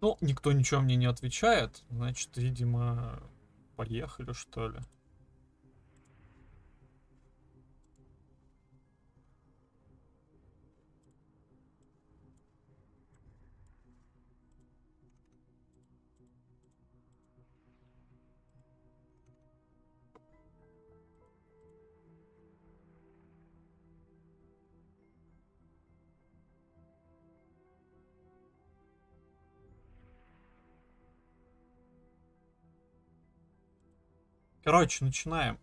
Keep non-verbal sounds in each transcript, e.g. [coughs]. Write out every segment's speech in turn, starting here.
Ну, никто ничего мне не отвечает. Значит, видимо, поехали, что ли. Короче, начинаем.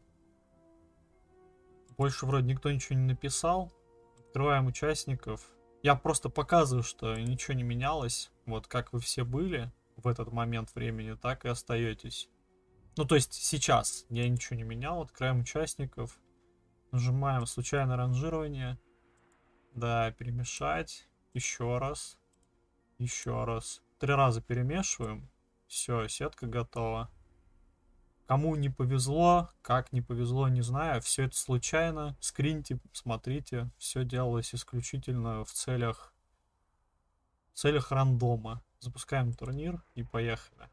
Больше вроде никто ничего не написал. Открываем участников. Я просто показываю, что ничего не менялось. Вот как вы все были в этот момент времени, так и остаетесь. Ну, то есть сейчас я ничего не менял. Открываем участников. Нажимаем случайное ранжирование. Да, перемешать. Еще раз. Еще раз. Три раза перемешиваем. Все, сетка готова. Кому не повезло, как не повезло, не знаю. Все это случайно. Скриньте, смотрите. Все делалось исключительно в целях, в целях рандома. Запускаем турнир и поехали.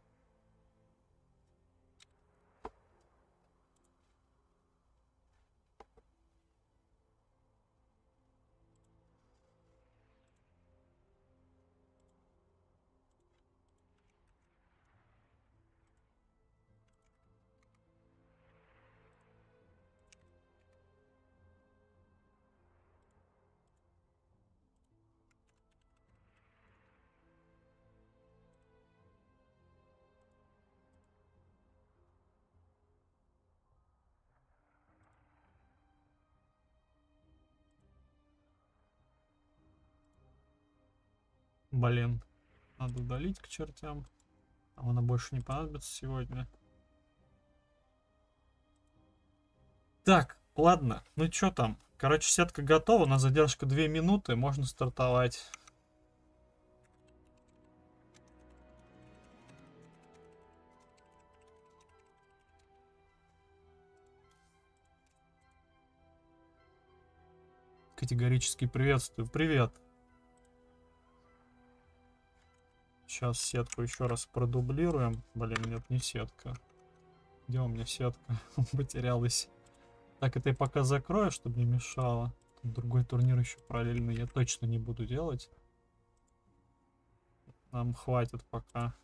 Блин. Надо удалить к чертям. А она больше не понадобится сегодня. Так, ладно. Ну что там? Короче, сетка готова. На задержка 2 минуты. Можно стартовать. Категорически приветствую. Привет. Сейчас сетку еще раз продублируем. Блин, нет, не сетка. Где у меня сетка? [laughs] Потерялась. Так, это я пока закрою, чтобы не мешало. Тут другой турнир еще параллельно я точно не буду делать. Нам хватит пока.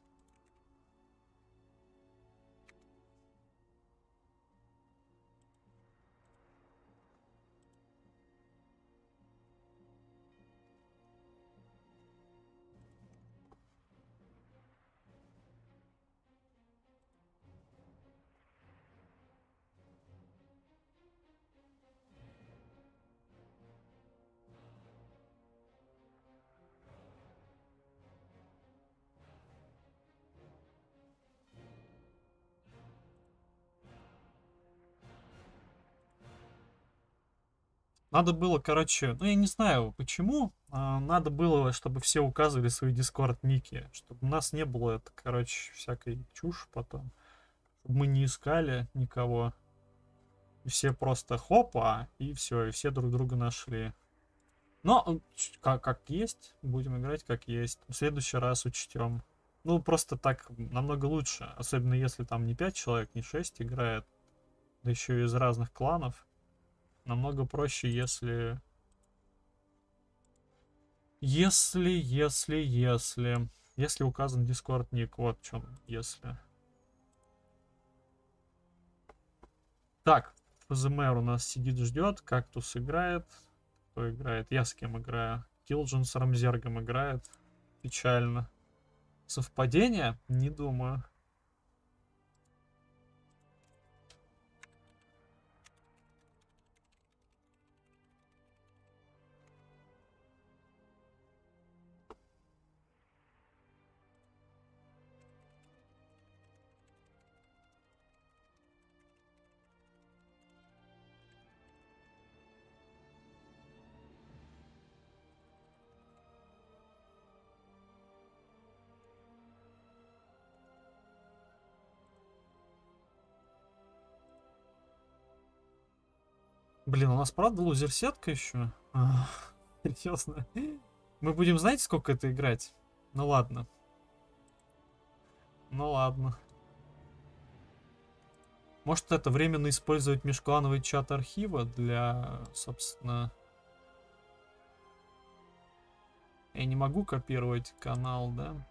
Надо было, короче, ну я не знаю почему, а, надо было, чтобы все указывали свои дискорд ники, чтобы у нас не было, это, короче, всякой чушь потом. Чтобы мы не искали никого. И все просто хопа, и все, и все друг друга нашли. Но как, как есть, будем играть как есть. В следующий раз учтем. Ну, просто так намного лучше. Особенно если там не 5 человек, не 6 играет. Да еще и из разных кланов. Намного проще, если... Если, если, если... Если указан Discord ник. Вот в чем если. Так, ФЗМР у нас сидит, ждет. Кактус играет. Кто играет? Я с кем играю? Килджин с Рамзергом играет. Печально. Совпадение? Не думаю. Блин, у нас правда лузер-сетка еще? [laughs] Серьезно. Мы будем, знаете, сколько это играть? Ну ладно. Ну ладно. Может это временно использовать межклановый чат архива для, собственно... Я не могу копировать канал, да?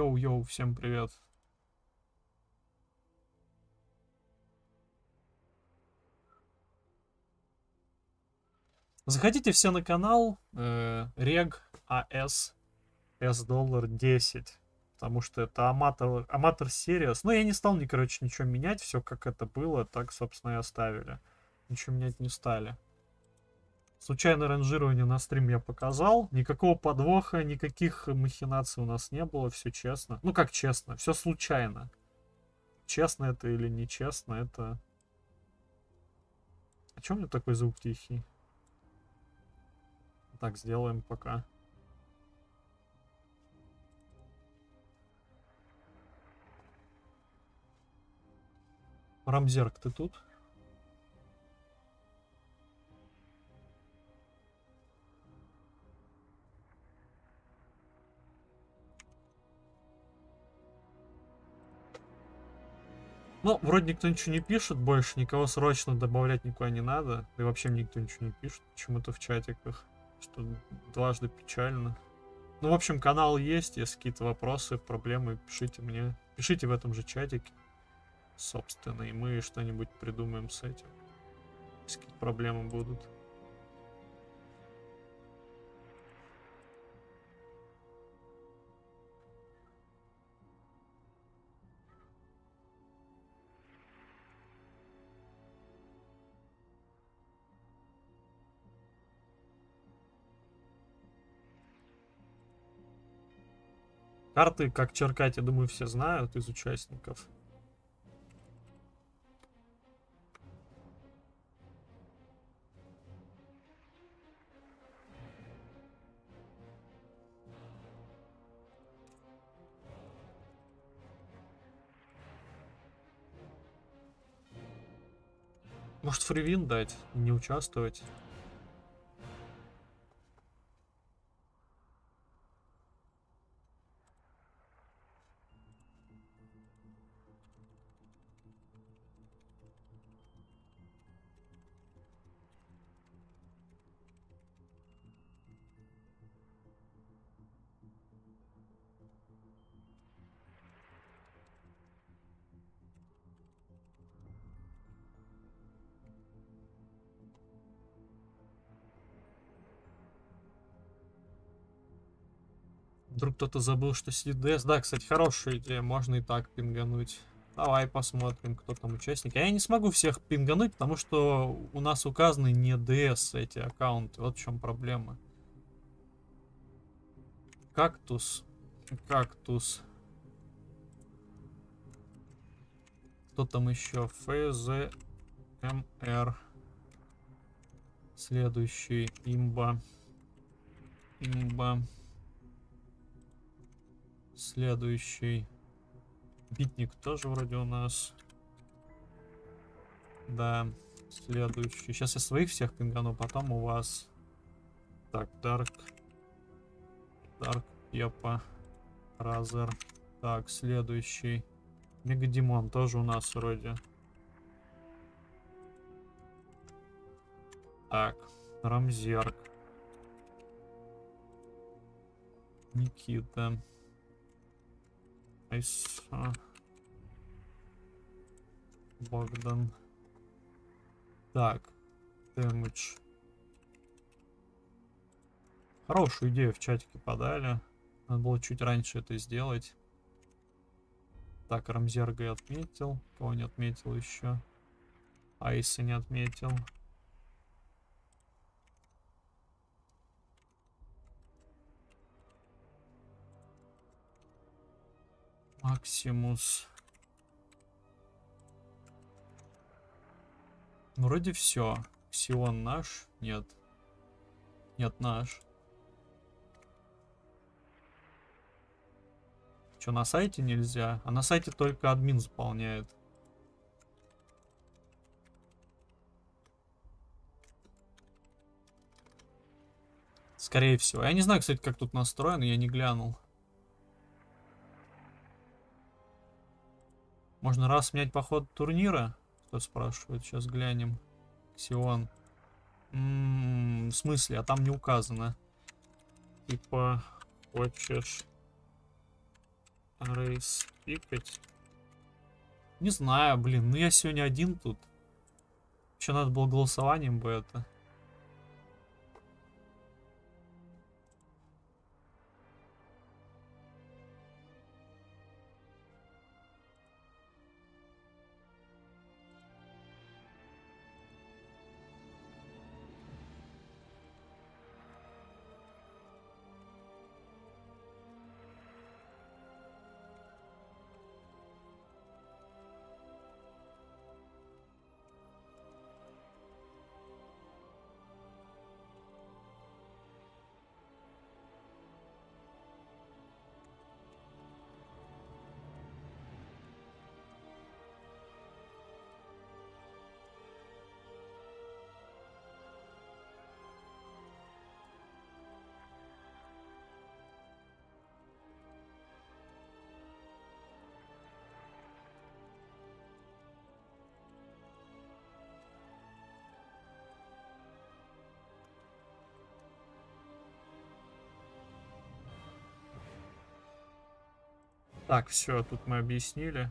Йоу-йоу, всем привет. Заходите все на канал э, ReG AS доллар 10. Потому что это Amateur, Amateur Series. Но я не стал, короче, ничего менять. Все как это было, так, собственно, и оставили. Ничего менять не стали. Случайное ранжирование на стрим я показал. Никакого подвоха, никаких махинаций у нас не было. Все честно. Ну как честно? Все случайно. Честно это или нечестно, это... А чем у меня такой звук тихий? Так, сделаем пока. Рамзерк, ты тут? Ну, вроде никто ничего не пишет больше, никого срочно добавлять никуда не надо. И вообще никто ничего не пишет почему-то в чатиках, что дважды печально. Ну, в общем, канал есть, если какие-то вопросы, проблемы, пишите мне. Пишите в этом же чатике, собственно, и мы что-нибудь придумаем с этим. Если какие-то проблемы будут. Карты, как черкать, я думаю, все знают из участников. Может фривин дать, не участвовать. Кто-то забыл, что сидит ДС. Да, кстати, хорошая идея. Можно и так пингануть. Давай посмотрим, кто там участник. Я не смогу всех пингануть, потому что у нас указаны не ДС эти аккаунты. Вот в чем проблема. Кактус. Кактус. Кто там еще? ФЗМР. Следующий. Имба. Имба. Следующий. Битник тоже вроде у нас. Да. Следующий. Сейчас я своих всех пингану, потом у вас. Так, Дарк. Дарк, Епа. Разер. Так, следующий. Мегадимон тоже у нас вроде. Так, Рамзерк. Никита. Айса. Богдан. Так. Дэмэдж. Хорошую идею в чатике подали. Надо было чуть раньше это сделать. Так, Рамзерга я отметил. Кого не отметил еще? Айса не отметил. Максимус. Вроде все. Ксион наш? Нет. Нет, наш. Что, на сайте нельзя? А на сайте только админ заполняет. Скорее всего. Я не знаю, кстати, как тут настроено, я не глянул. Можно раз менять по ходу турнира? Кто спрашивает? Сейчас глянем. Ксион. М -м -м, в смысле? А там не указано. Типа, хочешь рейс пикать? Не знаю, блин. Ну я сегодня один тут. Еще надо было голосованием бы это. Так, все, тут мы объяснили.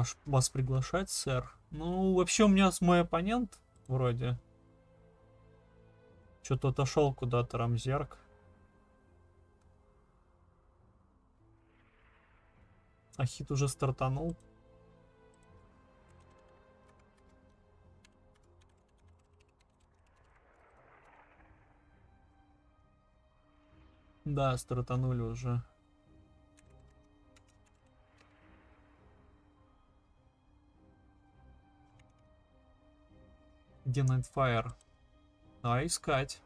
Аж вас приглашать, сэр? Ну, вообще у меня мой оппонент, вроде. Что-то отошел куда-то Рамзерк. Ахит уже стартанул. Да, стартанули уже. Где Nightfire? А, искать.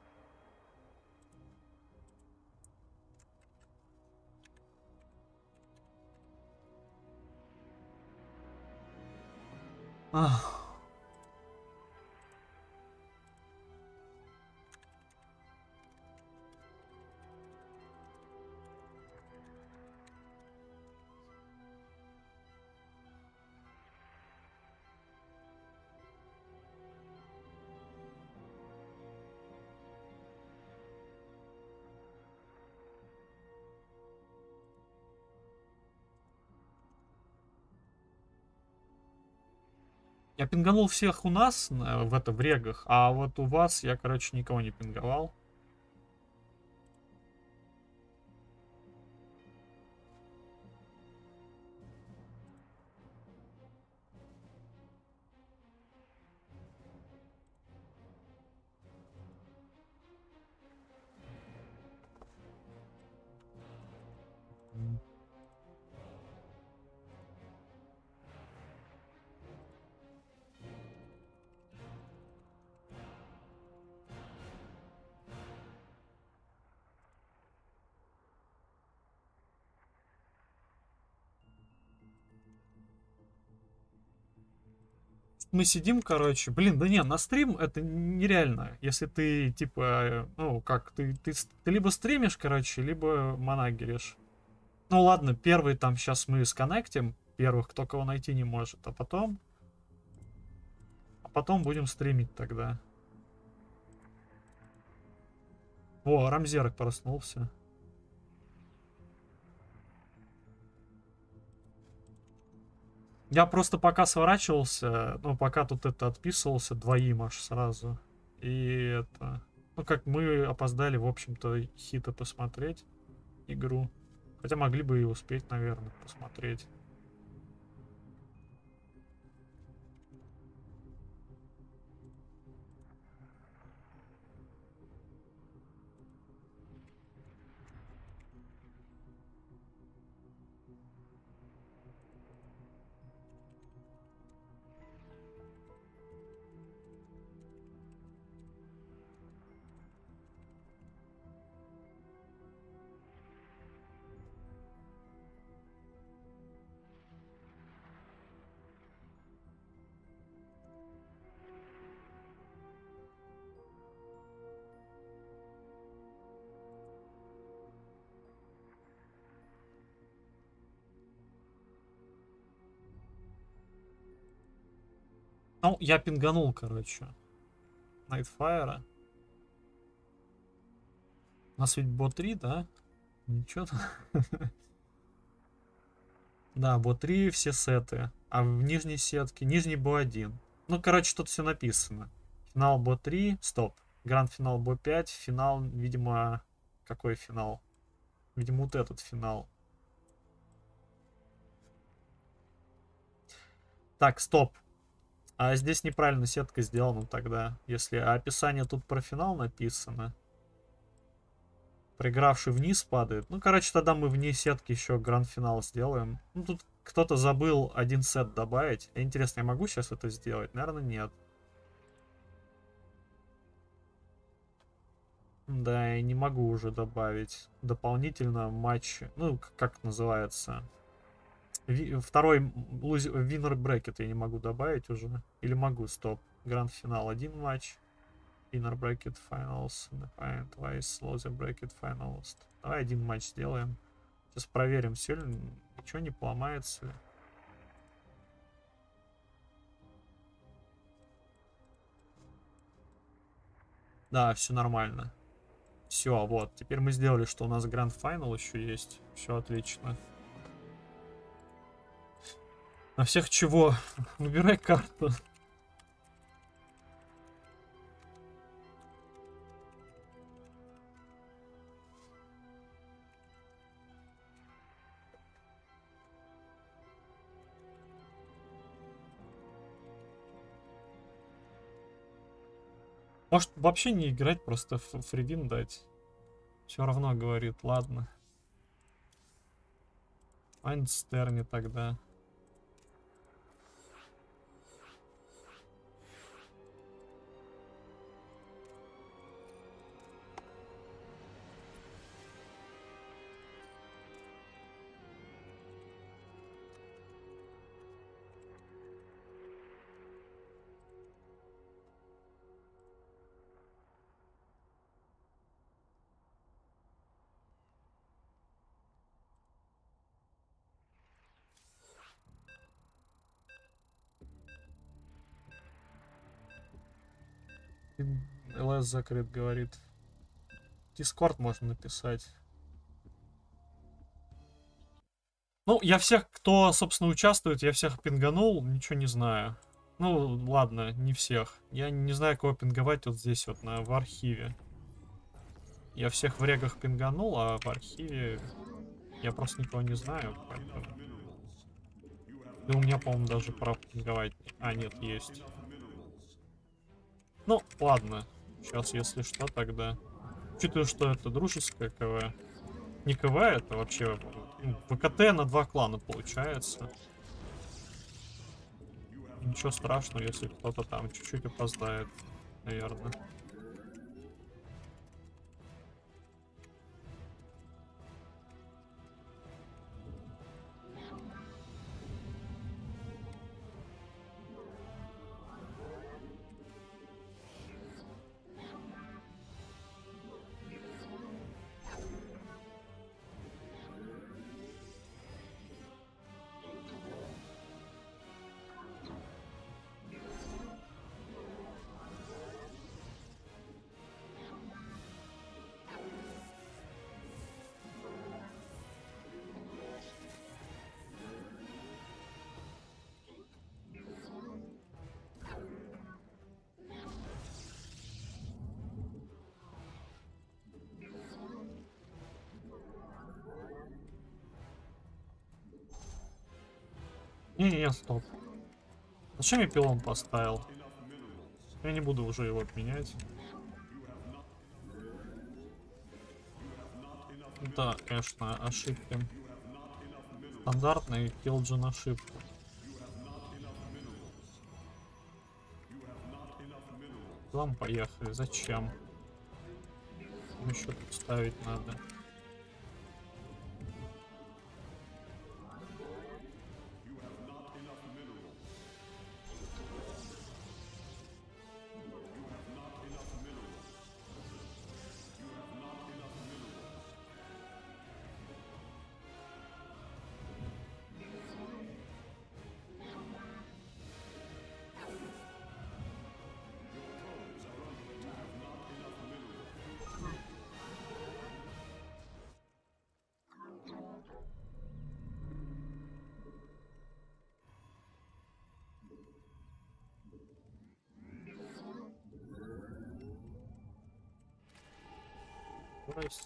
Ах. Я пинганул всех у нас в это в регах, а вот у вас я, короче, никого не пинговал. Мы сидим, короче, блин, да не, на стрим это нереально, если ты, типа, ну, как, ты, ты, ты либо стримишь, короче, либо манагеришь. Ну ладно, первый там сейчас мы сконнектим, первых, кто кого найти не может, а потом... А потом будем стримить тогда. О, Рамзерок проснулся. Я просто пока сворачивался, ну, пока тут это отписывался, двоим аж сразу. И это... Ну, как мы опоздали, в общем-то, хита посмотреть игру. Хотя могли бы и успеть, наверное, посмотреть. Ну, я пинганул, короче. Nightfire. У нас ведь бот 3, да? Ничего [laughs] Да, бот 3, все сеты. А в нижней сетке, нижний бо 1. Ну, короче, тут все написано. Финал бо 3, стоп. Гранд-финал бо 5, финал, видимо... Какой финал? Видимо, вот этот финал. Так, стоп. А здесь неправильно сетка сделана тогда. Если описание тут про финал написано. Проигравший вниз падает. Ну, короче, тогда мы вне сетки еще гранд-финал сделаем. Ну, тут кто-то забыл один сет добавить. Интересно, я могу сейчас это сделать? Наверное, нет. Да, я не могу уже добавить дополнительно матч. Ну, как называется? Второй winner bracket я не могу добавить уже. Или могу, стоп. Гранд-финал один матч. Winner bracket finals. Define twice. Loser bracket finals. Давай один матч сделаем. Сейчас проверим, все ли ничего не поломается. Да, все нормально. Все, вот. Теперь мы сделали, что у нас гранд финал еще есть. Все отлично. На всех чего? Выбирай карту. Может вообще не играть, просто фридин дать. Все равно говорит, ладно. Айнстерни тогда. ЛС закрыт, говорит. Дискорд можно написать. Ну, я всех, кто, собственно, участвует, я всех пинганул, ничего не знаю. Ну, ладно, не всех. Я не знаю, кого пинговать вот здесь вот, на, в архиве. Я всех в регах пинганул, а в архиве я просто никого не знаю. Поэтому... Да у меня, по-моему, даже прав пинговать... А, нет, есть. Ну, ладно. Сейчас, если что, тогда... Учитывая, что это дружеская КВ. Не КВ, это вообще ну, ВКТ на два клана получается. Ничего страшного, если кто-то там чуть-чуть опоздает, наверное. Не-не-не, стоп. А зачем я пилон поставил? Я не буду уже его отменять. Да, конечно, ошибки. Стандартный килджин ошибка. Вам поехали, зачем? Еще тут ставить надо.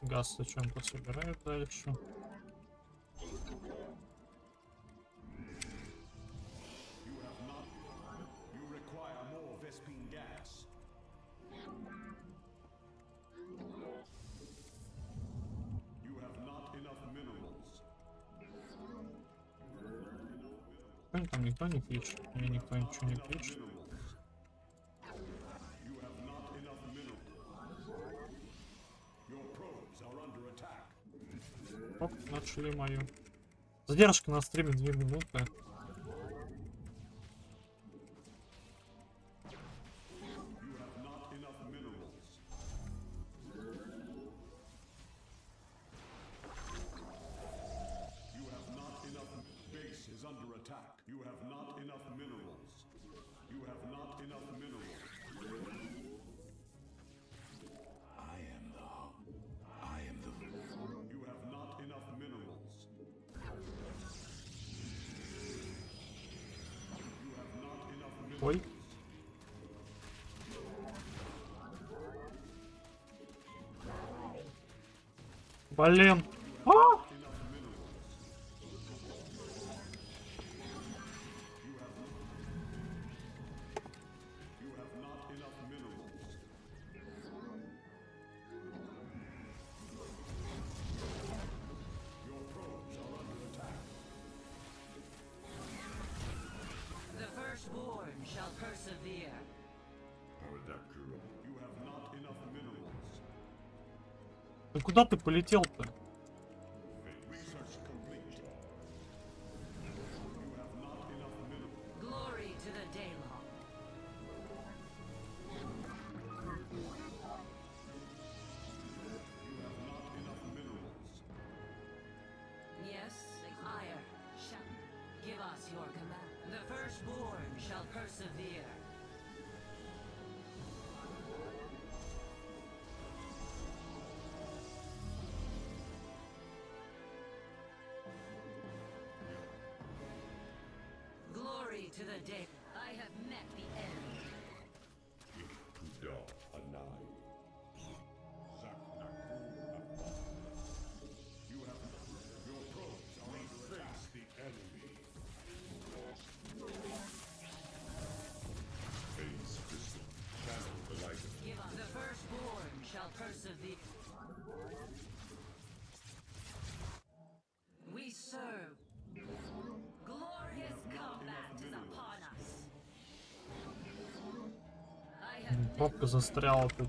газ зачем пособираю дальше. Там никто не пишет, мне никто ничего не пишет. Чули. Задержка на стриме 2 минуты. Блин. куда ты полетел-то? to the day Бабка застряла тут.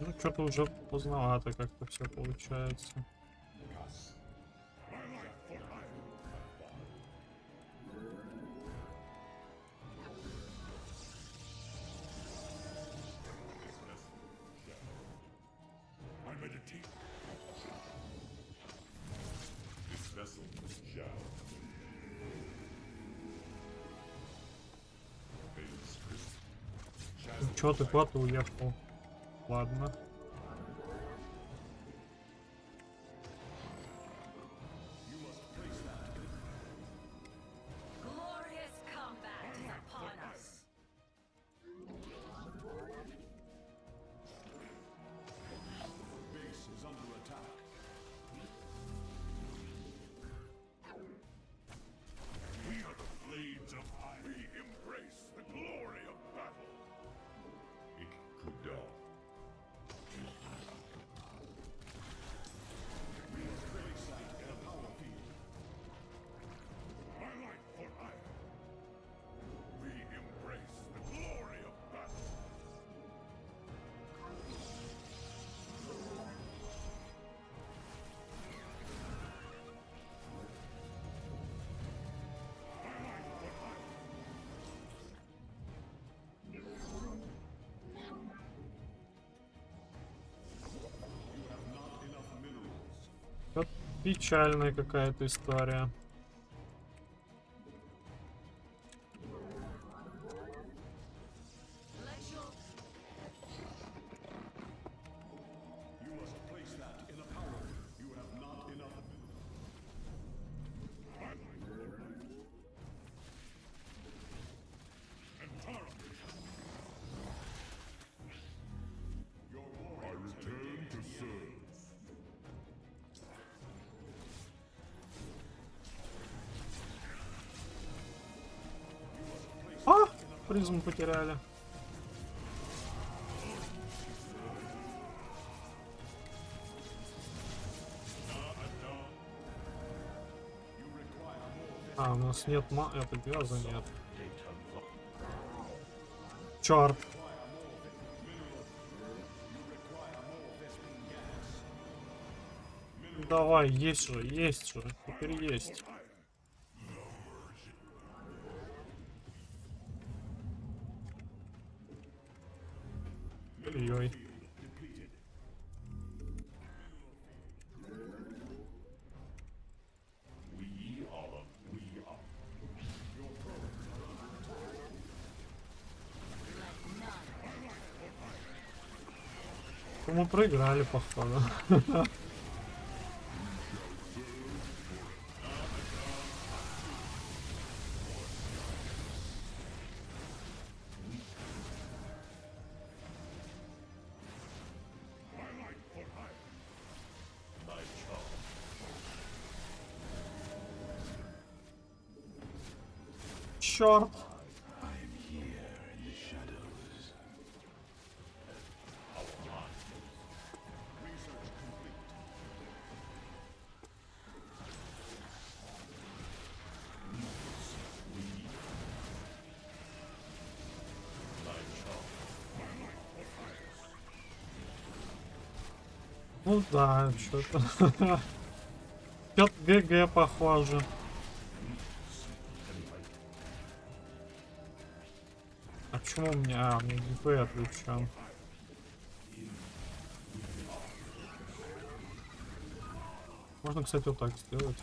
Ну, что-то уже поздновато как-то все получается. Ну, Чего ты куда-то уехал? Ладно. Печальная какая-то история. Призму потеряли. А, у нас нет ма... Это газа нет. Черт. Давай, есть же, есть же. Теперь есть. Проиграли, походу. Черт. Ну да, что-то. Чё-то ГГ похоже. А почему у меня... А, у меня ГП отключен. Можно, кстати, вот так сделать.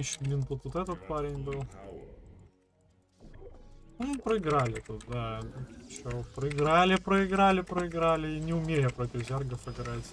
Еще, блин, тут вот этот парень был. Ну, проиграли тут, да. Чё, проиграли, проиграли, проиграли. И не умея против зергов играть.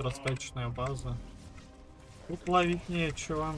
Раскачанная база. Тут ловить нечего.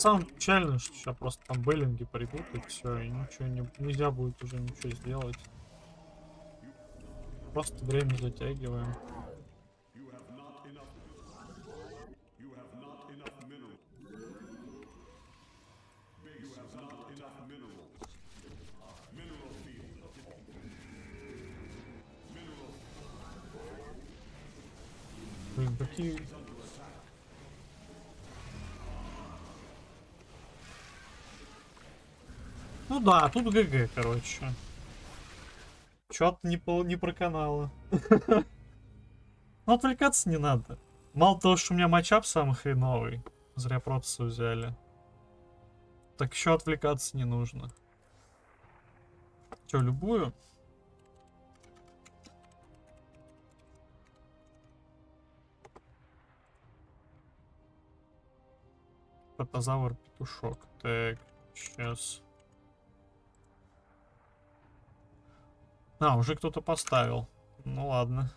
Печальное, что сейчас просто там беллинги придут и все, и ничего не, нельзя будет уже ничего сделать. Просто время затягиваем. Да, тут ГГ, короче. Чё-то не, пол- не проканало. Ну, отвлекаться не надо. Мало того, что у меня матчап самый хреновый. Зря протасы взяли. Так еще отвлекаться не нужно. Че, любую? Протозавр петушок. Так, сейчас. А, уже кто-то поставил. Ну ладно.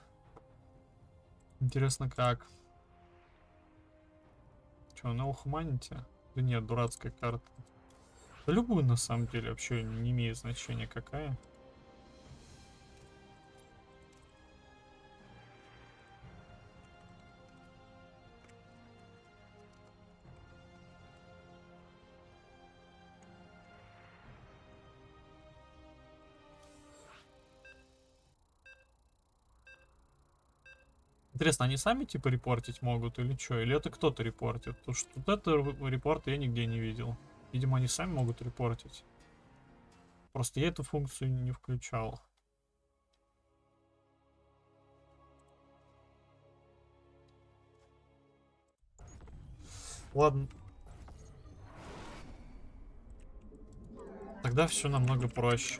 Интересно как. Че, на ухманите? Да нет, дурацкая карта. Любую на самом деле вообще не имеет значения какая. Интересно, они сами типа репортить могут или что? Или это кто-то репортит? Потому что вот это р- репорта я нигде не видел. Видимо, они сами могут репортить. Просто я эту функцию не включал. Ладно. Тогда все намного проще.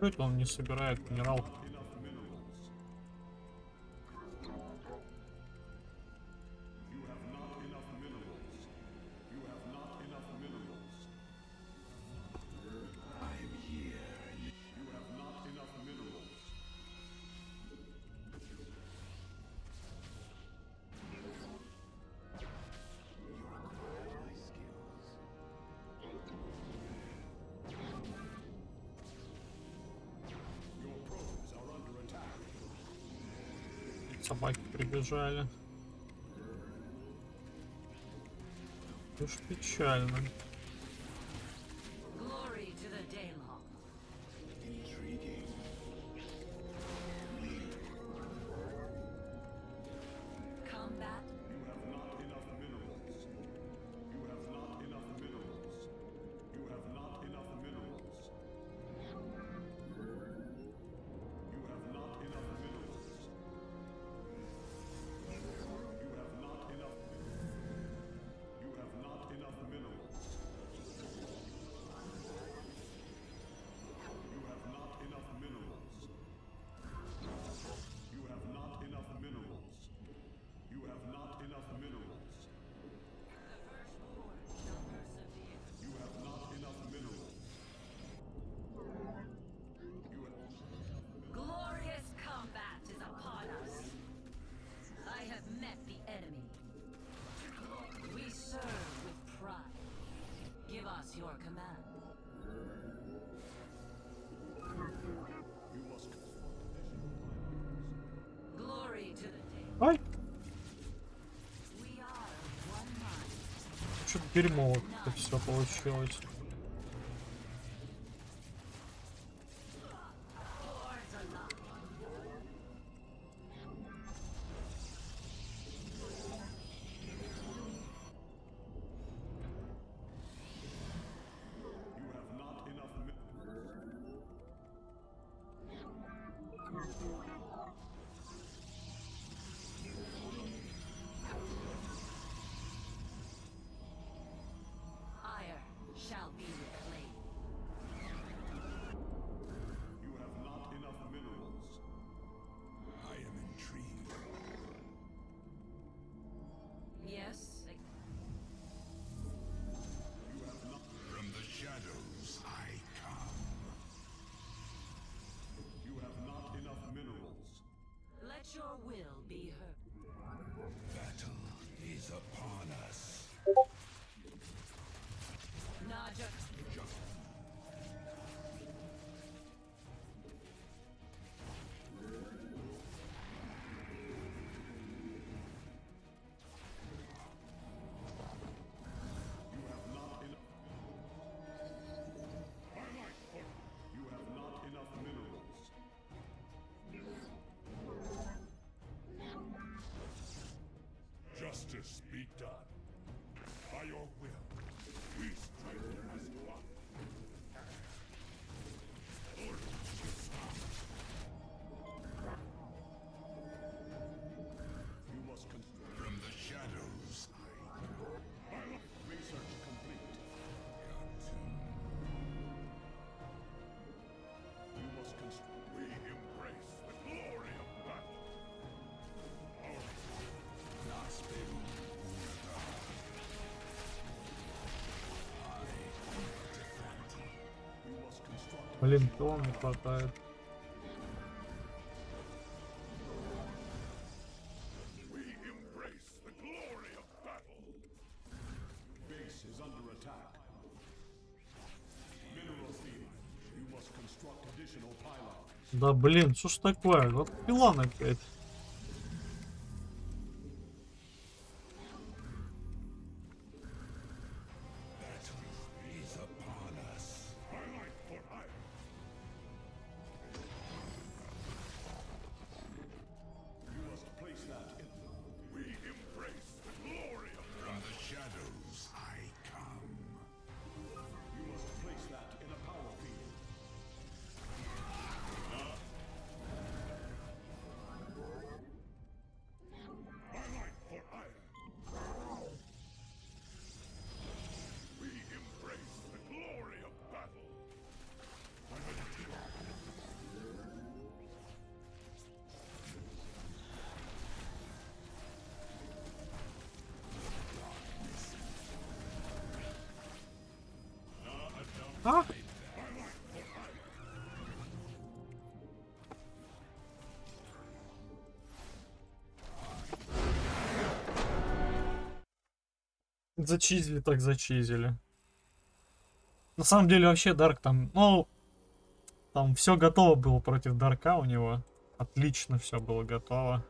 Это он не собирает минерал? собаки прибежали. Уж печально. теперь молот. Это все получилось. justice. Блин, тон не хватает. Да блин, что ж такое? Вот пила опять. зачизили, так зачизили. На самом деле вообще Дарк там, ну, там все готово было против Дарка у него. Отлично все было готово.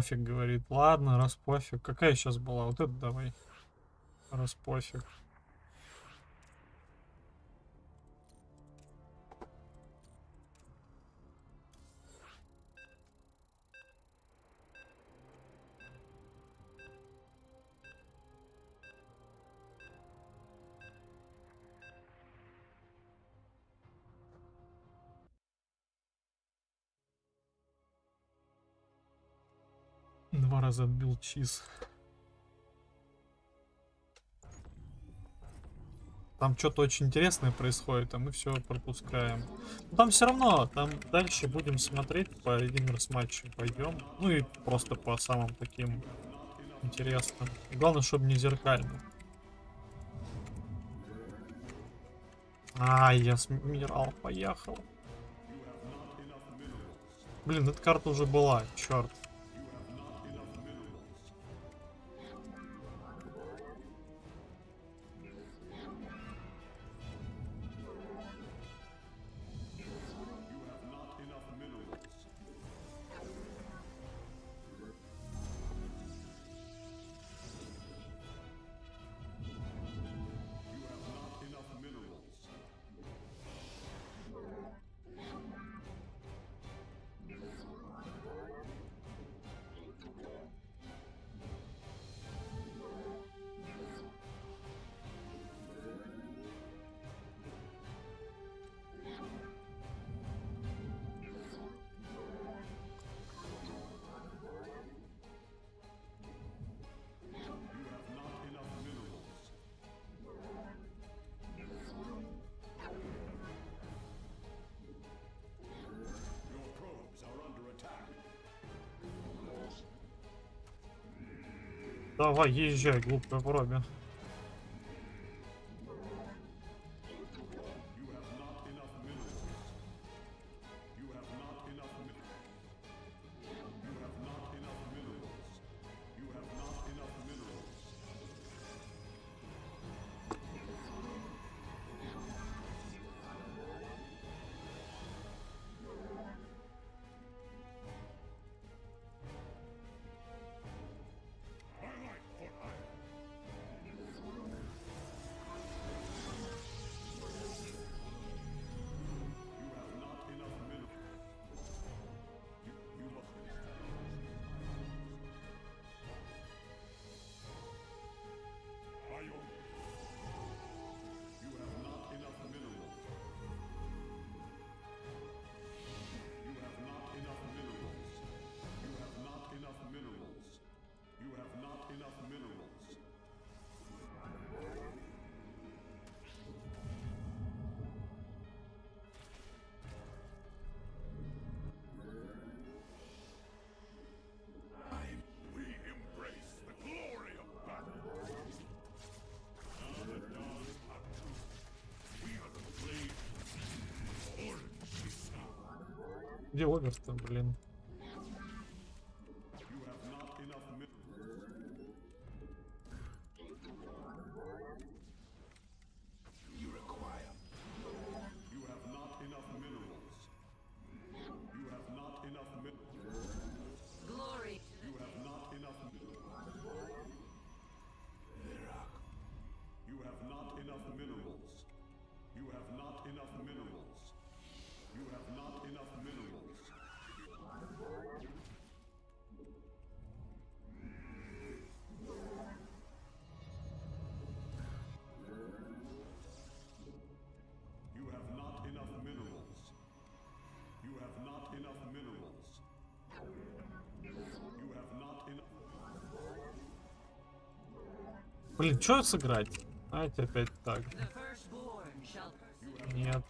пофиг, говорит. Ладно, раз пофиг. Какая сейчас была? Вот это давай. Раз пофиг. Забил чиз. Там что-то очень интересное происходит, а мы все пропускаем. Но там все равно, там дальше будем смотреть по Winners матчу пойдем. Ну и просто по самым таким интересным. Главное, чтобы не зеркально. А, я с Минерал поехал. Блин, эта карта уже была, черт. Давай, езжай, глупая Робби. где Оберт, блин? Блин, что сыграть? Давайте опять так. Нет.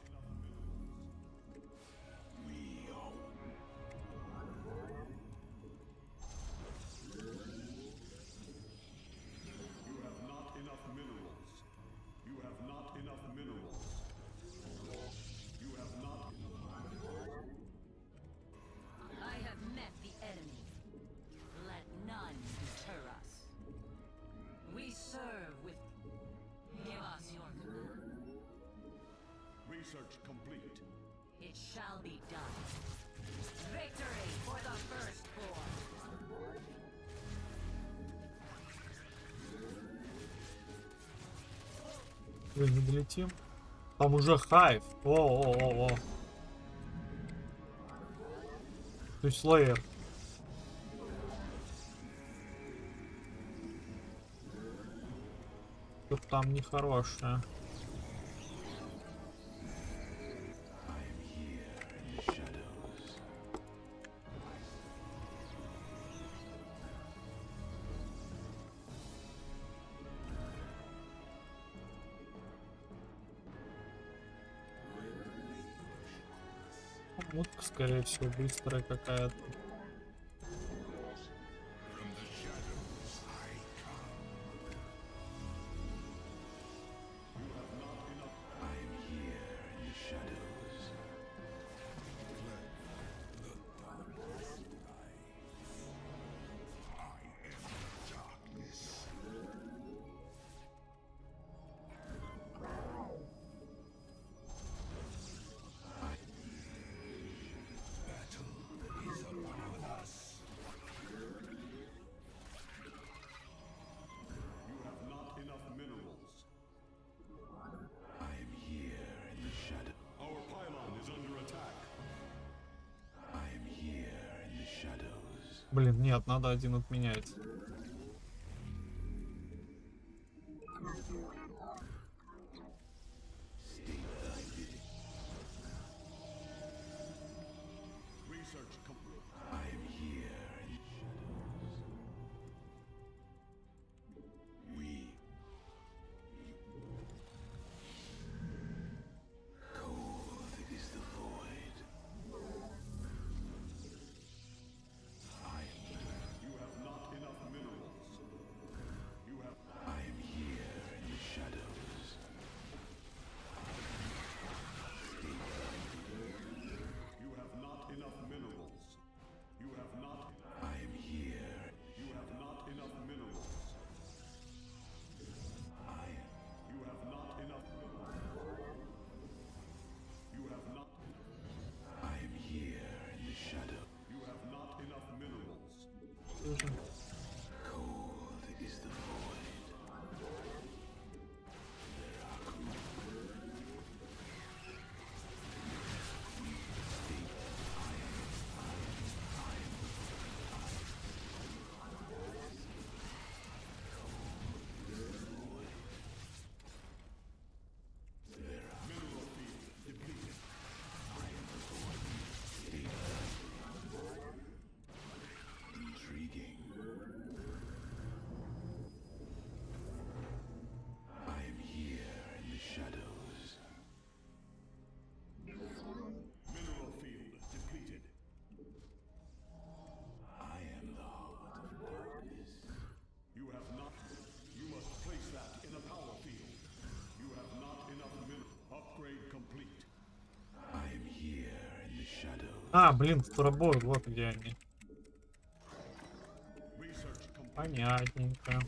идти. Там уже хайв. О-о-о-о. То есть лейер. Тут там нехорошее. все быстрая какая-то. надо один отменять. Mm-hmm. А, блин, турбор, вот где они. Понятненько.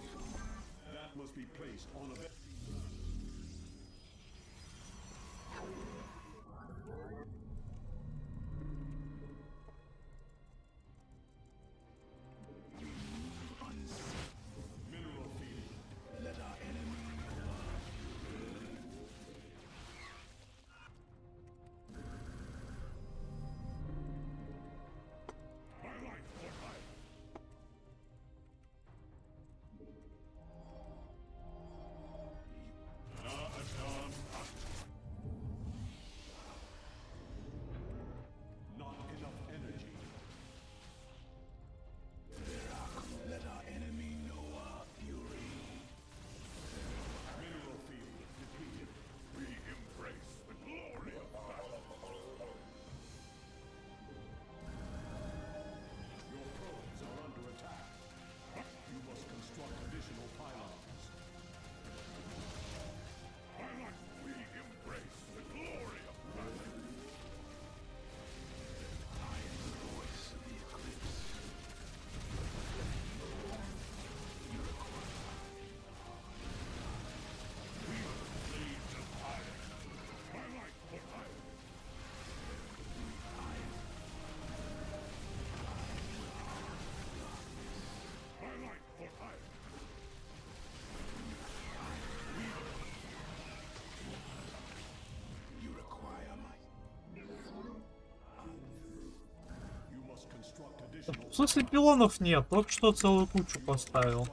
В смысле пилонов нет? Только что целую кучу поставил.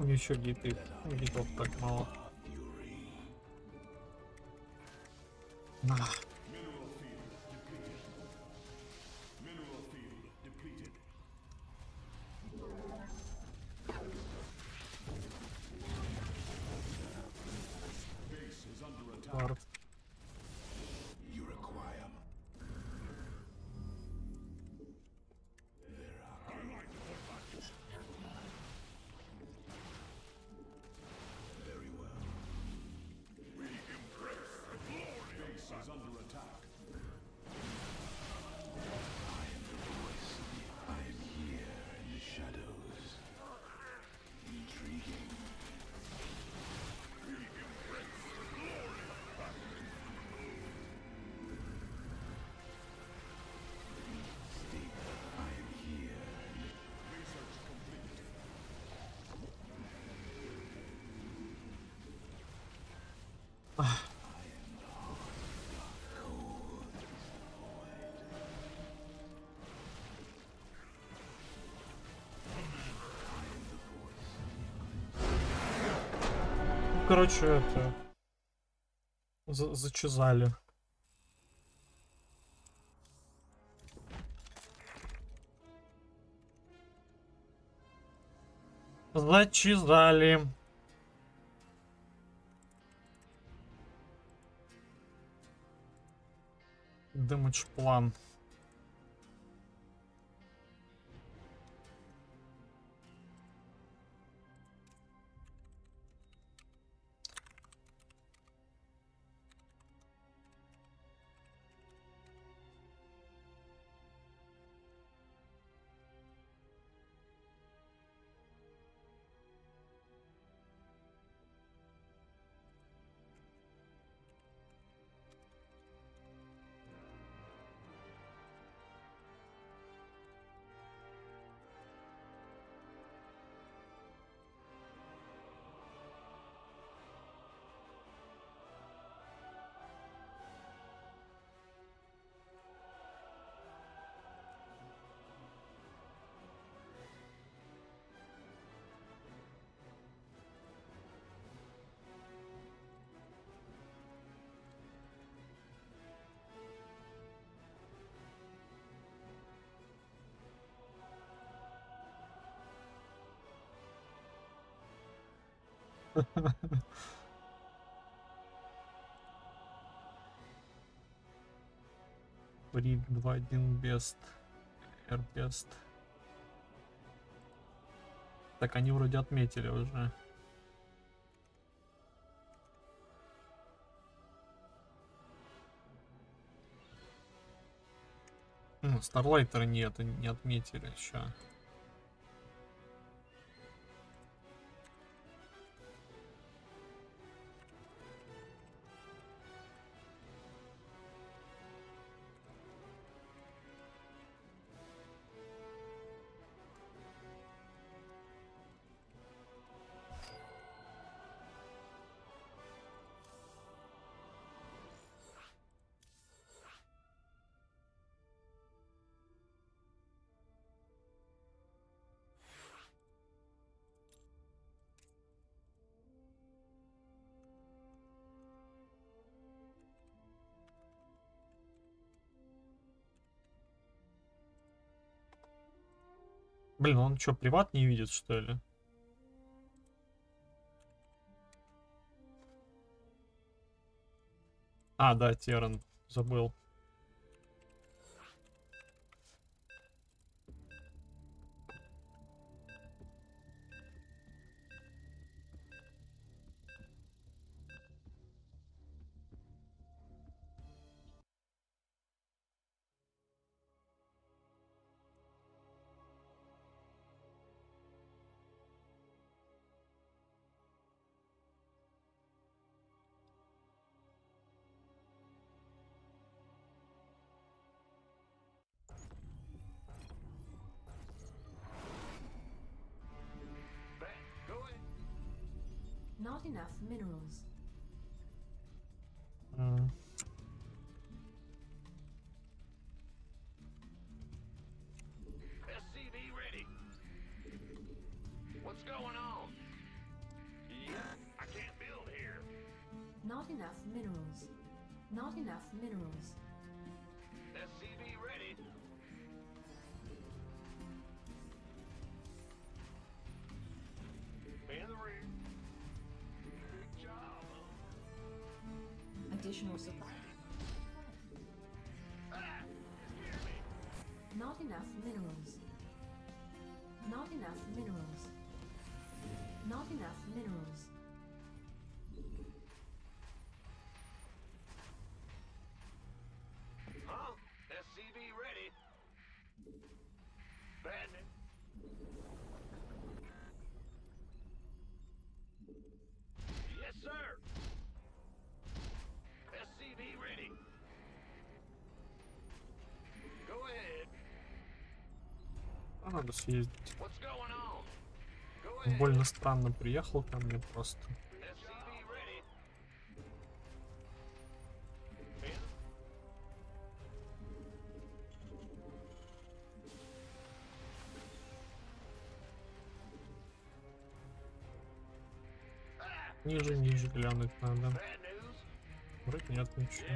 Меня еще? Ну, Гитов так мало. Короче, это... за- Зачезали. Зачезали. Дымыч план. Брик 2.1 бест. Airbest. Так, они вроде отметили уже. Старлайтера нет, они не отметили еще. Блин, он что, приват не видит, что ли? А, да, Теран, забыл. enough minerals. Not enough minerals. Huh? SCV ready. Badman. Yes, sir. SCV ready. Go ahead. I'm just use Больно странно приехал ко мне просто. Ниже, ниже глянуть надо. Вроде нет ничего.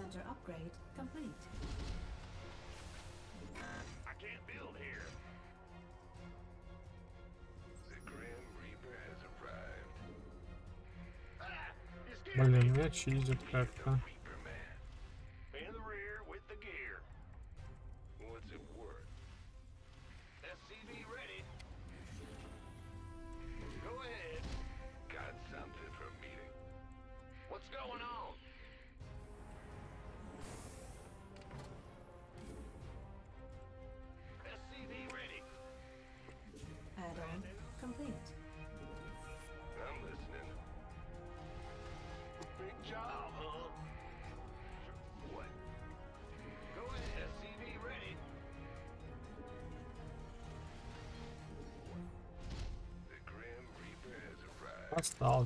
center upgrade complete. I can't build here. The Grim Reaper has arrived. Ah, you scared me. Блин, меня чизит как-то.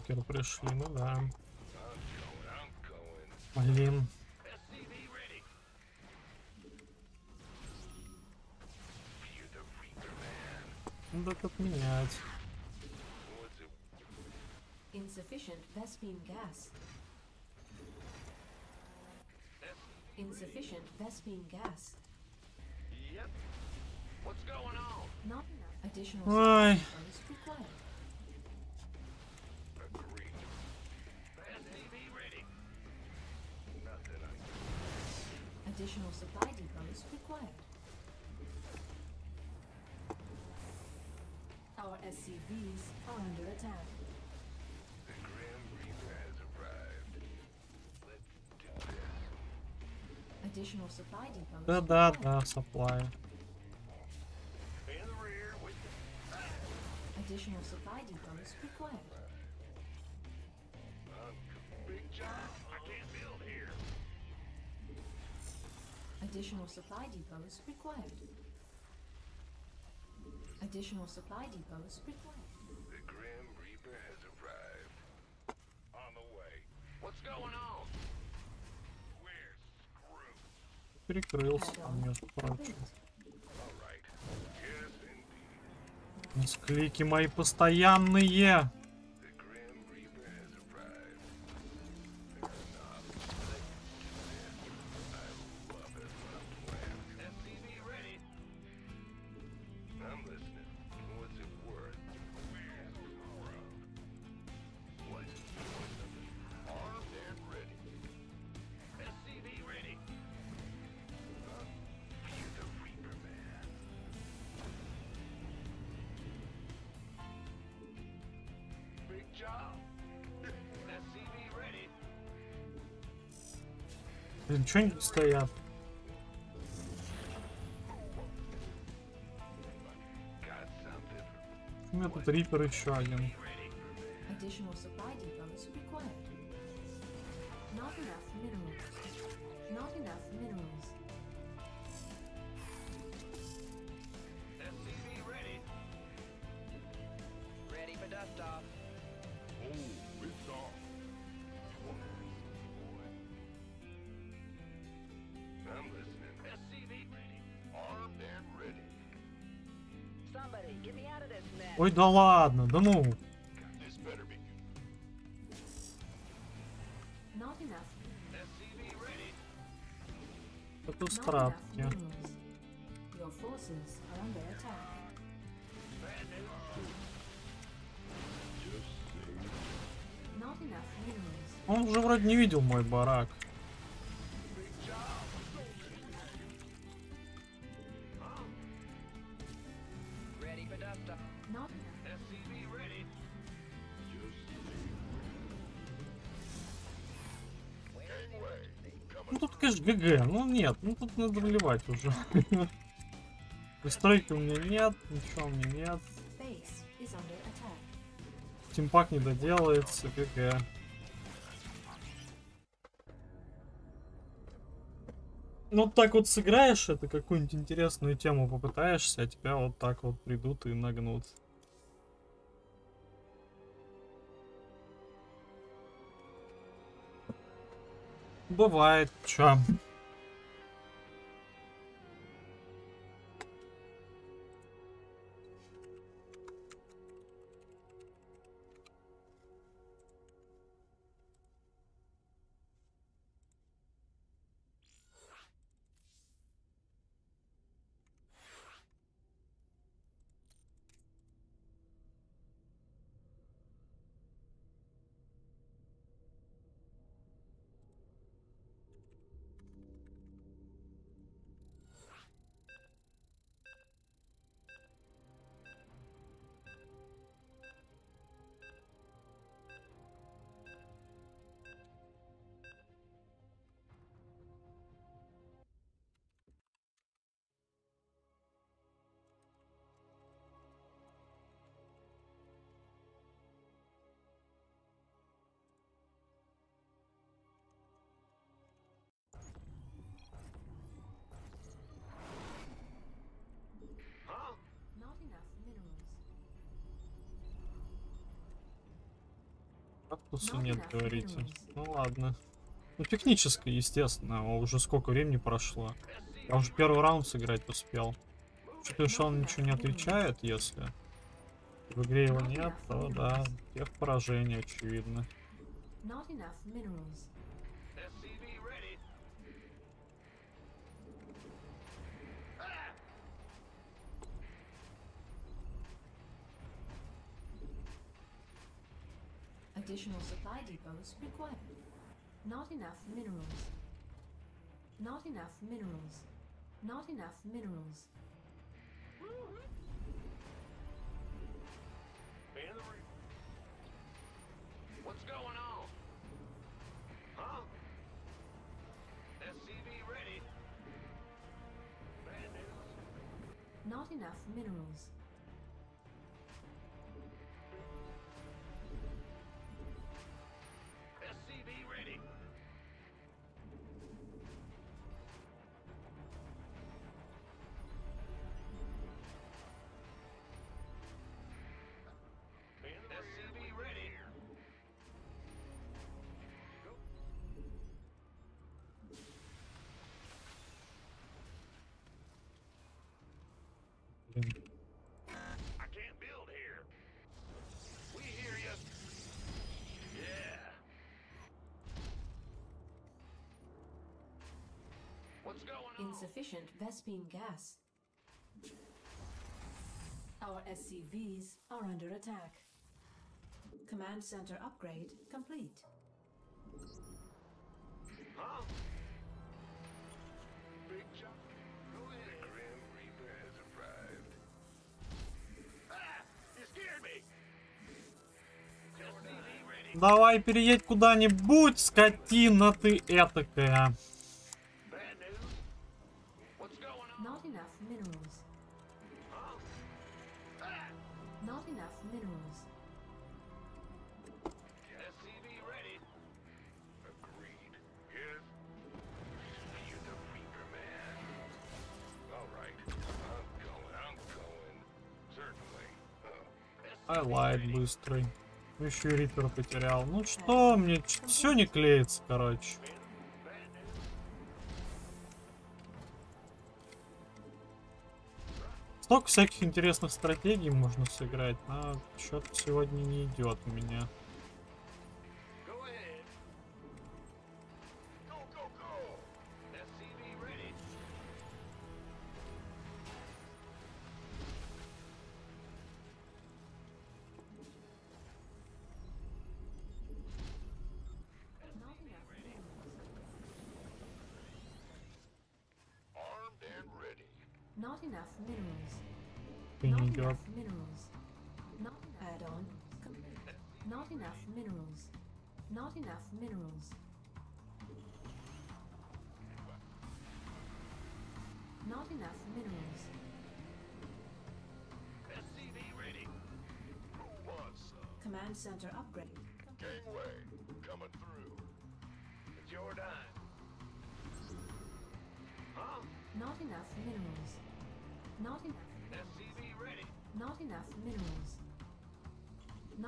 А сталкер пришли, ну да. Блин. Надо тут менять. Insufficient Vespine gas. Insufficient Vespine gas. Yep. What's going on? Not enough additional depots required. Additional supply depots required. Our SCVs are under attack. The Grim Reaper has arrived. Let's do this. Additional supply depots Да-да, required. да, supply. In the rear with the... Additional supply depots required. Additional supply depots required. Additional supply depots required. The Grim Reaper has arrived. On the way. What's going on? We're screwed. Перекрылся между прочим. Мисклики мои постоянные. Что они стоят? У меня тут рипер еще один. Ой, да ладно, да ну. Это стратки. Он уже вроде не видел мой барак. ГГ. Ну нет, ну тут надо вливать уже. [laughs] Настройки у меня нет, ничего у меня нет. Тимпак не доделается, ГГ. Ну так вот сыграешь, это какую-нибудь интересную тему попытаешься, а тебя вот так вот придут и нагнут. Бывает, чё. Кактуса Not нет, говорите. Ну ладно. Ну технически, естественно, а уже сколько времени прошло. Я уже первый раунд сыграть успел. Учитывая, что он ничего не отвечает, если в игре его нет, то да, тех поражение очевидно. Not enough minerals. Additional supply depots required. Not enough minerals. Not enough minerals. Not enough minerals. In the ring. What's going on? Huh? SCV ready. Not enough minerals. I can't build here. We hear you. Yeah. What's going on? Insufficient Vespine gas. Our SCVs are under attack. Command center upgrade complete. Huh? Давай переедь куда-нибудь, скотина ты этакая. I lied, быстрый. Еще и рипер потерял. Ну что, мне все не клеится, короче. Столько всяких интересных стратегий можно сыграть, но что-то сегодня не идет у меня.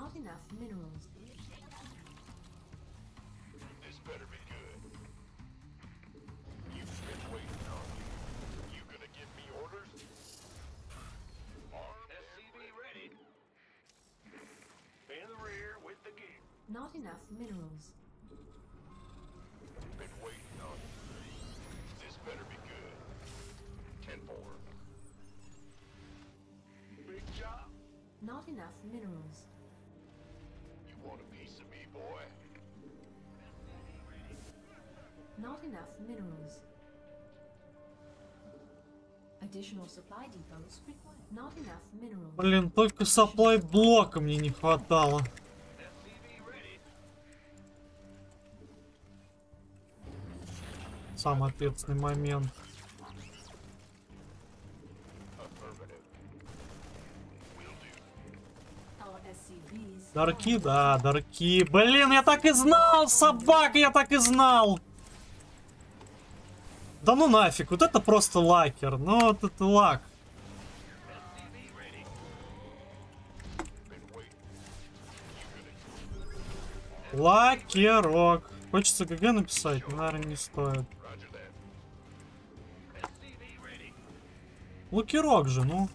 Not enough minerals. This better be good. You've been waiting on you. You gonna give me orders? Armed SCV ready. In the rear with the gear. Not enough minerals. Been waiting on you. This better be good. Ten four. Big job. Not enough minerals. Enough minerals. Additional supply depots required. Not enough minerals. Блин, только саплай блока мне не хватало. Самый ответственный момент. Дарки, да, дарки. Блин, я так и знал, собака, я так и знал. Да ну нафиг, вот это просто лакер. Ну, вот это лак. Лакерок. Хочется ГГ написать, но, наверное, не стоит. Лакерок же, ну.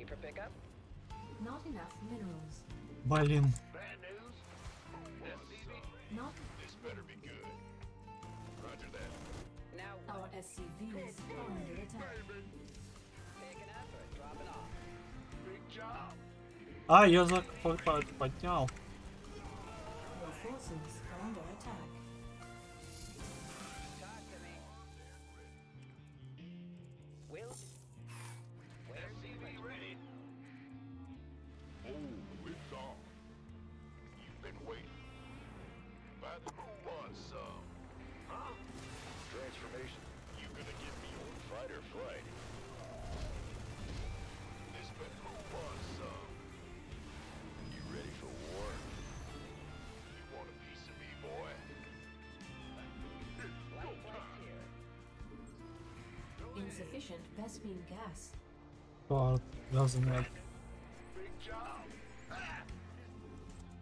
Ready for pickup? Not enough minerals. Блин. Bad news. SCV. Not This better be good. Roger that. Now our SCVs are under attack. picking up or dropping off? Big job. А, я за по- по- поднял. Our forces Insufficient Vespine gas. Part doesn't matter. Big job. Ah!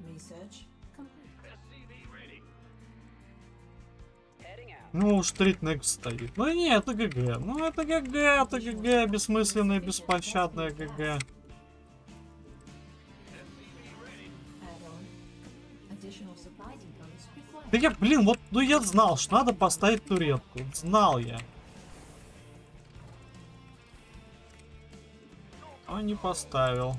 Research complete. SCV ready. Heading out. Ну стрит next стоит. Ну не, это ГГ. Ну это ГГ, это ГГ, бессмысленное, беспощадное ГГ. Да я, блин, вот, ну я знал, что надо поставить туретку. Знал я. не поставил.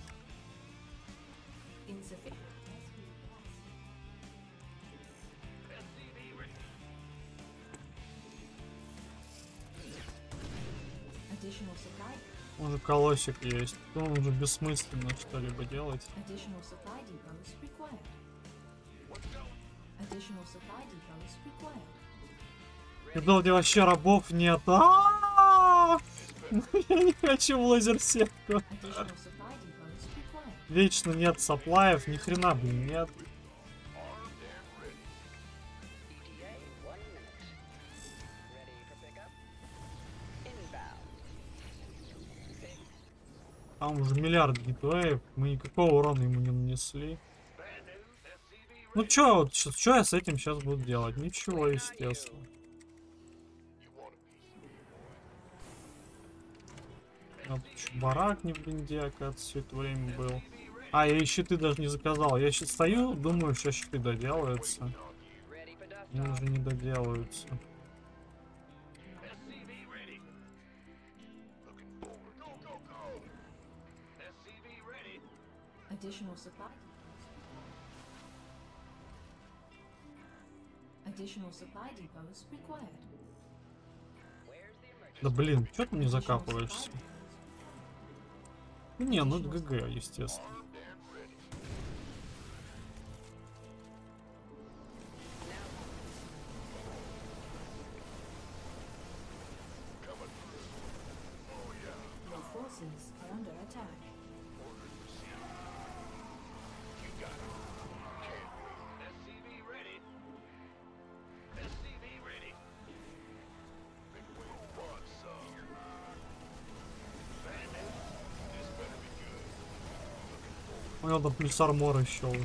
Ну, он же колосик есть. Он уже бессмысленно что-либо делать. Я думал, где вообще рабов нет. А -а -а! [laughs] Я не хочу в лазерсетку. Вечно нет саплаев, ни хрена, блин, нет. Там уже миллиард гейтвеев, мы никакого урона ему не нанесли. Ну чё, чё я с этим сейчас буду делать? Ничего, естественно. Барак не в бинде, оказывается, все это время был. А, я и щиты даже не заказал. Я сейчас стою, думаю, сейчас щиты доделаются. Они уже не доделаются. Additional supply. Additional supply depots required. The emergency? Да блин, чё ты не закапываешься? Не, ну ГГ, естественно. Там плюс армор еще уже.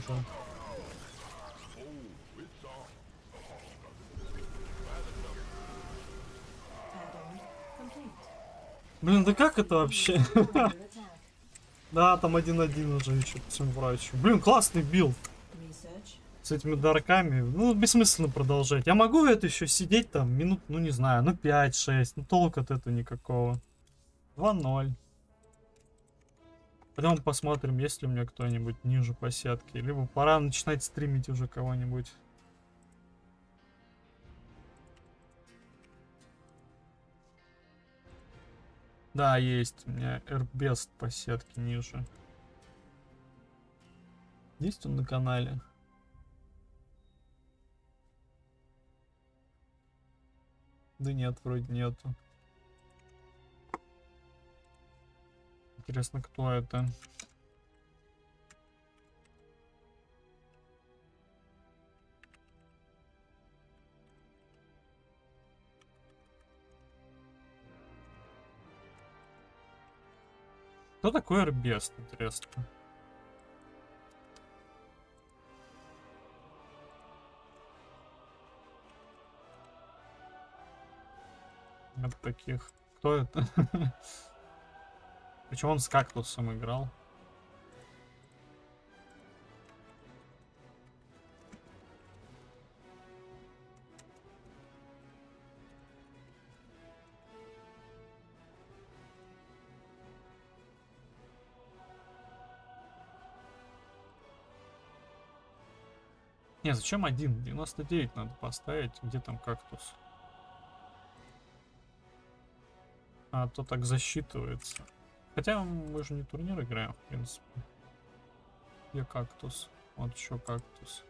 Блин, да как это вообще? [laughs] Да, там один-один уже еще по всему прочему. Блин, классный билд с этими дарками. Ну, бессмысленно продолжать. Я могу это еще сидеть там минут, ну не знаю, ну 5-6. Ну толк от этого никакого. 2-0. Пойдем посмотрим, есть ли у меня кто-нибудь ниже по сетке. Либо пора начинать стримить уже кого-нибудь. Да, есть. У меня Airbest по сетке ниже. Есть он на канале? Да нет, вроде нету. Интересно, кто это? Кто такой Арбест, интересно? От таких. Кто это? [laughs] Причем он с кактусом играл. Не, зачем один? 99 надо поставить. Где там кактус? А то так засчитывается. Хотя мы же не турнир играем, в принципе. Где кактус? Вот еще кактус.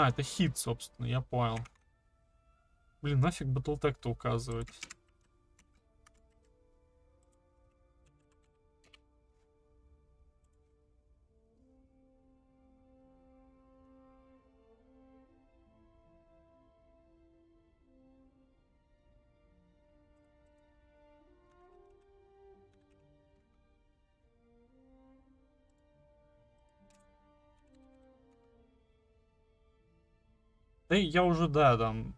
А, это хит, собственно, я понял. Блин, нафиг Battletech-то указывать. Да я уже, да, там...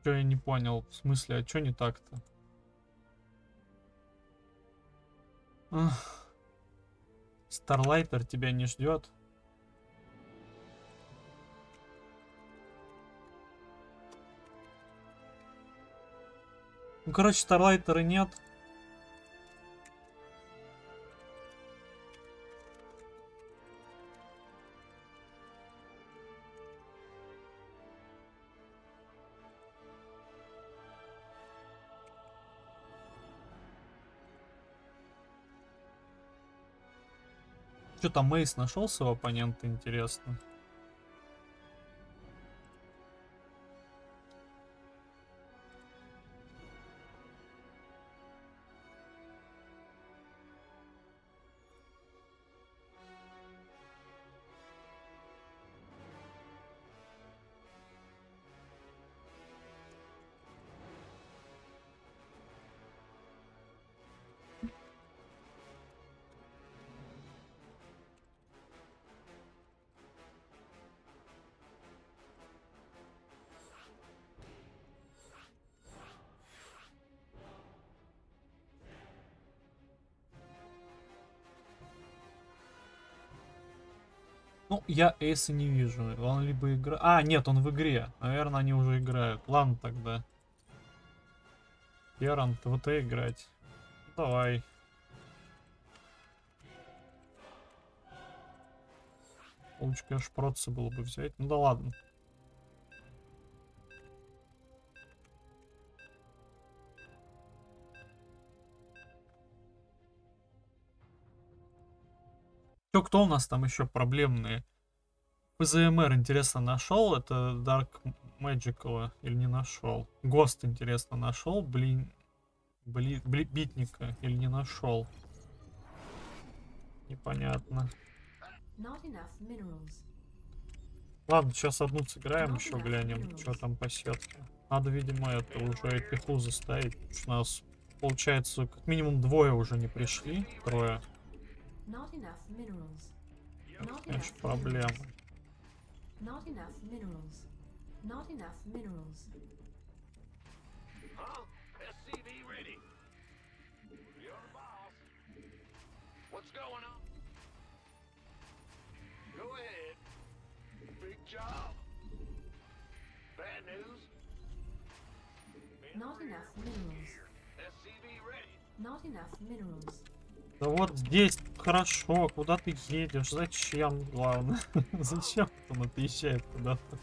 Что я не понял? В смысле, а что не так-то? Старлайтер тебя не ждет? Ну, короче, Старлайтера нет. Что там Мейс нашел своего оппонента, интересно? Я Эйса не вижу. Он либо игра... А, нет, он в игре. Наверное, они уже играют. Ладно тогда. Керан, ТВТ играть. Давай. Лучше, конечно, проца было бы взять. Ну да ладно. Чё, кто у нас там еще проблемные? ПЗМР, интересно, нашел? Это Dark Magical или не нашел? Гост, интересно, нашел? Блин, бли, бли, битника или не нашел? Непонятно. Ладно, сейчас одну сыграем, еще глянем, что там по сетке. Надо, видимо, это уже пиху заставить. У нас, получается, как минимум двое уже не пришли. Трое. Not Конечно, проблема. Not enough minerals. Not enough minerals. Huh? SCV ready. You're the boss. What's going on? Go ahead. Big job. Bad news. Not enough minerals. SCV ready. Not enough minerals. Да вот здесь хорошо, куда ты едешь? Зачем, главное? [laughs] Зачем он отъезжает куда-то?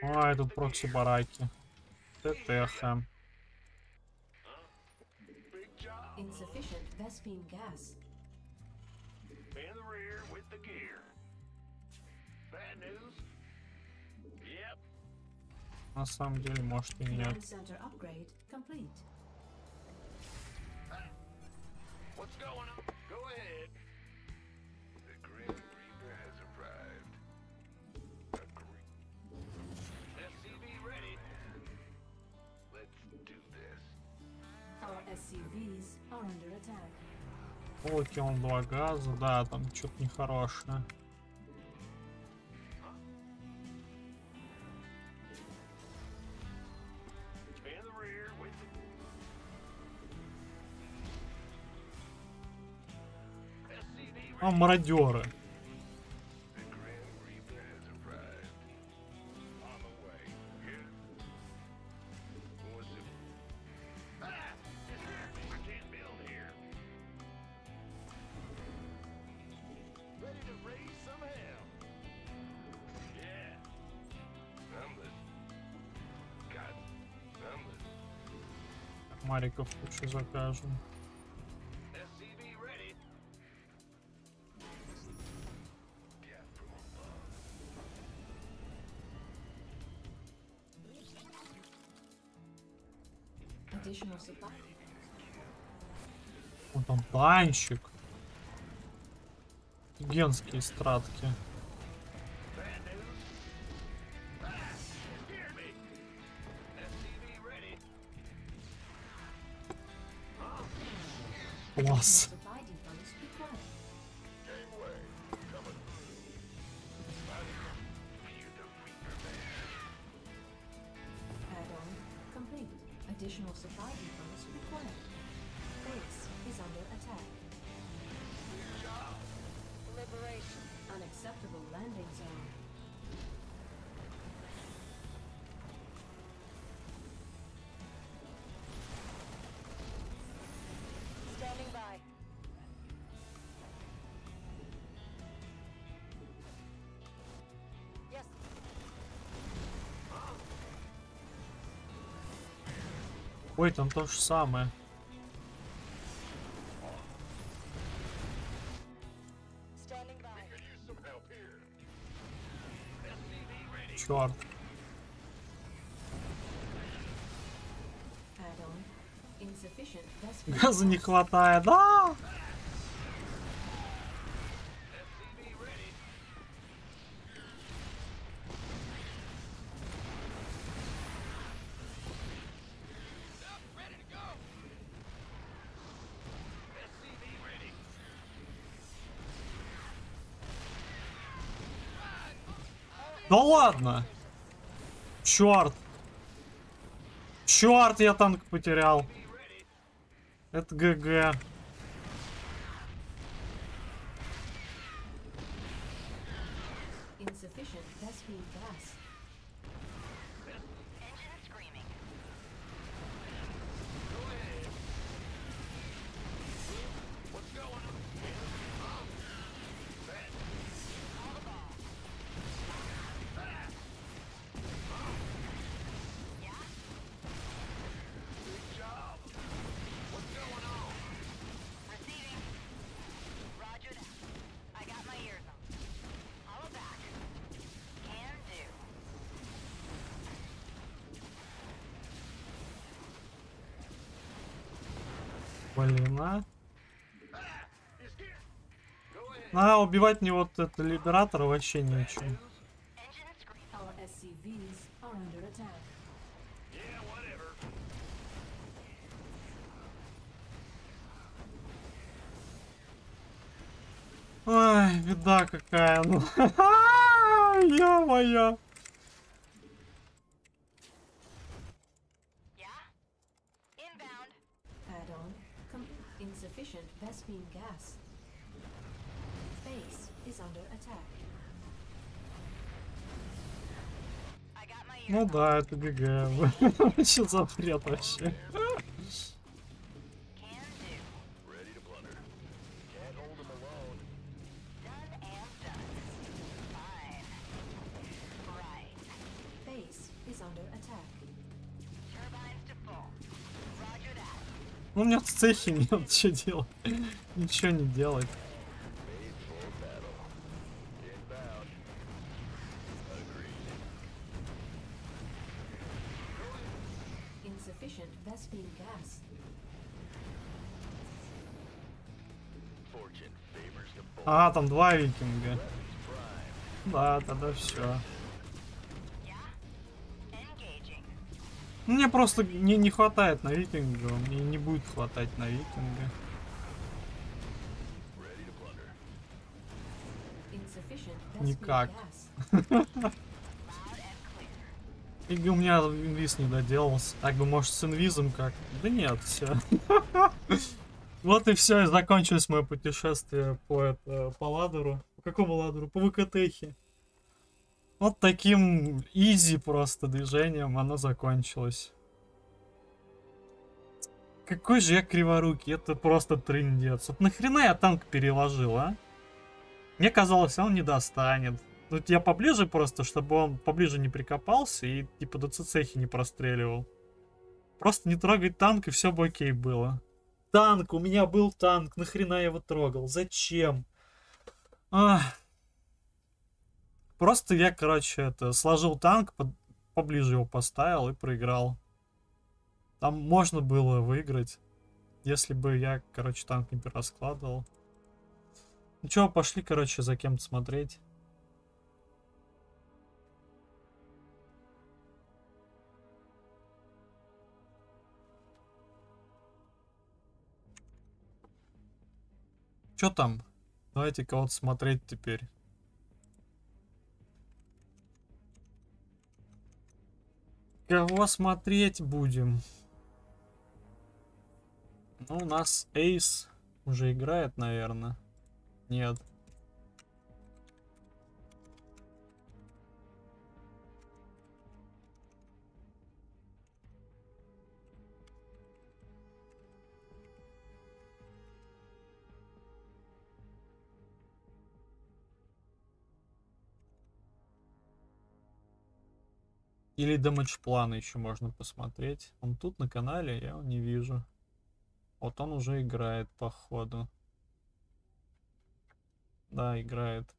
In the rear. Ай, with тут the прокси gear. бараки. ТТХ. Big job. Insufficient Vespine gas. In the rear with the gear. Bad news? Yep. На самом деле, может и нет. Command center upgrade complete. What's going on? Go ahead. Покинул два газа, да, там что-то нехорошее. А, мародеры. Мариков лучше закажем. Вот там танчик. Генские стратки. Класс. Ой, там то же самое. Черт. Газа не хватает. Да! Да ладно! Черт! Черт, я танк потерял. Это ГГ. убивать мне вот это либератора вообще нечего. Engine screaming. Our SCVs are under attack. Yeah, whatever. Ай, беда какая, ну. Ё-моё. Yeah? Inbound. Add-on com- insufficient Vespine gas. Base is under attack. I got my ears Ну on. Да, это ГГ. Что за бред вообще? Ну, у меня в цехе нет, что делать? Ничего не делать. Там два викинга. Да, тогда все. Мне просто не, не хватает на викинга. Мне не будет хватать на викинга. Никак. [laughs] И у меня инвиз не доделался. Так бы, может, с инвизом как? Да нет, все. [laughs] Вот и все, и закончилось мое путешествие по, это, по ладеру. По какому ладеру? По ВКТХе. Вот таким изи просто движением оно закончилось. Какой же я криворукий, это просто трындец. Вот нахрена я танк переложил, а? Мне казалось, он не достанет. Тут я поближе просто, чтобы он поближе не прикопался и типа до цехи не простреливал. Просто не трогать танк, и все бы окей было. Танк, у меня был танк, нахрена я его трогал? Зачем? Ах. Просто я, короче, это сложил танк, под- поближе его поставил и проиграл. Там можно было выиграть, если бы я, короче, танк не перераскладывал. Ну чё, пошли, короче, за кем-то смотреть. Чё там? Давайте кого-то смотреть теперь. Кого смотреть будем? Ну, у нас Эйс уже играет, наверное. Нет. Или дэмэдж планы еще можно посмотреть. Он тут на канале, я его не вижу. Вот он уже играет, походу. Да, играет.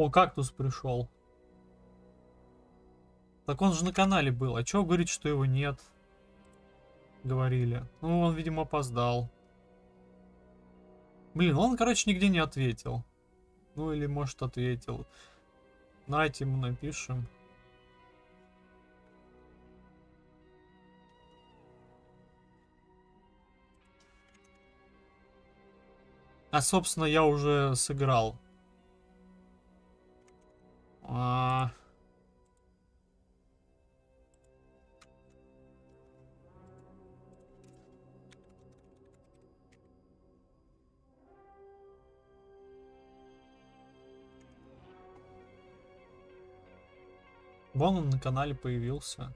О, кактус пришел. Так он же на канале был. А чё говорит, что его нет? Говорили. Ну, он, видимо, опоздал. Блин, он, короче, нигде не ответил. Ну, или, может, ответил. Найте ему напишем. А, собственно, я уже сыграл. А... Вон он на канале появился.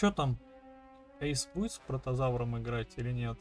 Что там? Эйс будет с протозавром играть или нет?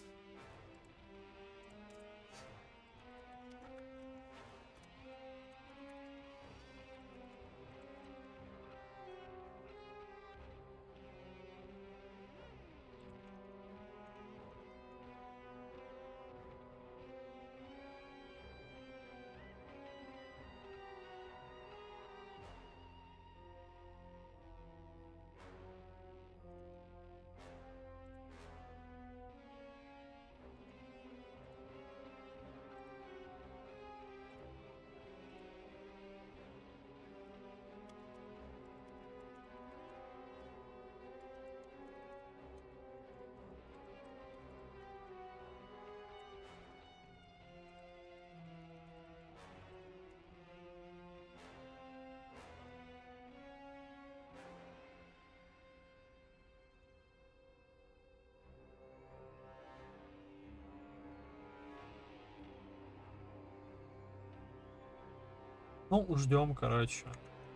Ну, ждем, короче.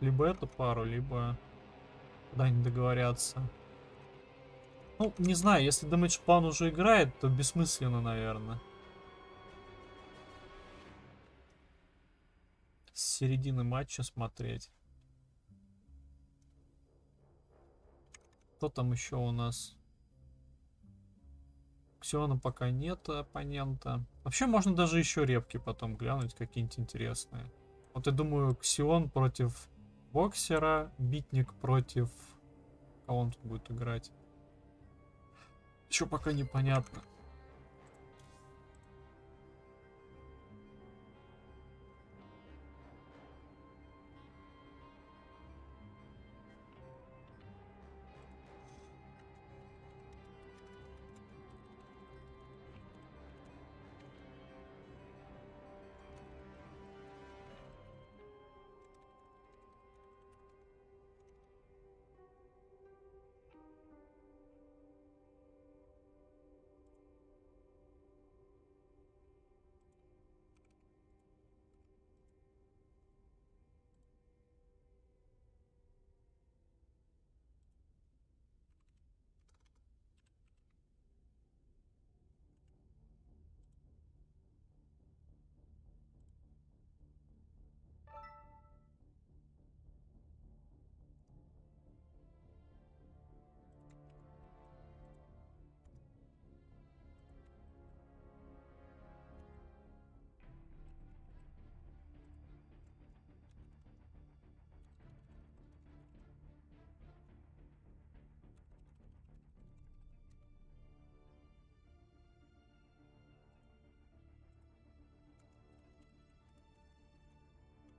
Либо эту пару, либо куда они договорятся. Ну, не знаю, если Damage Plan уже играет, то бессмысленно, наверное. С середины матча смотреть. Кто там еще у нас? Ксиона пока нет оппонента. Вообще можно даже еще репки потом глянуть, какие-нибудь интересные. Вот я думаю, Ксион против Боксера, Битник против... а он тут будет играть? Еще пока непонятно.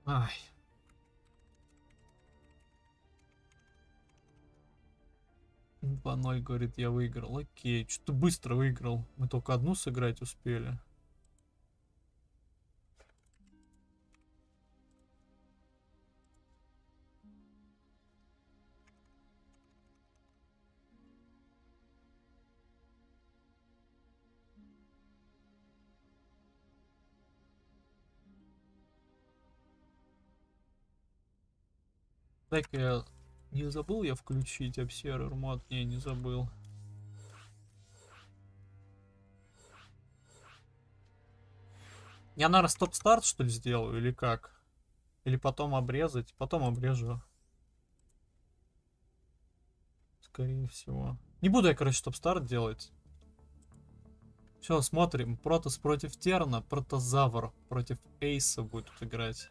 Ай. Два ноль говорит, я выиграл. Окей, что-то быстро выиграл. Мы только одну сыграть успели. Так я не забыл я включить обсервер мод? Не, не забыл. Я, наверное, стоп-старт, что ли, сделаю, или как? Или потом обрезать? Потом обрежу. Скорее всего. Не буду я, короче, стоп-старт делать. Все, смотрим. Протос против Терна. Протозавр против Эйса будет играть.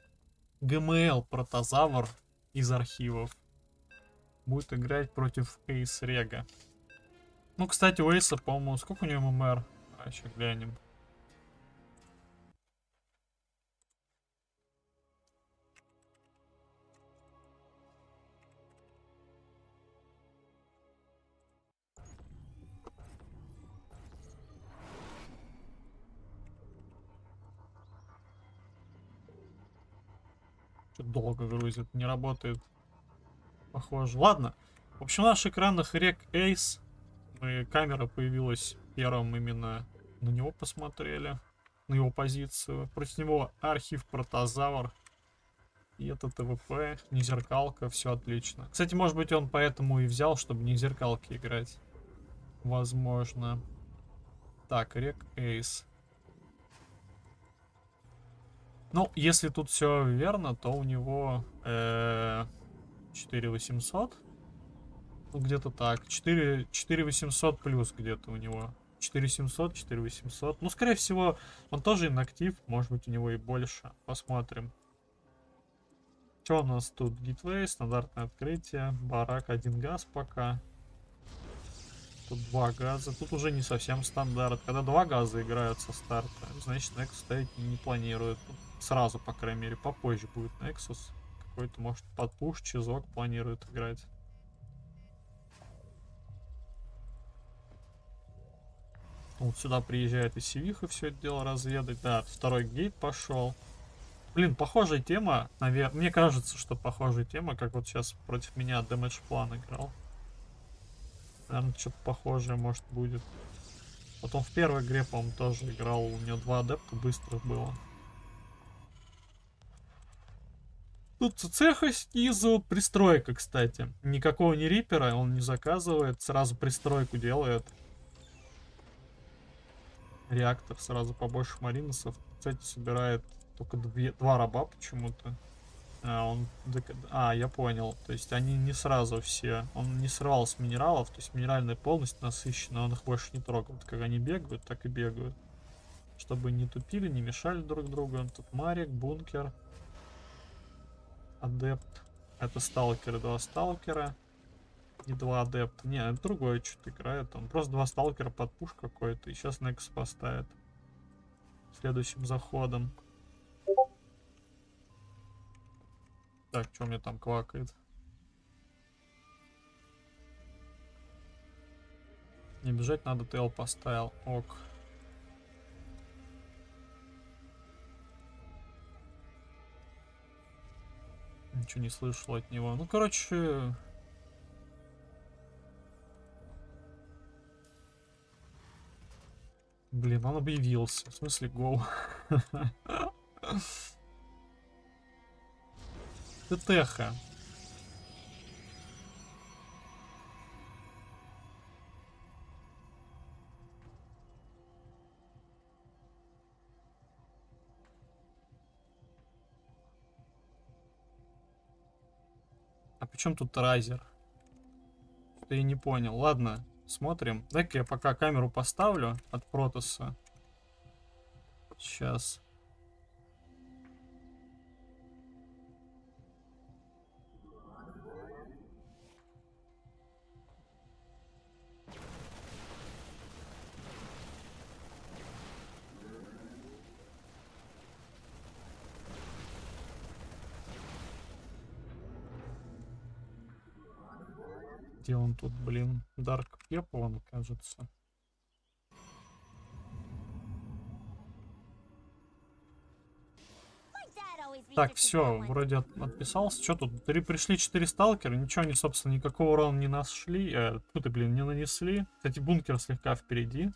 ГМЛ Протозавр из архивов. Будет играть против Эйс Рега. Ну, кстати, у Эйса, по-моему, сколько у него ММР? А, еще глянем. Долго грузит, не работает. Похоже. Ладно. В общем, на наших экранах рек Эйс. Мы, камера появилась первым именно на него посмотрели. На его позицию. Против него архив Протозавр. И это ТВП, не зеркалка, все отлично. Кстати, может быть он поэтому и взял, чтобы не зеркалки играть. Возможно. Так, рек Эйс. Ну, если тут все верно, то у него э, 4800. Ну, где-то так. 4, 4800 плюс где-то у него. 4700, 4800. Ну, скорее всего, он тоже инактив. Может быть, у него и больше. Посмотрим. Что у нас тут? Гитвей, стандартное открытие. Барак, один газ пока. Тут два газа. Тут уже не совсем стандарт. Когда два газа играют со старта, значит, Nexus ставить не планируют. Сразу, по крайней мере, попозже будет Nexus. Какой-то, может, под пуш, чизок планирует играть. Вот сюда приезжает и Севиха все это дело разведать. Да, второй гейт пошел. Блин, похожая тема, наверное. Мне кажется, что похожая тема, как вот сейчас против меня Damage Plan играл. Наверное, что-то похожее, может, будет. Потом в первой игре, по-моему, тоже играл. У него два адепта быстрых было. Тут цеха снизу, пристройка, кстати. Никакого не рипера, он не заказывает, сразу пристройку делает. Реактор сразу побольше маринусов. Кстати, собирает только две, два раба почему-то. А, он... А, я понял. То есть они не сразу все... Он не срывал с минералов, то есть минеральная полностью насыщена, он их больше не трогал. Вот как они бегают, так и бегают. Чтобы не тупили, не мешали друг другу. Тут Марик, бункер. Адепт. Это сталкеры, два сталкера. Не два адепта. Не, это другое что-то играет. Он просто два сталкера под пуш какой-то. И сейчас Некс поставит. Следующим заходом. Так, что мне там квакает? Не бежать надо, Тейл поставил. Ок. Ничего не слышал от него. Ну, короче... Блин, он объявился. В смысле, гол. [laughs] ТТХ. Почему тут райзер? Что я не понял. Ладно, смотрим. Дай-ка я пока камеру поставлю от Протоса. Сейчас. Где он тут, блин? Дарк Пепл, он кажется. Так, все, вроде от- отписался. Что тут? Три пришли четыре сталкера, ничего они, собственно, никакого урона не нашли. Э, тьфу ты, блин, не нанесли. Кстати, бункер слегка впереди.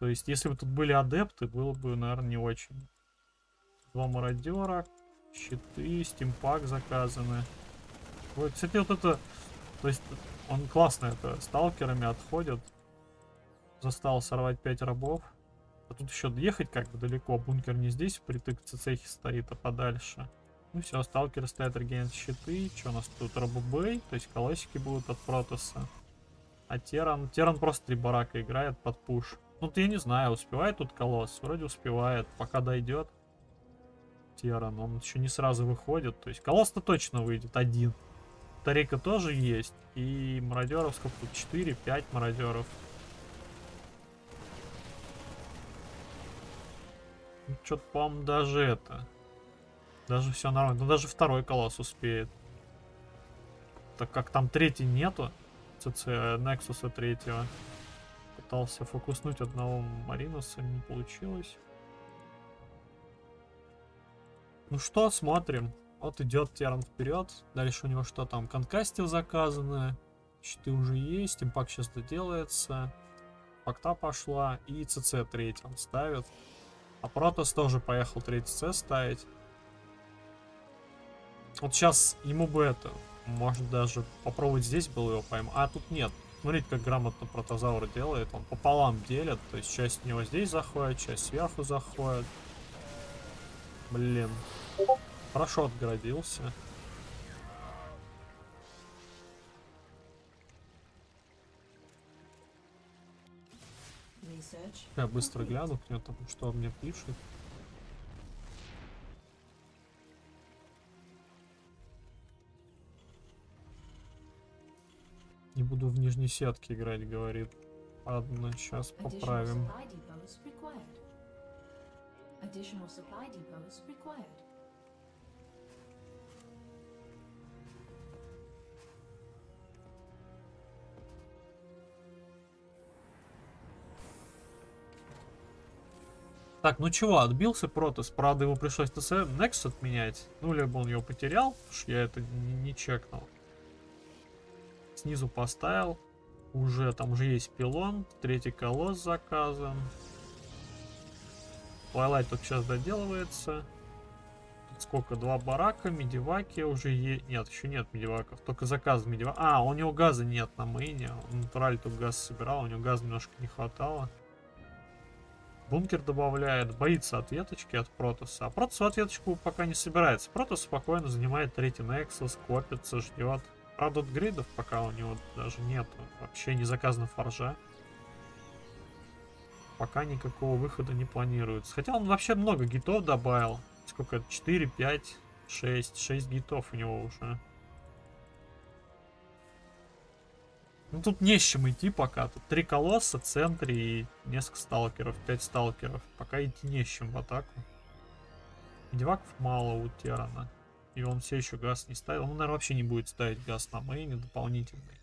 То есть, если бы тут были адепты, было бы, наверное, не очень. Два мародера, щиты, стимпак заказаны. Вот, кстати, вот это... То есть, он классно это, сталкерами отходит. Застал сорвать 5 рабов. А тут еще ехать как бы далеко. Бункер не здесь, впритык к цехе стоит, а подальше. Ну все, сталкеры стоят, регенят щиты. Что у нас тут? Робобей, то есть колосики будут от Протоса. А Теран... Теран просто три барака играет под пуш. Ну, ты я не знаю, успевает тут колосс? Вроде успевает, пока дойдет. Теран, он еще не сразу выходит. То есть колосс-то точно выйдет один. Тарика тоже есть. И мародеров сколько тут? 4-5 мародеров. Ну, Что-то, по-моему, даже это. Даже все нормально. Ну, даже второй колосс успеет. Так как там третий нету. ЦЦ Нексуса третьего. Пытался фокуснуть одного Маринуса, не получилось. Ну что, смотрим. Вот идет Теран вперед. Дальше у него что там? Конкастил заказаны. Щиты уже есть. Импак сейчас доделается. Пакта пошла. И ЦЦ третий он ставит. А Протос тоже поехал третий ЦЦ ставить. Вот сейчас ему бы это. Может даже попробовать здесь было его поймать. А тут нет. Смотрите, как грамотно протозавр делает. Он пополам делит. То есть часть у него здесь заходит, часть сверху заходит. Блин. Хорошо отгородился. Я быстро гляну к нему, что он мне пишет. Не буду в нижней сетке играть, говорит. Ладно, сейчас поправим. Additional supply depots required. Так, ну чего, отбился Протос. Правда, ему пришлось ТС Next отменять. Ну, либо он его потерял, потому что я это не, не чекнул. Снизу поставил. Уже, там уже есть пилон. Третий колосс заказан. Twilight тут сейчас доделывается. Тут сколько? Два барака, медиваки уже есть. Нет, еще нет медиваков. Только заказ медивак. А, у него газа нет на мейне. Он натурально тут газ собирал, у него газа немножко не хватало. Бункер добавляет, боится ответочки от Протоса. А Протос ответочку пока не собирается. Протос спокойно занимает третий Nexus, копится, ждет. Правда, апгрейдов пока у него даже нету. Вообще не заказана форжа. Пока никакого выхода не планируется. Хотя он вообще много гитов добавил. Сколько? это? 4, 5, 6. 6 гитов у него уже. Ну тут не с чем идти пока. Тут три колосса, центре и несколько сталкеров, пять сталкеров. Пока идти не с чем в атаку. Деваков мало у Терана. И он все еще газ не ставил. Он, наверное, вообще не будет ставить газ на мейне дополнительный.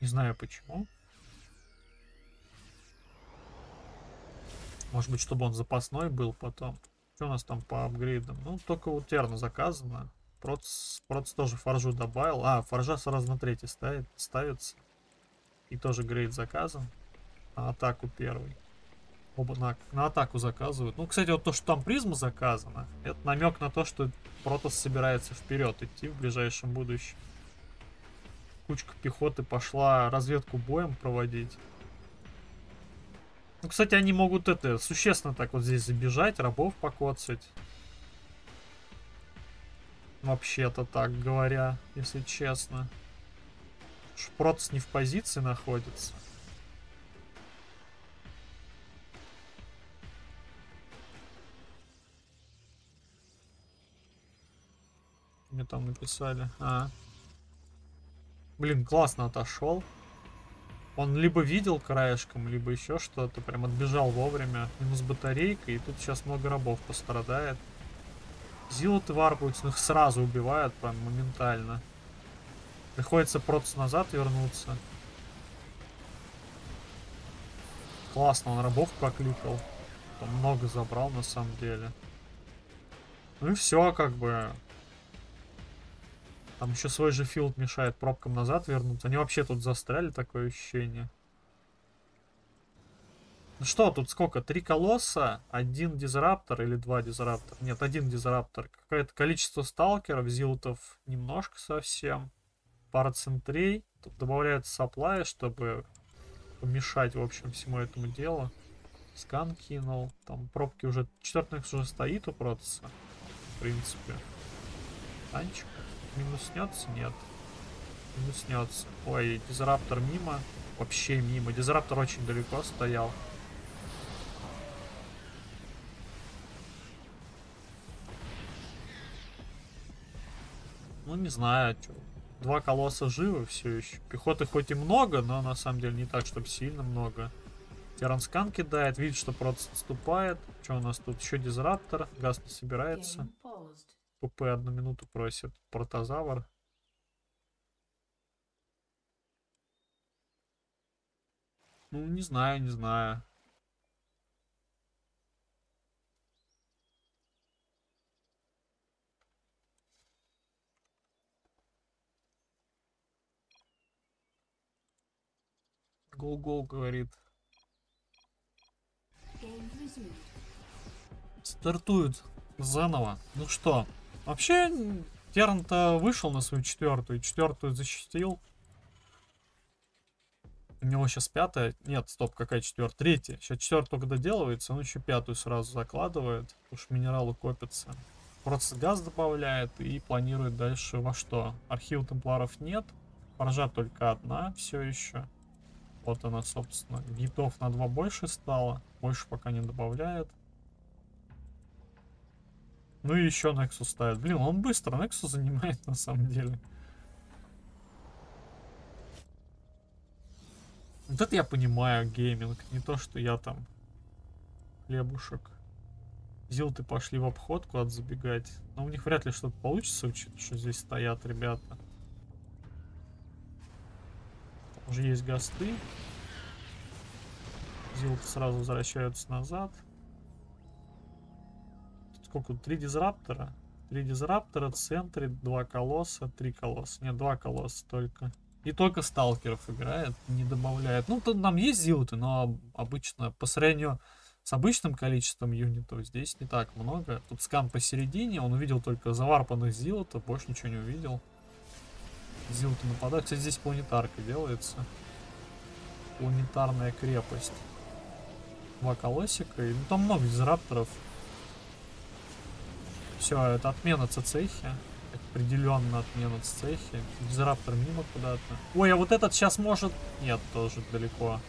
Не знаю почему. Может быть, чтобы он запасной был потом. Что у нас там по апгрейдам? Ну, только у Терна заказано. Проц, Проц тоже форжу добавил. А, форжа сразу на третий ставит, ставится. И тоже грейд заказан. На атаку первый. Оба на, на атаку заказывают. Ну, кстати, вот то, что там призма заказана, это намек на то, что Протос собирается вперед идти в ближайшем будущем. Кучка пехоты пошла разведку боем проводить. Ну, кстати, они могут это существенно так вот здесь забежать, рабов покоцать. Вообще-то так говоря, если честно. Шпроц не в позиции находится. Мне там написали. А. Блин, классно отошел. Он либо видел краешком, либо еще что-то. Прям отбежал вовремя. Минус батарейка. И тут сейчас много рабов пострадает. Зилоты варпаются, их сразу убивают прям моментально. Приходится просто назад вернуться. Классно, он рабов прокликал. Там много забрал на самом деле. Ну и все, как бы. Там еще свой же филд мешает пробкам назад вернуться. Они вообще тут застряли, такое ощущение. Ну что, тут сколько? Три колосса, один дизраптор или два дизраптора? Нет, один дизраптор. Какое-то количество сталкеров, зилтов немножко совсем. Пара центрей. Тут добавляются саплаи, чтобы помешать, в общем, всему этому делу. Скан кинул. Там пробки уже... Четвертый уже стоит у протаса. В принципе. Танчик. Минуснется? Нет. Минуснется. Ой, дизраптор мимо. Вообще мимо. Дизраптор очень далеко стоял. Ну, не знаю, чё. Два колосса живы все еще. Пехоты хоть и много, но на самом деле не так, чтобы сильно много. Теранскан кидает, видит, что протс отступает. Что у нас тут? Еще дизраптор. Газ не собирается. ПП одну минуту просит. Протозавр. Ну, не знаю, не знаю. Гол-гол, говорит. Стартует заново. Ну что, вообще Терн-то вышел на свою четвертую, четвертую защитил. У него сейчас пятая. Нет, стоп, какая четвертая? Третья. Сейчас четвертая только доделывается, он еще пятую сразу закладывает. Уж минералы копятся. Просто газ добавляет и планирует дальше во что? Архива темпларов нет. Поржа только одна все еще. Вот она, собственно. Гитов на два больше стало. Больше пока не добавляет. Ну и еще Nexus ставит. Блин, он быстро Nexus занимает [laughs] на самом деле. Вот это я понимаю гейминг. Не то, что я там хлебушек. Зилты пошли в обход куда-то забегать. Но у них вряд ли что-то получится, учитывая, что здесь стоят ребята. Уже есть гасты. Зилты сразу возвращаются назад. Сколько? Три дизраптора. Три дизраптора, центре, два колосса, три колосса. Нет, два колосса только. И только сталкеров играет, не добавляет. Ну, тут нам есть зилты, но обычно по сравнению с обычным количеством юнитов здесь не так много. Тут скам посередине, он увидел только заварпанных зилотов, больше ничего не увидел. Зилты нападают. Кстати, здесь планетарка делается. Планетарная крепость. Два колосика. И, ну, там много дизрапторов. Все, это отмена цехи. Определенно отмена цехи. Дизраптор мимо куда-то. Ой, а вот этот сейчас может... Нет, тоже далеко.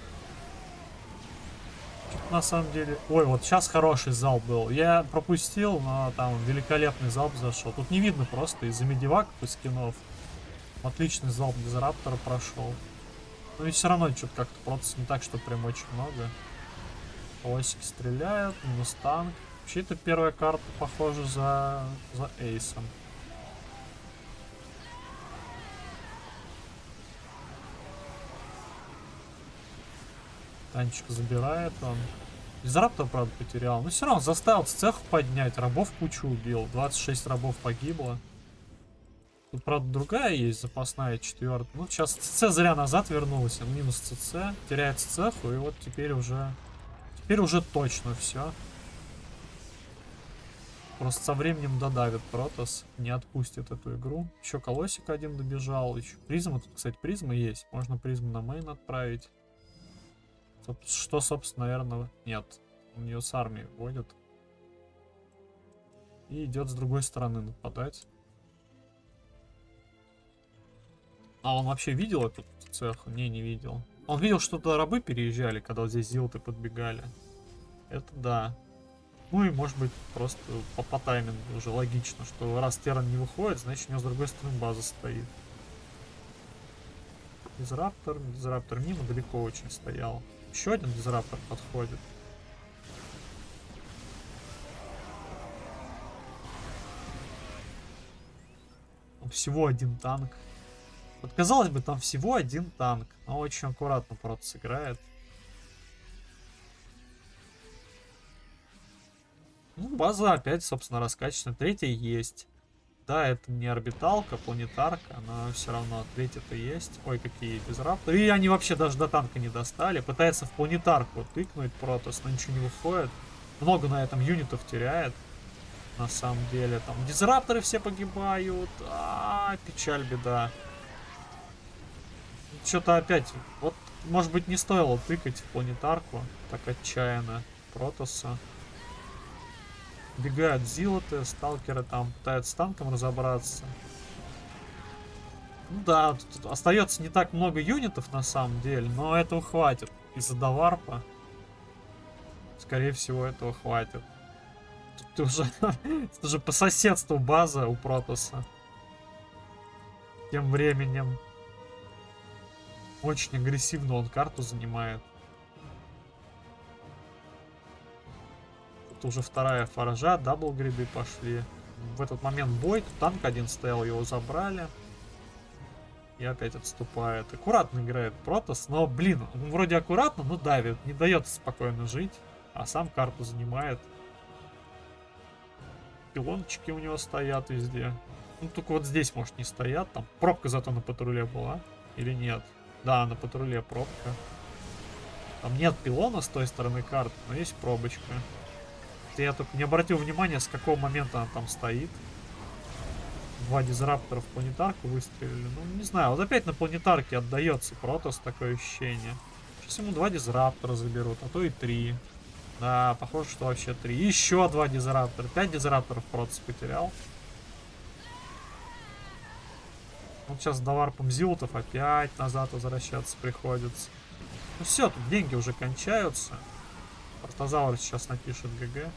На самом деле... Ой, вот сейчас хороший залп был. Я пропустил, но там великолепный залп зашел. Тут не видно просто из-за медивак по скинов. Отличный залп Дизраптора прошел. Но ведь все равно что-то как-то просто не так, что прям очень много. Лосики стреляют, минус танк. Вообще это первая карта, похоже, за, за эйсом. Танчик забирает он. Дизраптор, правда, потерял. Но все равно заставил цех поднять. Рабов кучу убил. 26 рабов погибло. Тут, правда, другая есть, запасная четвертая. Ну, сейчас ЦЦ зря назад вернулся. Минус ЦЦ. Теряет цеху. И вот теперь уже... Теперь уже точно все. Просто со временем додавит Протос. Не отпустит эту игру. Еще колосик один добежал. Еще призма. Тут, кстати, призма есть. Можно призму на мейн отправить. Что, собственно, наверное, нет. Он ее с армией водит. И идет с другой стороны нападать. А он вообще видел эту цеху? Не, не видел. Он видел, что туда рабы переезжали, когда вот здесь зилты подбегали. Это да. Ну и может быть просто по, по таймингу уже логично, что раз Терран не выходит, значит у него с другой стороны база стоит. Дизраптор, дизраптор мимо далеко очень стоял. Еще один дизраптор подходит. Всего один танк. Вот казалось бы, там всего один танк, но очень аккуратно просто сыграет. Ну, база опять, собственно, раскачана. Третья есть. Да, это не орбиталка, планетарка, но все равно третья-то есть. Ой, какие безрапторы. И они вообще даже до танка не достали. Пытается в планетарку тыкнуть Протос, но ничего не выходит. Много на этом юнитов теряет. На самом деле. Там дизрапторы все погибают. А, печаль, беда. Что-то опять... Вот, может быть, не стоило тыкать в планетарку. Так отчаянно. Протоса. Бегают зилоты, сталкеры там пытаются с танком разобраться. Ну да, тут остается не так много юнитов на самом деле, но этого хватит. Из-за доварпа. Скорее всего, этого хватит. Тут уже, [laughs] тут уже по соседству база у Протоса. Тем временем. Очень агрессивно он карту занимает. Тут уже вторая форжа, даблгриды пошли. В этот момент бой, тут танк один стоял, его забрали. И опять отступает. Аккуратно играет Протос, но, блин, он вроде аккуратно, но давит. Не дает спокойно жить, а сам карту занимает. Пилончики у него стоят везде. Ну, только вот здесь, может, не стоят. Там пробка зато на патруле была. Или нет? Да, на патруле пробка. Там нет пилона с той стороны карты, но есть пробочка. Я только не обратил внимания, с какого момента она там стоит. Два дизраптора в планетарку выстрелили. Ну, не знаю, вот опять на планетарке отдается Протос такое ощущение. Сейчас ему два дизраптора заберут, а то и три. Да, похоже, что вообще три. Еще два дизраптора. Пять дизрапторов Протос потерял. Вот сейчас до варпом зилтов опять назад возвращаться приходится. Ну все, тут деньги уже кончаются. Протозавр сейчас напишет ГГ.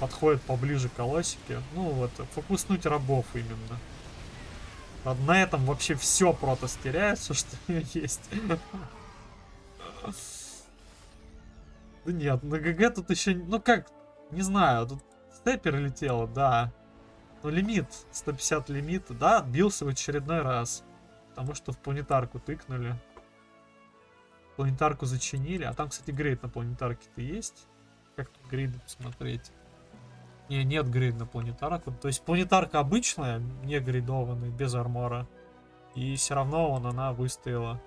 Подходит поближе к колосике. Ну вот, фокуснуть рабов именно. Правда, На этом вообще все протос теряется, [laughs] что есть. Да нет, на ГГ тут еще... Ну как, не знаю, тут степер летела, да. Но лимит, 150 лимит, да, отбился в очередной раз. Потому что в планетарку тыкнули. Планетарку зачинили. А там, кстати, грейд на планетарке-то есть. Как тут грейды посмотреть? Не, нет грейд на планетарку. То есть планетарка обычная, не грейдованная, без армора. И все равно он, она выстояла.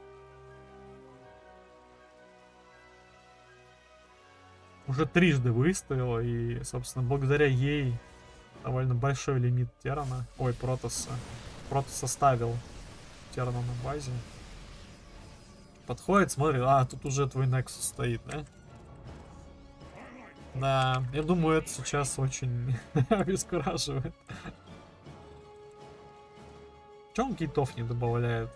Уже трижды выстояла, и, собственно, благодаря ей довольно большой лимит Терана. Ой, Протоса. Протос оставил Терана на базе. Подходит, смотрит, а, тут уже твой Nexus стоит, да? Да, я думаю, это сейчас очень [laughs] обескураживает. Че он гейтов не добавляет?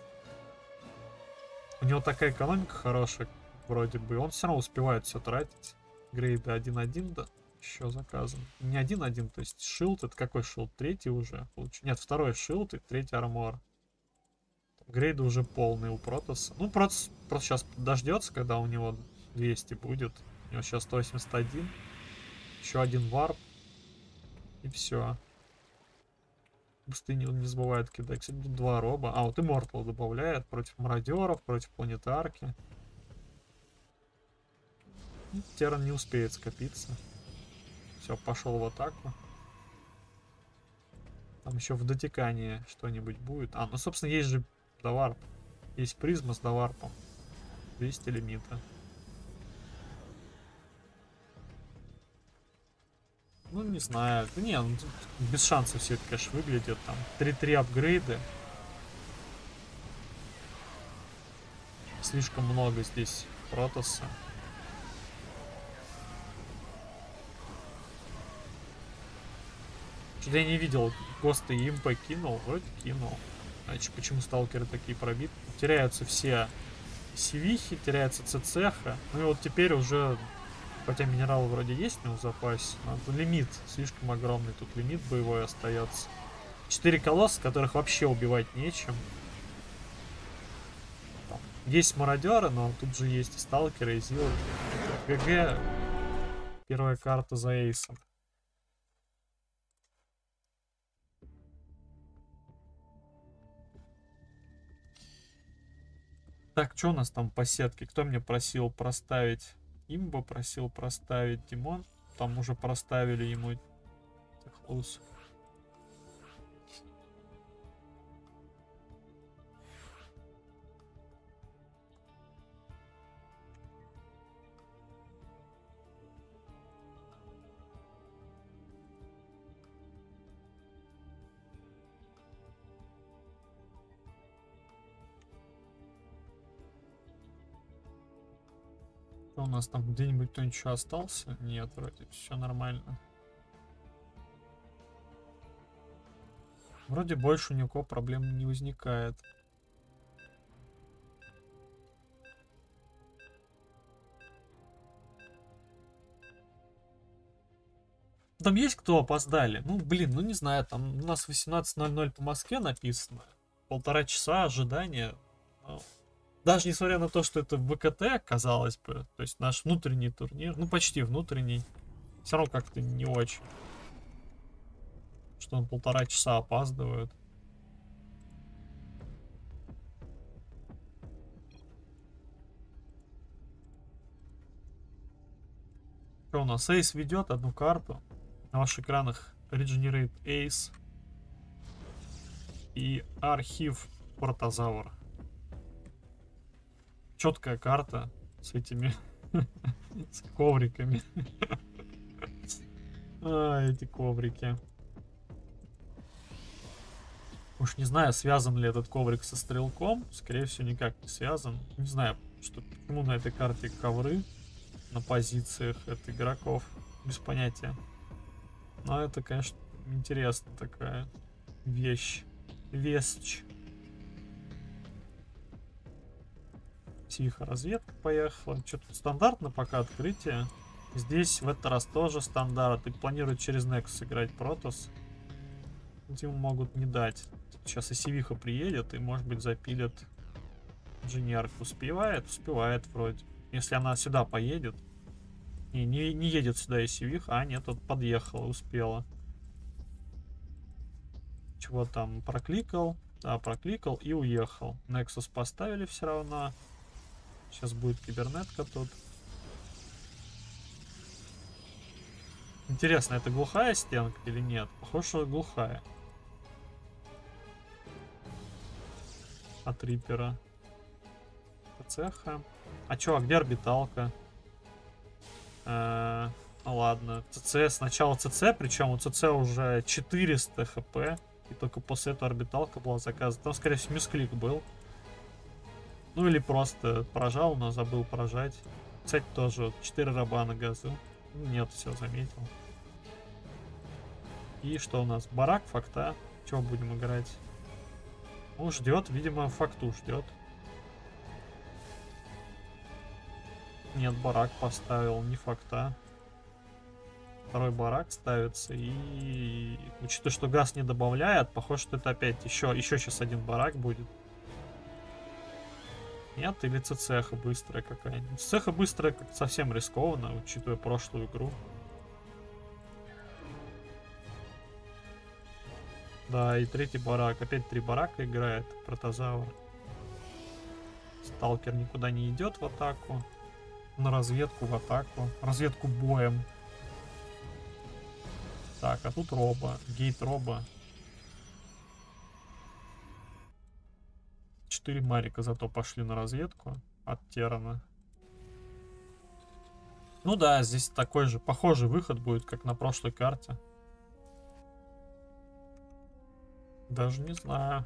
У него такая экономика хорошая, вроде бы. Он все равно успевает все тратить. Грейды 1-1, да. еще заказан. Не один-один, то есть шилд, это какой шилд? Третий уже? получ- Нет, второй шилд и третий армор. Грейды уже полные у Протоса. Ну, Протос просто сейчас дождется, когда у него 200 будет. У него сейчас 181. Еще один варп. И все. Пустыни он не забывает кидать. Кстати, тут два роба. А, вот и Мортал добавляет против мародеров, против планетарки. Теран не успеет скопиться. Все, пошел в атаку. Там еще в дотекании что-нибудь будет. А, ну, собственно, есть же До warp. Есть призма с до warp ом. 200 лимита. Ну, не знаю. Да не, ну, без шансов все это, конечно, выглядит. Там 3-3 апгрейды. Слишком много здесь протосса. Что-то я не видел, Госты импа кинул, вроде кинул. Значит, почему сталкеры такие пробиты? Теряются все сивихи, теряется цеха. Ну и вот теперь уже, хотя минерал вроде есть у него в запасе, но лимит слишком огромный, тут лимит боевой остается. Четыре колосса, которых вообще убивать нечем. Есть мародеры, но тут же есть и сталкеры, и зилы. ГГ. Первая карта за эйсом. Так, что у нас там по сетке? Кто мне просил проставить? Имба просил проставить Димон. Там уже проставили ему Техлус. Нас там где-нибудь кто-нибудь еще остался? Нет, вроде все нормально. Вроде больше у него проблем не возникает. Там есть кто опоздали? Ну, блин, ну не знаю, там у нас 18.00 по Москве написано. Полтора часа ожидания. Ну, даже несмотря на то, что это ВКТ, казалось бы, то есть наш внутренний турнир, ну почти внутренний, все равно как-то не очень. Что он полтора часа опаздывает. Что у нас? Ace ведет одну карту. На ваших экранах Regenerate Ace и архив Протозавр четкая карта с этими [laughs] с ковриками. [laughs] а, эти коврики. Уж не знаю, связан ли этот коврик со стрелком. Скорее всего, никак не связан. Не знаю, что, почему на этой карте ковры на позициях от игроков. Без понятия. Но это, конечно, интересная такая вещь. Вещь. Тихо, разведка поехала. Что тут стандартно пока открытие. Здесь в этот раз тоже стандарт. И планируют через Nexus играть Протос. Ему могут не дать. Сейчас и Сивиха приедет и, может быть, запилит инженерку. Успевает? Успевает вроде. Если она сюда поедет. Не, не, не едет сюда и Сивиха. А, нет, вот подъехала, успела. Чего там? Прокликал. Да, прокликал и уехал. Nexus поставили все равно. Сейчас будет кибернетка тут. Интересно, это глухая стенка или нет? Похоже, глухая. От Рипера. Цеха. А чё, а где орбиталка? Э -э ну ладно. ЦЦ, сначала ЦЦ, причем у ЦЦ уже 400 хп. И только после этого орбиталка была заказана. Там, скорее всего, мисклик был. Ну или просто прожал, но забыл прожать. Кстати, тоже вот 4 раба на газу. Ну, нет, все, заметил. И что у нас? Барак, факта. Чего будем играть? Он ждет, видимо, факту ждет. Нет, барак поставил, не факта. второй барак ставится. И учитывая, что газ не добавляет, похоже, что это опять еще, еще сейчас один барак будет. Нет, или цеха быстрая какая-нибудь. Цеха быстрая как совсем рискованно, учитывая прошлую игру. Да, и третий барак. Опять три барака играет протозавр. Сталкер никуда не идет в атаку. На разведку в атаку. Разведку боем. Так, а тут роба. Гейт роба. Четыре марика зато пошли на разведку от Терана. Ну да, здесь такой же, похожий выход будет, как на прошлой карте. Даже не знаю.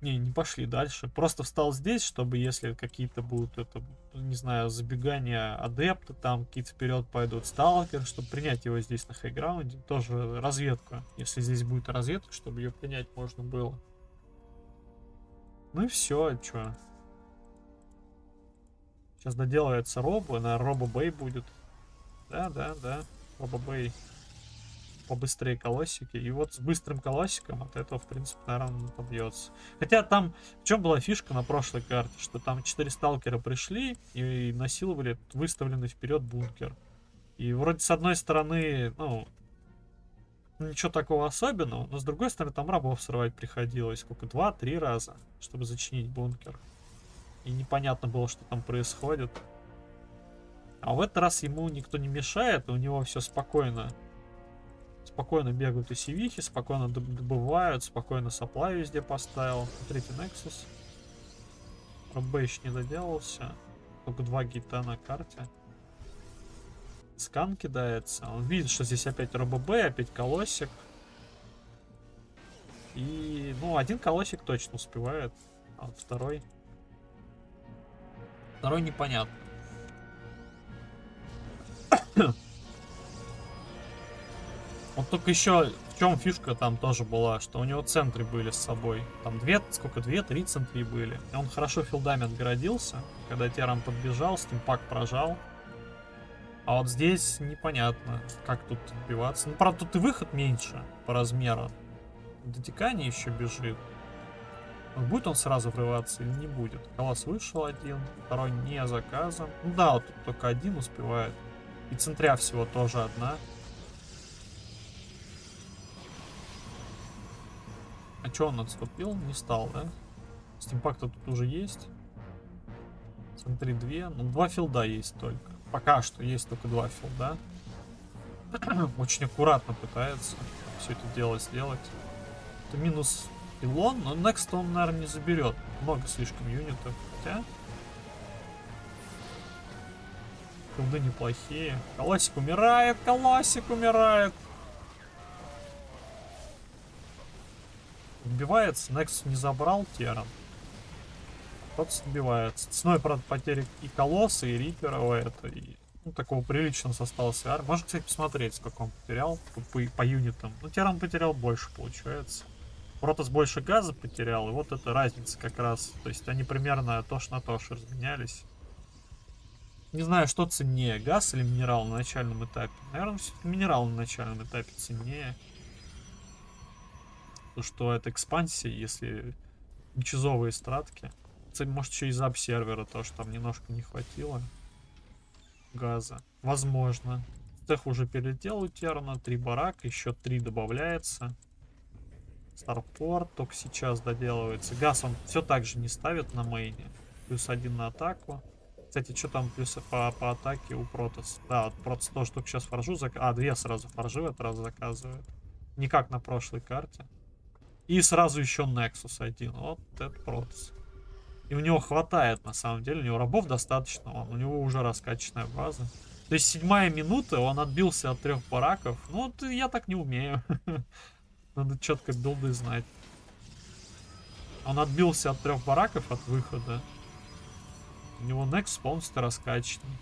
Не, не пошли дальше. Просто встал здесь, чтобы если какие-то будут, это, не знаю, забегания адепта, там какие-то вперед пойдут сталкер, чтобы принять его здесь на хайграунде. Тоже разведка. Если здесь будет разведка, чтобы ее принять можно было. Ну и все, что. Сейчас доделается Робо, на Робо Бэй будет. Да, да, да. Робо Бэй побыстрее колосики. И вот с быстрым колосиком от этого, в принципе, наверное, побьется. Хотя там, в чем была фишка на прошлой карте, что там 4 сталкера пришли и насиловали выставленный вперед бункер. И вроде с одной стороны, ну, ничего такого особенного, но с другой стороны там рабов срывать приходилось. Сколько? Два-три раза, чтобы зачинить бункер. И непонятно было, что там происходит. А в этот раз ему никто не мешает, у него все спокойно Спокойно бегают и сивихи, спокойно добывают, спокойно сапла везде поставил. Третий Nexus. РБ не доделался. Только два гита на карте. Скан кидается. Он видит, что здесь опять РББ, опять колосик. И, ну, один колосик точно успевает, а вот второй... Второй непонятно. Вот только еще в чем фишка там тоже была, что у него центры были с собой. Там две, сколько, две, три центри были. И он хорошо филдами отгородился. Когда Теран подбежал, стимпак прожал. А вот здесь непонятно, как тут отбиваться. Ну, правда, тут и выход меньше по размеру. Дотекание еще бежит. Будет он сразу врываться или не будет? Колосс вышел один, второй не заказан. Ну да, вот тут только один успевает. И центря всего тоже одна. А что он отступил? Не стал, да? Стимпакта тут уже есть. Смотри, две. Ну, два филда есть только. Пока что есть только два филда. [clears throat] Очень аккуратно пытается все это дело сделать. Это минус пилон, но next он, наверное, не заберет. Много слишком юнитов. Хотя... Филды неплохие. Колосик умирает, колосик умирает. Убивается, Nexus не забрал Теран. Тот сбивается. Ценой, правда, потери и Колосса, и Рипера, о, это, и ну, такого приличного остался армии. Можно, кстати, посмотреть, сколько он потерял по, по, по юнитам. Ну, Теран потерял больше, получается. Протас больше газа потерял, и вот эта разница как раз. То есть они примерно тош на тош разменялись. Не знаю, что ценнее, газ или минерал на начальном этапе. Наверное, минерал на начальном этапе ценнее. То, что это экспансия, если чизовые стратки. Может, еще из обсервера, то, что там немножко не хватило газа. Возможно. Тех уже перелетел у Терна, три барака, еще три добавляется. Старпорт только сейчас доделывается. Газ он все так же не ставит на мейне. Плюс один на атаку. Кстати, что там плюсы по, по атаке у Протос? Да, вот Протос тоже только сейчас форжу зак... А, две сразу форжи в этот раз заказывает. Не как на прошлой карте. И сразу еще Nexus один. Вот это Протас. И у него хватает, на самом деле. У него рабов достаточно. Он, у него уже раскачанная база. То есть седьмая минута, он отбился от трех бараков. Ну, вот я так не умею. [laughs] Надо четко билды знать. Он отбился от трех бараков от выхода. У него Nexus полностью раскачанный.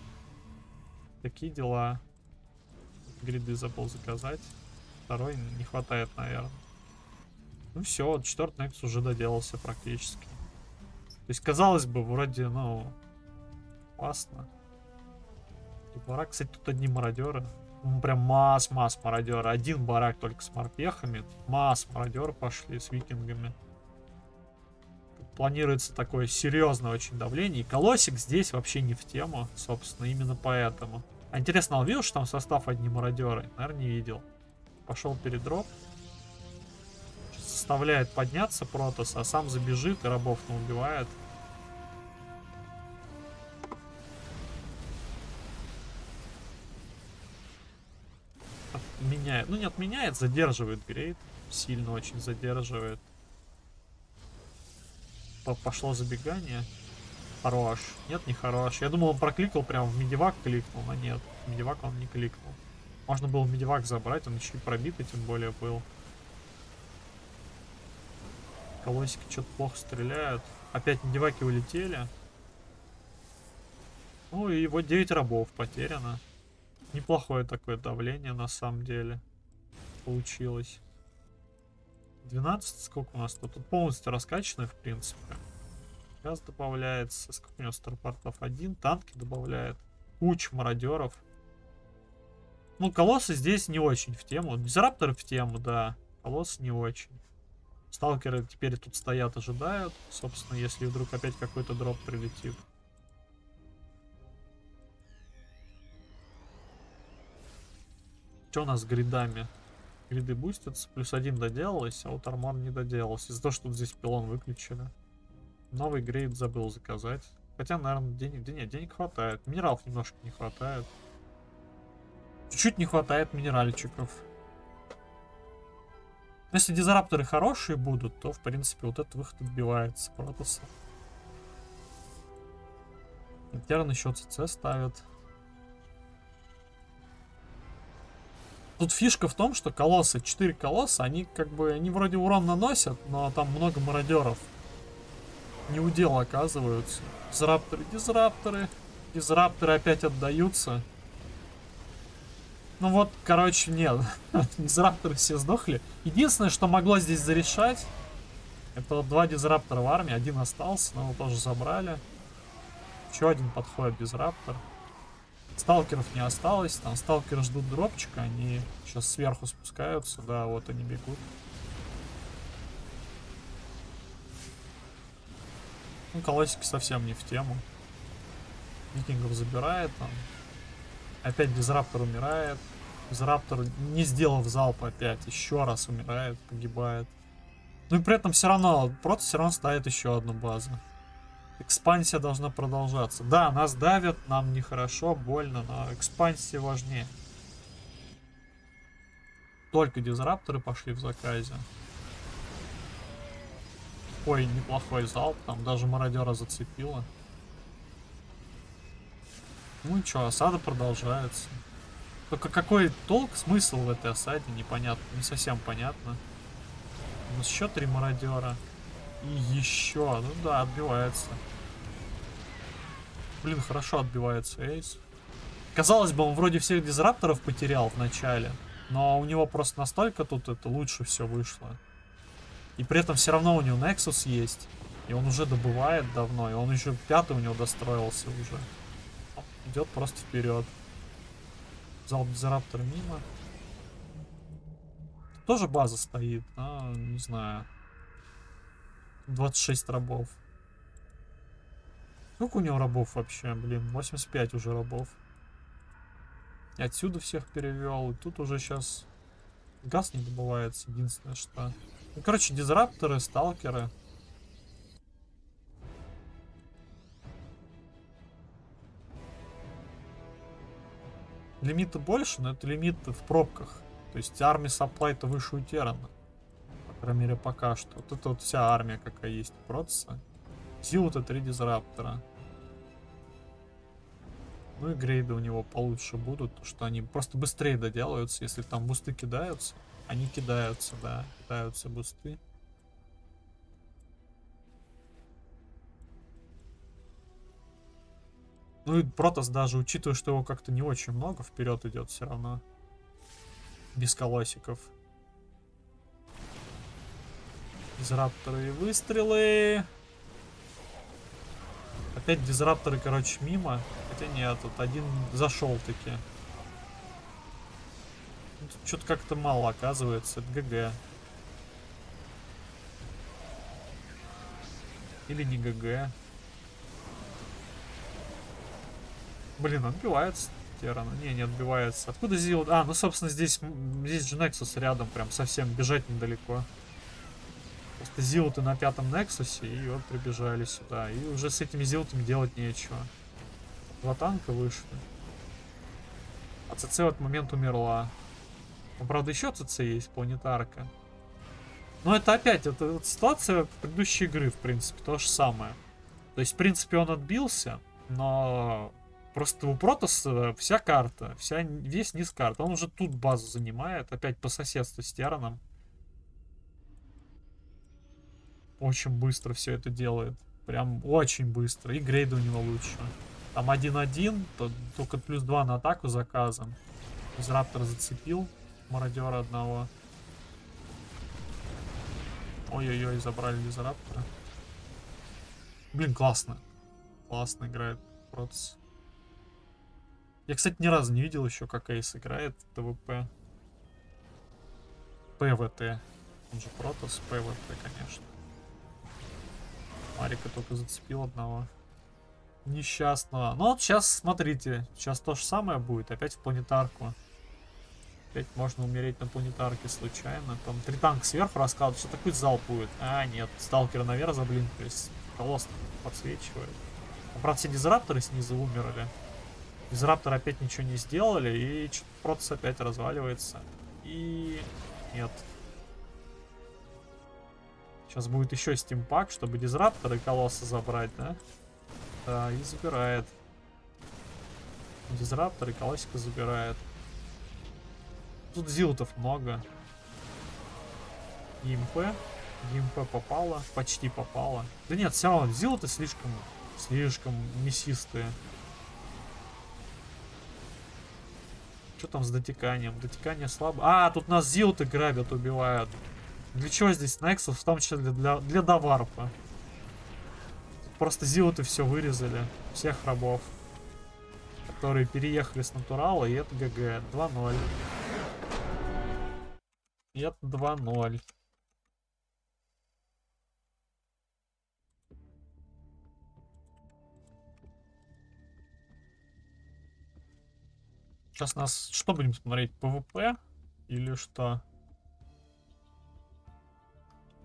Такие дела. Гриды забыл заказать. Второй не хватает, наверное. Ну все, четвертый Nexus уже доделался практически. То есть, казалось бы, вроде, ну, классно. барак. Кстати, тут одни мародеры. Ну, прям масс-масс мародеры. Один барак только с морпехами. Масс мародеры пошли с викингами. Планируется такое серьезное очень давление. И колосик здесь вообще не в тему, собственно, именно поэтому. А интересно, он видел, что там состав одни мародеры? Наверное, не видел. Пошел передроп. Заставляет подняться Протос, а сам забежит и рабов убивает. Отменяет. Ну не отменяет, задерживает грейд. Сильно очень задерживает. По- Пошло забегание. Хорош. Нет, не хорош. Я думал, он прокликал прям в медивак кликнул, но нет. В медивак он не кликнул. Можно было медивак забрать, он еще и пробитый тем более был. Колосики что-то плохо стреляют. Опять медиваки улетели. Ну и вот 9 рабов потеряно. Неплохое такое давление на самом деле. Получилось. 12, сколько у нас тут? Тут полностью раскачано, в принципе. Газ добавляется. Сколько у него старпортов? Один. Танки добавляет. Куча мародеров. Ну, колоссы здесь не очень в тему. Дизрапторы в тему, да. Колоссы не очень. Сталкеры теперь тут стоят, ожидают. Собственно, если вдруг опять какой-то дроп прилетит. Что у нас с гридами? Гриды бустятся. Плюс один доделалось, а вот армор не доделался. Из-за того, что здесь пилон выключили. Новый грейд забыл заказать. Хотя, наверное, денег... Да нет, денег хватает. Минералов немножко не хватает. Чуть-чуть не хватает минеральчиков. Но Если дизрапторы хорошие будут, то, в принципе, вот этот выход отбивается Протоса. Терн еще ЦЦ ставят. Тут фишка в том, что колоссы, 4 колосса, они как бы, они вроде урон наносят, но там много мародеров. Не удел оказываются. Дизрапторы, дизрапторы. Дизрапторы опять отдаются. Ну вот, короче, нет. [laughs] Дизрапторы все сдохли. Единственное, что могло здесь зарешать, это два дизраптора в армии. Один остался, но его тоже забрали. Еще один подходит дизраптор. Сталкеров не осталось. Там сталкеры ждут дропчика. Они сейчас сверху спускаются. Да, вот они бегут. Ну, колосики совсем не в тему. Викингов забирает там. Опять дизраптор умирает. Дизраптор, не сделав залп опять, еще раз умирает, погибает. Ну и при этом все равно, просто все равно ставит еще одну базу. Экспансия должна продолжаться. Да, нас давят, нам нехорошо, больно, но экспансия важнее. Только дизрапторы пошли в заказе. Ой, неплохой залп, там даже мародера зацепило. Ну чё, осада продолжается. Только какой толк, смысл в этой осаде, непонятно, не совсем понятно. У нас еще три мародера. И еще, ну да, отбивается. Блин, хорошо отбивается Эйс. Казалось бы, он вроде всех дизрапторов потерял в начале. Но у него просто настолько тут это лучше все вышло. И при этом все равно у него Nexus есть. И он уже добывает давно. И он еще пятый у него достроился уже. Идет просто вперед. Залп дизраптора мимо. Тут тоже база стоит, но не знаю. 26 рабов. Сколько у него рабов вообще? Блин, 85 уже рабов. И отсюда всех перевел. И тут уже сейчас газ не добывается, единственное что. Ну, короче, дизрапторы, сталкеры. Лимиты больше, но это лимит в пробках. То есть армия сапплай-то выше у Терана. По крайней мере, пока что. Вот это вот вся армия, какая есть у Протаса. Силу-то 3 дизраптора. Ну и грейды у него получше будут, что они просто быстрее доделаются. Если там бусты кидаются, они кидаются, да, кидаются бусты. Ну и Протас даже, учитывая, что его как-то не очень много, вперед идет все равно. Без колосиков. Дизрапторы и выстрелы. Опять дизрапторы, короче, мимо. Хотя нет, тут один зашел таки. Что-то как-то мало оказывается. Это ГГ. Или не ГГ. Блин, отбивается Террана. Не, не отбивается. Откуда Зил? А, ну, собственно, здесь, здесь же Nexus рядом, прям совсем бежать недалеко. Просто зилты на пятом Нексусе, и вот прибежали сюда. И уже с этими зилтами делать нечего. Два танка вышли. А ЦЦ в этот момент умерла. Ну, правда, еще ЦЦ есть, планетарка. Но это опять, это вот ситуация предыдущей игры, в принципе, то же самое. То есть, в принципе, он отбился, но просто у Протоса вся карта, вся, весь низ карты. Он уже тут базу занимает, опять по соседству с Тераном. Очень быстро все это делает. Прям очень быстро. И грейд у него лучше. Там 1-1, то только плюс 2 на атаку заказан. Раптор зацепил мародера одного. Ой-ой-ой, забрали Дизраптора. Блин, классно. Классно играет Протос. Я, кстати, ни разу не видел еще, как Эйс играет ТВП. ПВТ. Он же Протос, ПВТ, конечно. Марика только зацепил одного. Несчастного. Ну вот сейчас, смотрите, сейчас то же самое будет. Опять в планетарку. Опять можно умереть на планетарке случайно. Там три танка сверху раскладывают. Что такой зал будет? А, нет. Сталкеры наверх заблинкались. Колосс подсвечивает. А, правда, все дизрапторы снизу умерли. Дизрапторы опять ничего не сделали. И протосс опять разваливается. И... Нет. Сейчас будет еще стимпак, чтобы дизрапторы и колосса забрать, да? Да, и забирает. Дизраптор и колосика забирает. Тут зилотов много. EMP. EMP попало. Почти попало. Да нет, все равно зилоты слишком, слишком мясистые. Что там с дотеканием? Дотекание слабо. А, тут нас зилты грабят, убивают. Для чего здесь Nexus? В том числе для, для, для доварпа. Тут просто зилты все вырезали. Всех рабов. Которые переехали с натурала. И это ГГ. 2-0. И это 2-0. Сейчас нас... Что будем смотреть? PvP? Или что?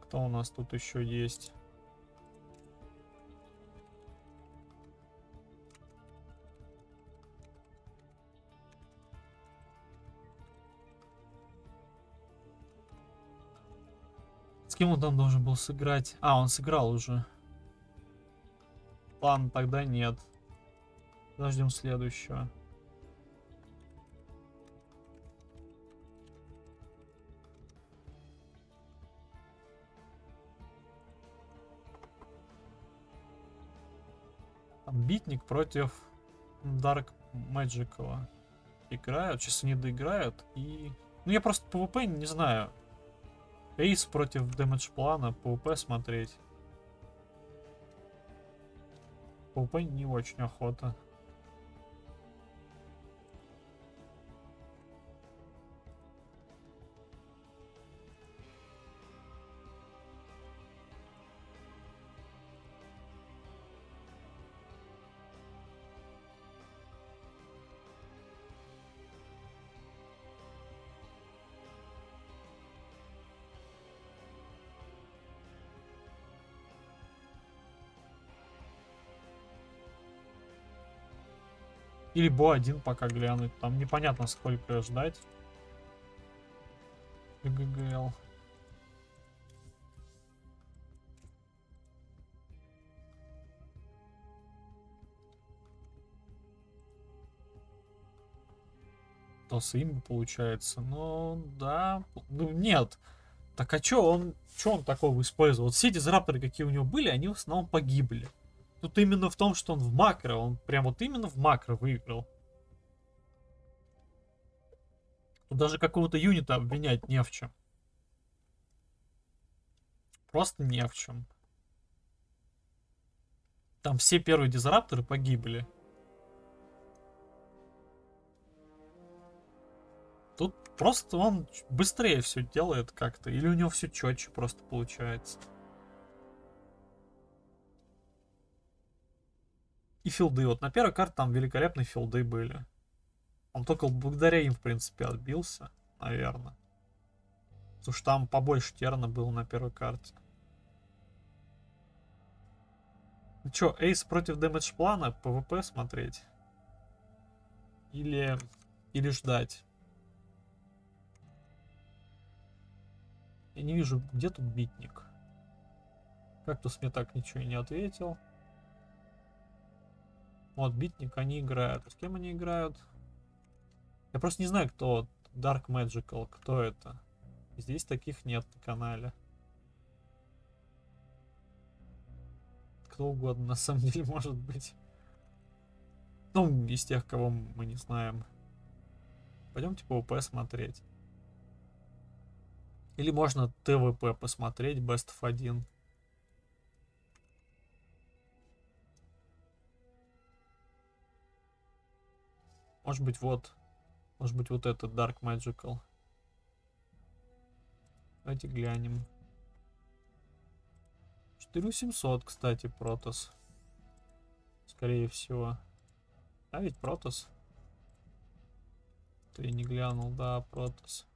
Кто у нас тут еще есть? С кем он там должен был сыграть? А, он сыграл уже. Ладно, тогда нет. Подождем следующего. Битник против Dark Magicала играют. Сейчас они доиграют. И... Ну, я просто PvP не знаю. Эйс против Damage плана. PvP смотреть. PvP не очень охота. Или Бо-1 пока глянуть. Там непонятно сколько ждать. ГГЛ. То с им получается. Ну, да. Ну, нет. Так а чё он, чё он такого использовал? Вот все дизрапторы, какие у него были, они в основном погибли. Тут именно в том, что он в макро, он прям вот именно в макро выиграл. Тут даже какого-то юнита обвинять не в чем. Просто не в чем. Там все первые дизрапторы погибли. Тут просто он быстрее все делает как-то. Или у него все четче просто получается. И филды. Вот на первой карте там великолепные филды были. Он только благодаря им, в принципе, отбился, наверное. Потому что там побольше терна было на первой карте. Ну чё, Эйс против Damage плана, PvP смотреть? Или... Или ждать? Я не вижу, где тут битник. Кактус мне так ничего и не ответил. Вот, битник, они играют. А с кем они играют? Я просто не знаю, кто Dark Magical, кто это. Здесь таких нет на канале. Кто угодно, на самом деле, [laughs] может быть. Ну, из тех, кого мы не знаем. Пойдемте PvP смотреть. Или можно ТВП посмотреть, Best of 1. Может быть, вот. Может быть, вот этот Dark Magical. Давайте глянем. 4700, кстати, Протос. Скорее всего. А ведь Протос. Ты не глянул, да, Протос.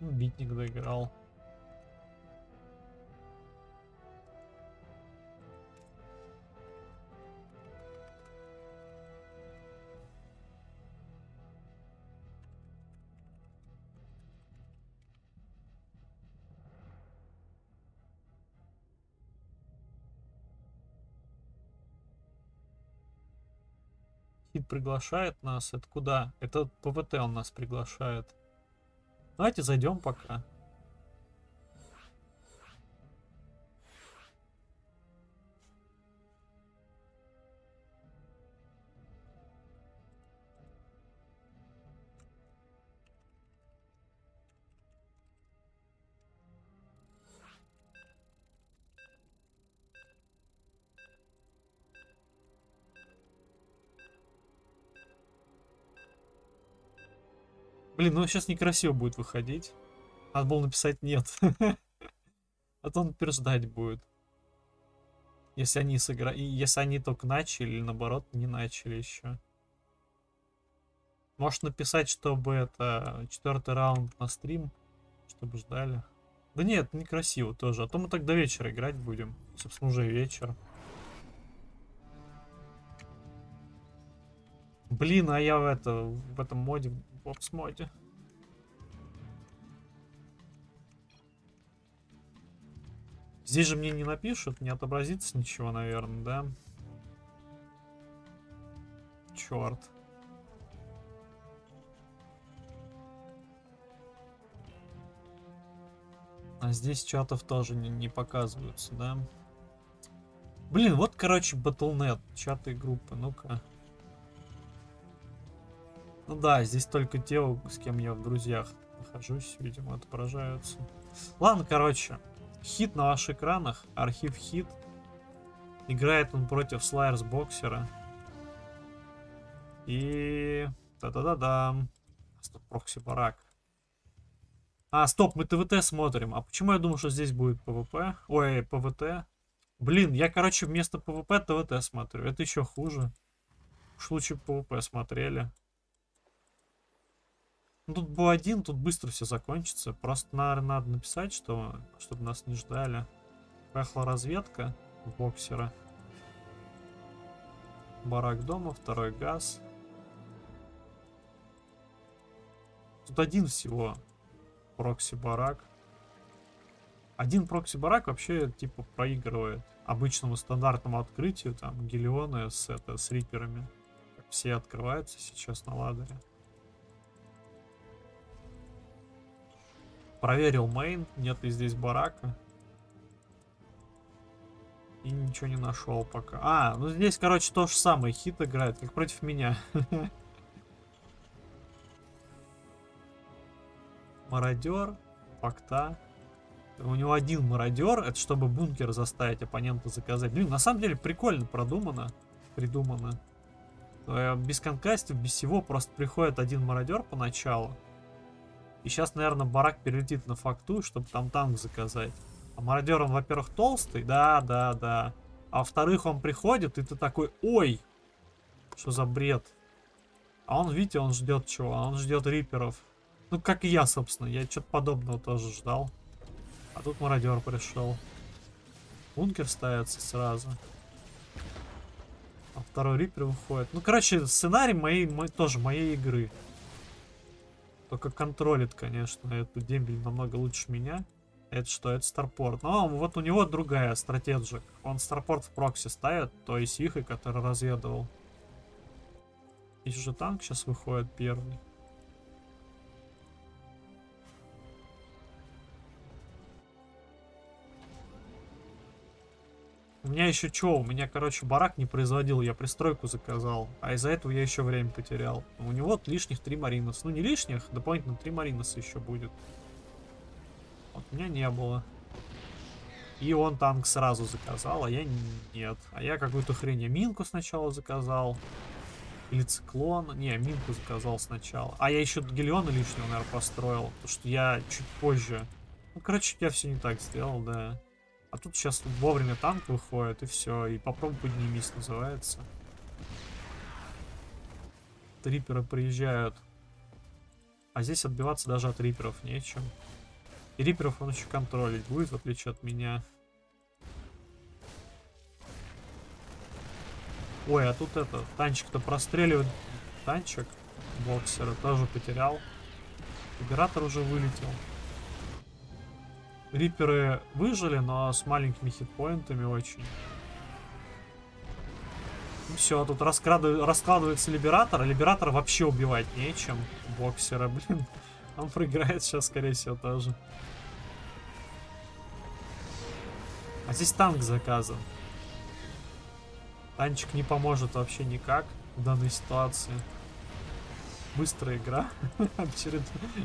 Ну, Битник доиграл. Приглашает нас. Это куда? Это ПВТ он нас приглашает. Давайте зайдем пока. Блин, ну сейчас некрасиво будет выходить. Надо было написать нет. [laughs] А то он теперь ждать будет. Если они сыгра... и Если они только начали, или наоборот, не начали еще. Может написать, чтобы это четвертый раунд на стрим, чтобы ждали. Да нет, некрасиво тоже. А то мы так до вечера играть будем. Собственно, уже вечер. Блин, а я в это в этом моде, опс моде. Здесь же мне не напишут, не отобразится ничего, наверное, да? Черт. А здесь чатов тоже не, не показываются, да? Блин, вот, короче, Battle.net, чаты группы, ну-ка. Ну да, здесь только те, с кем я в друзьях нахожусь, видимо, отображаются. Ладно, короче, хит на ваших экранах, архив хит. Играет он против Слайерс Боксера. И... Да-да-да-да. Стоп, прокси барак. А, стоп, мы TvT смотрим. А почему я думал, что здесь будет PvP? Ой, PvT. Блин, я, короче, вместо PvP TvT смотрю. Это еще хуже. Уж лучше PvP смотрели. Ну, тут был один, тут быстро все закончится. Просто, наверное, надо написать, что, чтобы нас не ждали. Поехала разведка боксера. Барак дома, второй газ. Тут один всего прокси барак. Один прокси барак вообще типа проигрывает обычному стандартному открытию, там, гелионы с, это, с риперами. Все открываются сейчас на ладере. Проверил мейн, нет ли здесь барака. И ничего не нашел пока. А, ну здесь, короче, то же самое. Хит играет, как против меня. [laughs] Мародер, факта. У него один мародер, это чтобы бункер заставить оппонента заказать. Блин, на самом деле прикольно продумано. Придумано. Э, без конкастов, без всего, просто приходит один мародер поначалу. И сейчас, наверное, барак перелетит на факту, чтобы там танк заказать. А мародер, он, во-первых, толстый, да, да, да. А во-вторых, он приходит, и ты такой, ой, что за бред. А он, видите, он ждет чего? Он ждет риперов. Ну, как и я, собственно. Я что-то подобного тоже ждал. А тут мародер пришел. Бункер ставится сразу. А второй рипер выходит. Ну, короче, сценарий моей, мой, тоже моей игры. Только контролит, конечно, эту дембель намного лучше меня. Это что? Это Старпорт. Но вот у него другая стратегия. Он Старпорт в прокси ставит, то есть их, который разведывал. Здесь же танк сейчас выходит первый. У меня еще что? У меня, короче, барак не производил, я пристройку заказал. А из-за этого я еще время потерял. У него лишних три маринос. Ну, не лишних, дополнительно три мариноса еще будет. Вот у меня не было. И он танк сразу заказал, а я нет. А я какую-то хрень. Я минку сначала заказал. Или циклон. Не, минку заказал сначала. А я еще гелиона лишнего, наверное, построил. Потому что я чуть позже. Ну, короче, я все не так сделал, да. А тут сейчас вовремя танк выходит, и все. И попробуй поднимись, называется. Триперы приезжают. А здесь отбиваться даже от риперов нечем. И риперов он еще контролить будет, в отличие от меня. Ой, а тут это, танчик-то простреливает. Танчик боксера тоже потерял. Оператор уже вылетел. Риперы выжили, но с маленькими хитпоинтами очень. Ну все, тут раскладывается, раскладывается Либератор, а Либератора вообще убивать нечем. Боксера, [laughs] блин. Он проиграет сейчас, скорее всего, тоже. А здесь танк заказан. Танчик не поможет вообще никак в данной ситуации. Быстрая игра. [laughs] Очеред...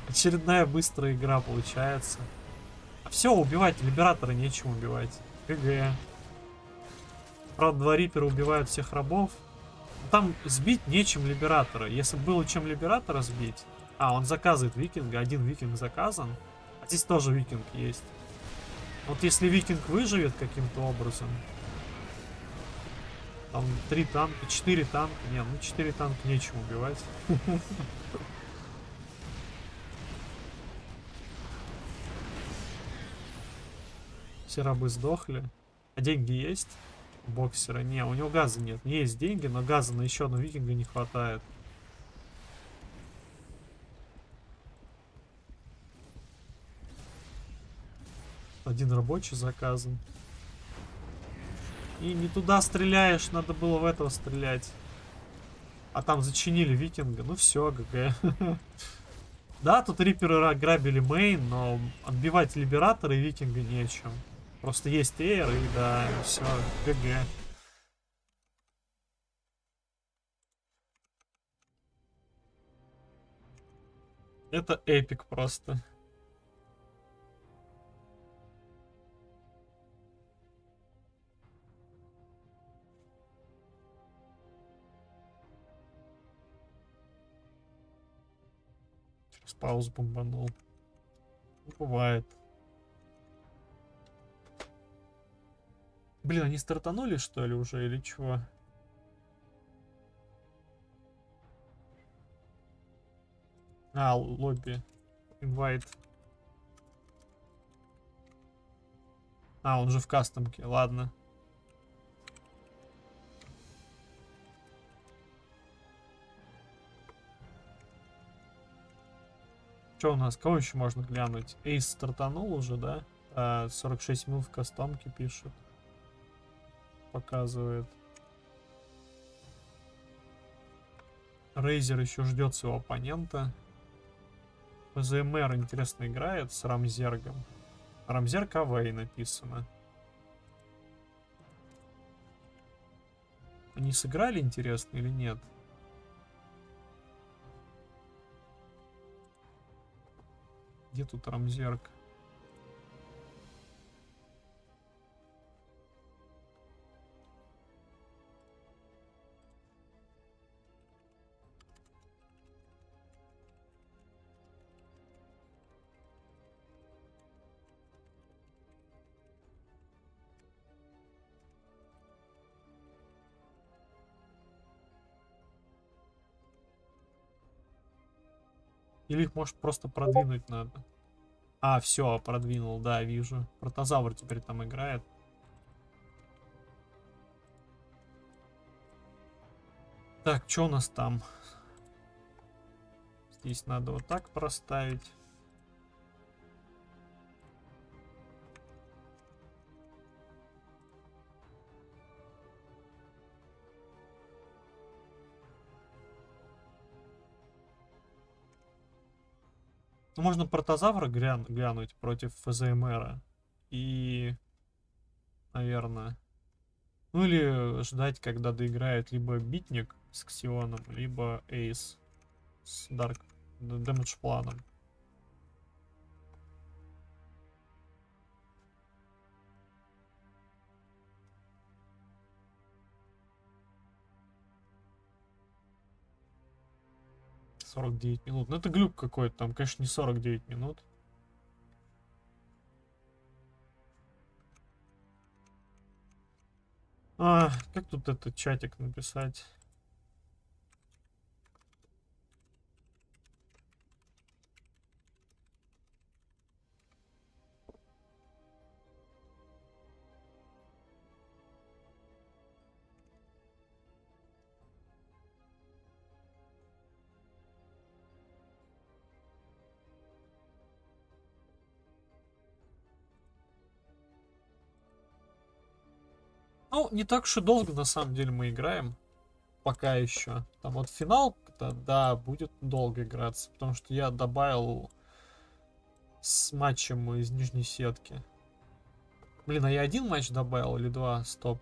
Очередная быстрая игра получается. Все, убивать Либератора нечем убивать. ГГ. Правда, два Рипера убивают всех рабов. Там сбить нечем Либератора. Если бы было чем Либератора сбить... А, он заказывает Викинга. Один Викинг заказан. А здесь тоже Викинг есть. Вот если Викинг выживет каким-то образом... Там три танка, четыре танка. Не, ну четыре танка нечем убивать. [laughs] Все рабы сдохли. А деньги есть? Боксера? Не, у него газа нет. Есть деньги, но газа на еще одного викинга не хватает. Один рабочий заказан. И не туда стреляешь, надо было в этого стрелять. А там зачинили викинга. Ну все, GG. [laughs] Да, тут риперы грабили мейн, но отбивать либератора и викинга нечем. Просто есть эйр и да, все, ГГ. Это эпик просто. Через паузу бомбанул. Ну, бывает. Блин, они стартанули, что ли, уже, или чего? А, лобби. Инвайт. А, он же в кастомке, ладно. Что у нас? Кого еще можно глянуть? Эйс стартанул уже, да? А, 46 минут в кастомке пишут показывает. Рейзер еще ждет своего оппонента. ПЗМР интересно играет с Рамзергом. Рамзер КВ написано. Они сыграли интересно или нет? Где тут Рамзерк? Или их, может, просто продвинуть надо. А, все, продвинул, да, вижу. Протозавр теперь там играет. Так, что у нас там? Здесь надо вот так проставить. Ну, можно протозавра глян- глянуть против ФЗМР. И, наверное... Ну или ждать, когда доиграет либо Битник с Ксионом, либо Эйс с Дарк Дэмэдж планом. Сорок девять минут. Ну это глюк какой-то, там, конечно, не 49 минут. А, как тут этот чатик написать? Ну, не так уж и долго, на самом деле, мы играем. Пока еще. Там вот финал, да, будет долго играться. Потому что я добавил с матчем из нижней сетки. Блин, а я один матч добавил или два? Стоп.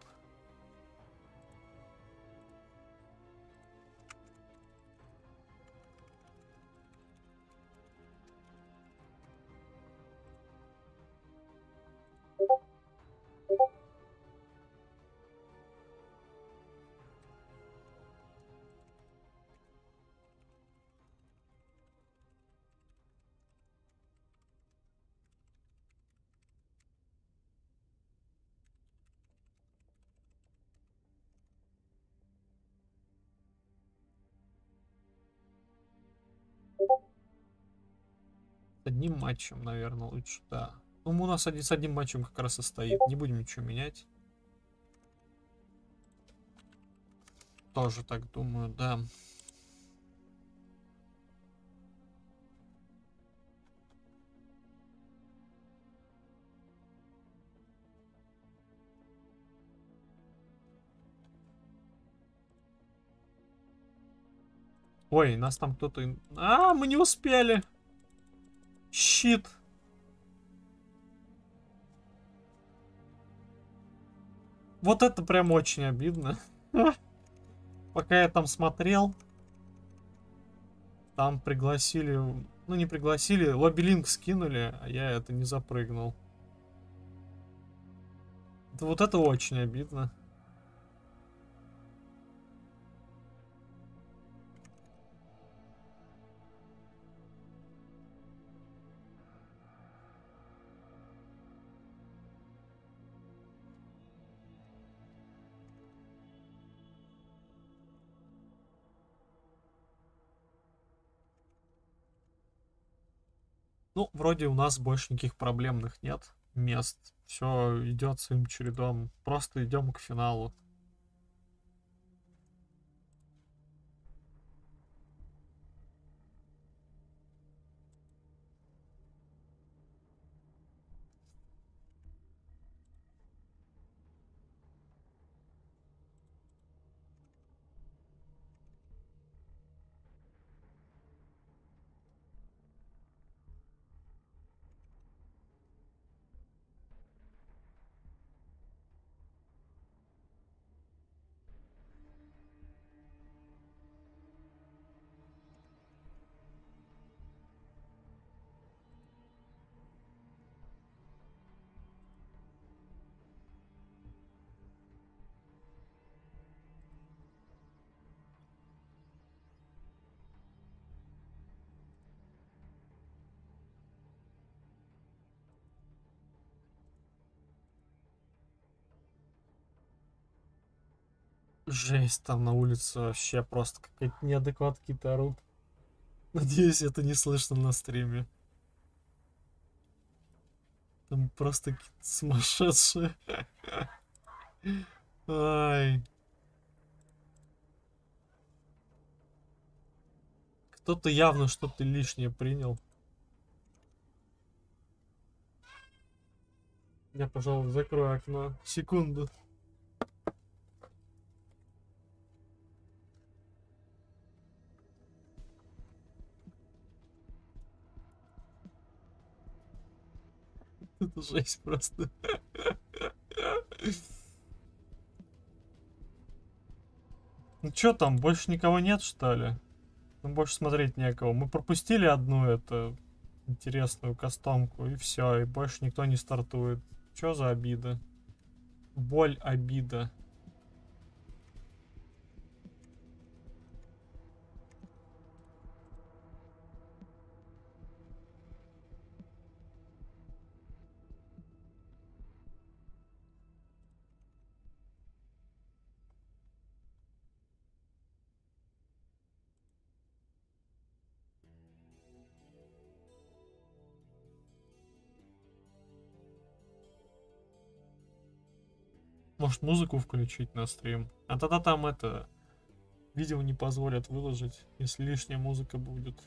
Одним матчем, наверное, лучше, да. Ну, у нас один, с одним матчем как раз и стоит. Не будем ничего менять. Тоже так думаю, да. Ой, нас там кто-то... А, мы не успели. Щит. Вот это прям очень обидно. [laughs] Пока я там смотрел, там пригласили, ну не пригласили, лобби-линк скинули, а я это не запрыгнул. Это- вот это очень обидно. Ну, вроде у нас больше никаких проблемных нет мест. Все идет своим чередом. Просто идем к финалу. Жесть, там на улице вообще просто какие-то неадекватки орут. [laughs] Надеюсь, это не слышно на стриме. Там просто какие-то сумасшедшие. [laughs] Ай. Кто-то явно что-то лишнее принял. Я, пожалуй, закрою окно. Секунду. Это жесть просто. Ну чё там, больше никого нет, что ли? Ну, больше смотреть некого. Мы пропустили одну эту интересную кастомку, и все, и больше никто не стартует. Чё за обида? Боль, обида. Может музыку включить на стрим? А тогда там это... Видео не позволят выложить, если лишняя музыка будет.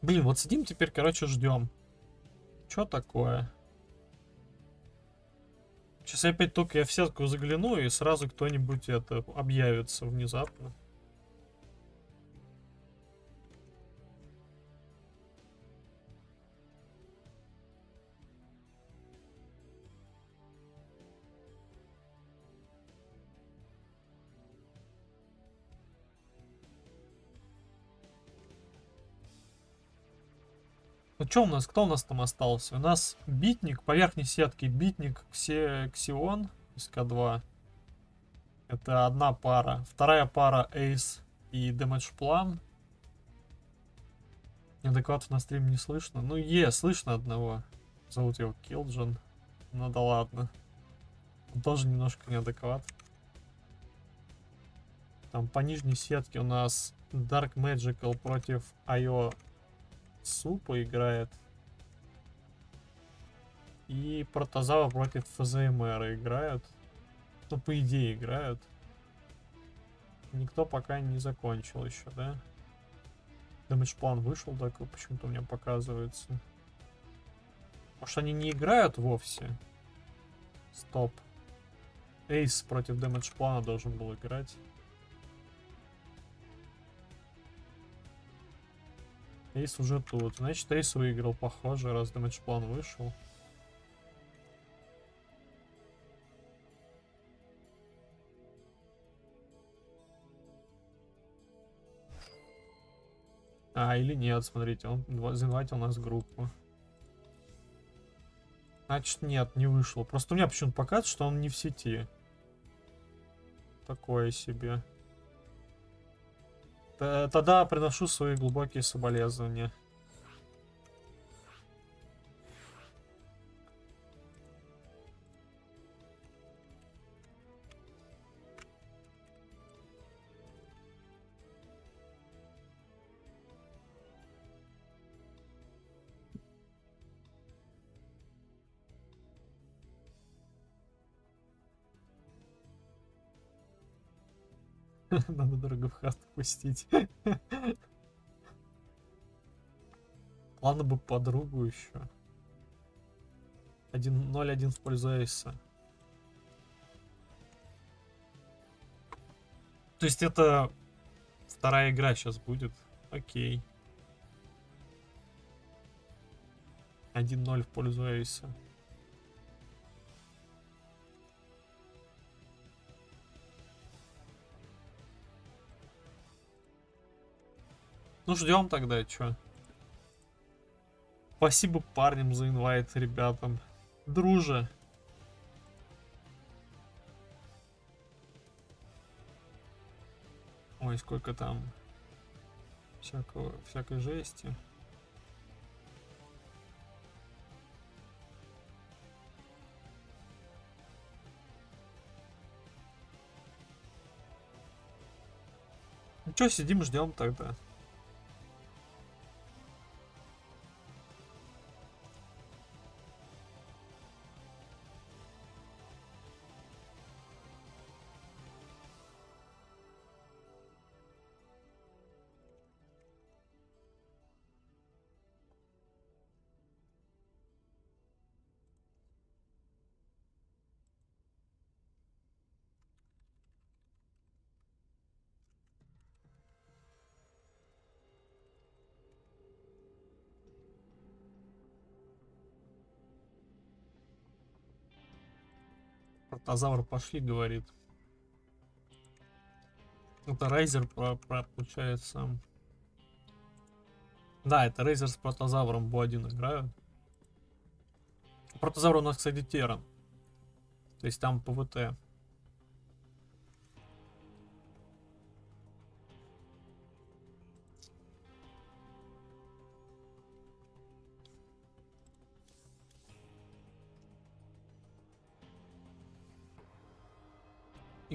Блин, вот сидим теперь, короче, ждем. Чё такое? Сейчас я опять только я в сетку загляну, и сразу кто-нибудь это объявится внезапно. Ну что у нас, кто у нас там остался? У нас битник по верхней сетке, битник Ксе, Ксион из К2. Это одна пара. Вторая пара Эйс и Damage Plan. Неадекватов на стриме не слышно. Ну, е, слышно одного. Зовут его Килджин. Ну да ладно. Он тоже немножко неадекват. Там по нижней сетке у нас Dark Magical против Айо Супа играет. И Протозава против ФЗМР играют. Ну, по идее, играют. Никто пока не закончил еще, да? Дэмэдж план вышел, так почему-то у меня показывается. Может, они не играют вовсе? Стоп. Эйс против Дэмэдж плана должен был играть. Эйс уже тут. Значит, Эйс выиграл, похоже, раз дэмэдж план вышел. А, или нет, смотрите, он заинвайтил нас в группу. Значит, нет, не вышло. Просто у меня почему-то показывает, что он не в сети. Такое себе. Тогда приношу свои глубокие соболезнования. [laughs] Надо дорого в хаст пустить. [laughs] Ладно бы подругу еще. 1-0-1 в пользу Эйса. То есть это вторая игра сейчас будет. Окей. 1-0 в пользу Эйса. Ну, ждем тогда, чё. Спасибо парням за инвайт, ребятам. Друже. Ой, сколько там всякого, всякой жести. Ну что, сидим, ждем тогда. Протозавр пошли, говорит. Это Рейзер, про, про- получается. Да, это Рейзер с Протозавром Бу-1 играют. Протозавр у нас, кстати, Теран. То есть там ПВТ.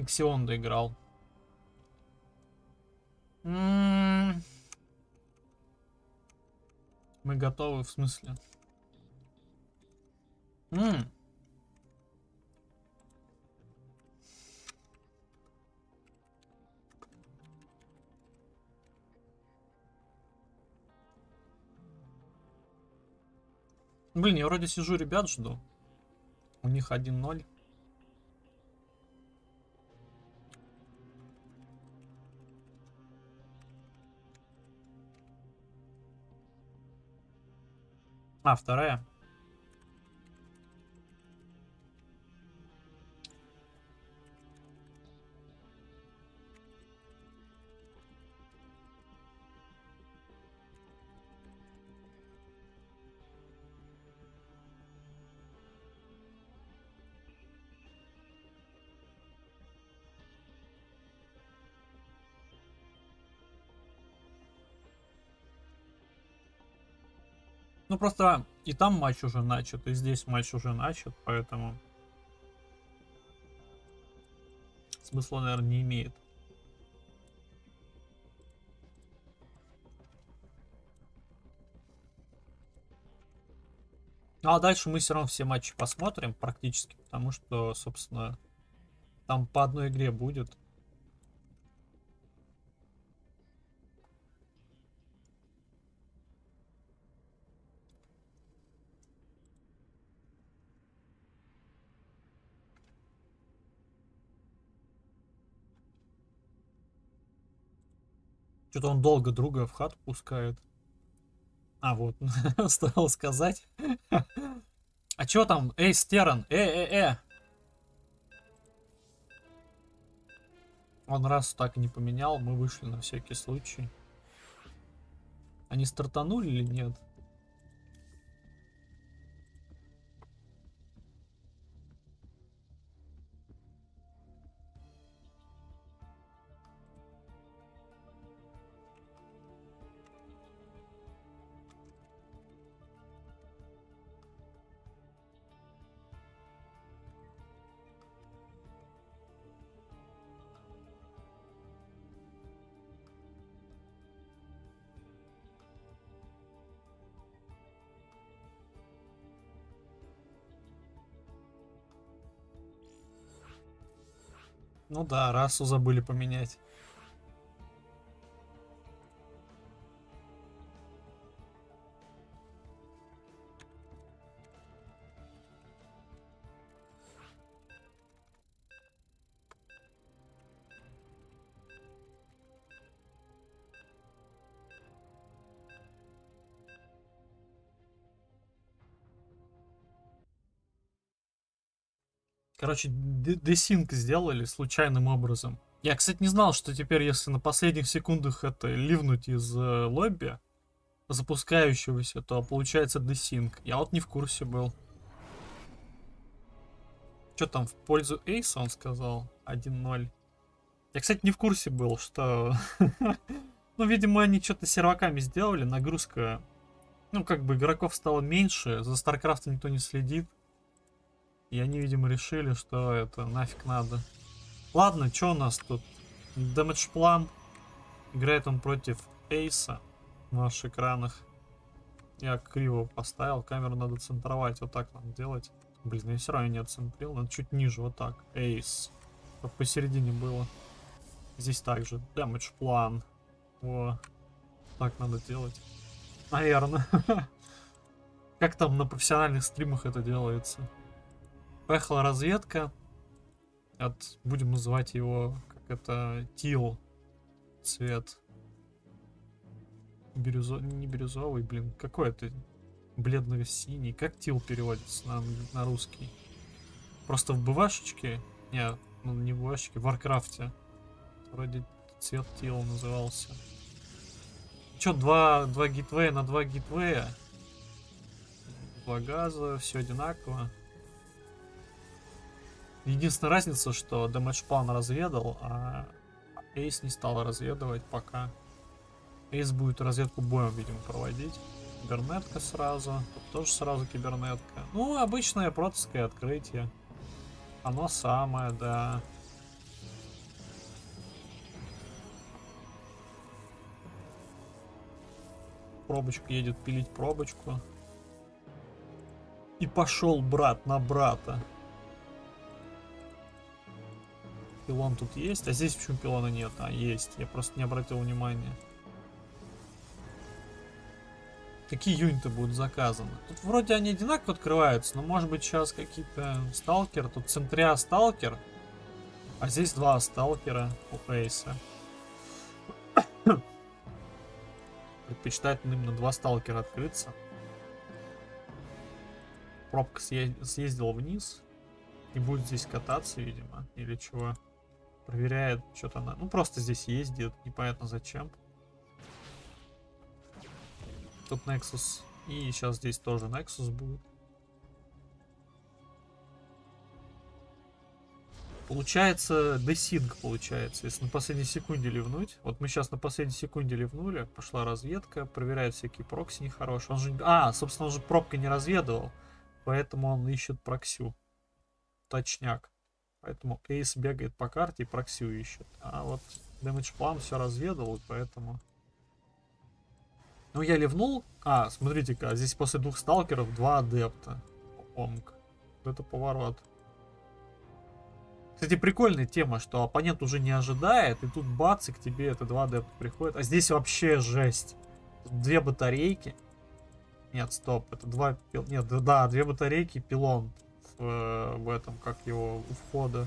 Иксион доиграл. Мы готовы, в смысле? М. Блин, я вроде сижу, ребят жду. У них 1-0. А, вторая. Ну просто и там матч уже начат, и здесь матч уже начат, поэтому смысла, наверное, не имеет. Ну а дальше мы все равно все матчи посмотрим практически, потому что, собственно, там по одной игре будет. Что-то он долго друга в хату пускает. А, вот, [laughs] стоило сказать. А чё там? Эй, Стеран, э, э, э. Он раз так не поменял, мы вышли на всякий случай. Они стартанули или нет? Ну да, расу забыли поменять. Короче, десинк сделали случайным образом. Я, кстати, не знал, что теперь, если на последних секундах это ливнуть из э, лобби запускающегося, то получается десинк. Я вот не в курсе был. Что там, в пользу Эйса он сказал? 1-0. Я, кстати, не в курсе был, что... [laughs] ну, видимо, они что-то серваками сделали, нагрузка... Ну, как бы игроков стало меньше, за StarCraft никто не следит. И они, видимо, решили, что это нафиг надо. Ладно, что у нас тут? Дэмэдж план. Играет он против Эйса на ваших экранах. Я криво поставил, камеру надо центровать, вот так надо делать. Блин, я все равно не отцентрил, надо чуть ниже, вот так. Эйс. Чтобы посередине было. Здесь также. Damage план. Во. Так надо делать. Наверное. [laughs] Как там на профессиональных стримах это делается? Поехала разведка. От, будем называть его, как это, teal цвет. Бирюзо... Не бирюзовый, блин. Какой это? Бледно-синий. Как teal переводится на, на русский? Просто в БВшечке? Не, ну не в БВшечке, в Варкрафте. Вроде цвет teal назывался. Чё, два, два гитвея на два гитвея? Два газа, все одинаково. Единственная разница, что Damage Plan разведал, а Эйс не стал разведывать пока. Эйс будет разведку боем, видимо, проводить. Кибернетка сразу. Тут тоже сразу кибернетка. Ну, обычное протовское открытие. Оно самое, да. Пробочка едет пилить пробочку. И пошел брат на брата. Пилон тут есть. А здесь почему пилона нет? А, есть. Я просто не обратил внимания. Какие юниты будут заказаны? Тут вроде они одинаково открываются, но может быть сейчас какие-то сталкеры. Тут центря сталкер. А здесь два сталкера у Эйса. [coughs] Предпочитательно именно два сталкера открыться. Пробка съездила вниз. И будет здесь кататься, видимо. Или чего проверяет что-то она. Ну, просто здесь ездит, непонятно зачем. Тут Nexus. И сейчас здесь тоже Nexus будет. Получается, десинг получается, если на последней секунде ливнуть. Вот мы сейчас на последней секунде ливнули, пошла разведка, проверяет всякие прокси нехорошие. Он же, а, собственно, он же пробкой не разведывал, поэтому он ищет проксю. Точняк. Поэтому Эйс бегает по карте и проксию ищет. А вот Damage Plan все разведал, поэтому... Ну, я ливнул. А, смотрите-ка, здесь после двух сталкеров два адепта. Омг. Это поворот. Кстати, прикольная тема, что оппонент уже не ожидает, и тут бац, и к тебе это два адепта приходят. А здесь вообще жесть. Две батарейки. Нет, стоп, это два... Нет, да, две батарейки, пилон в, в этом, как его, у входа.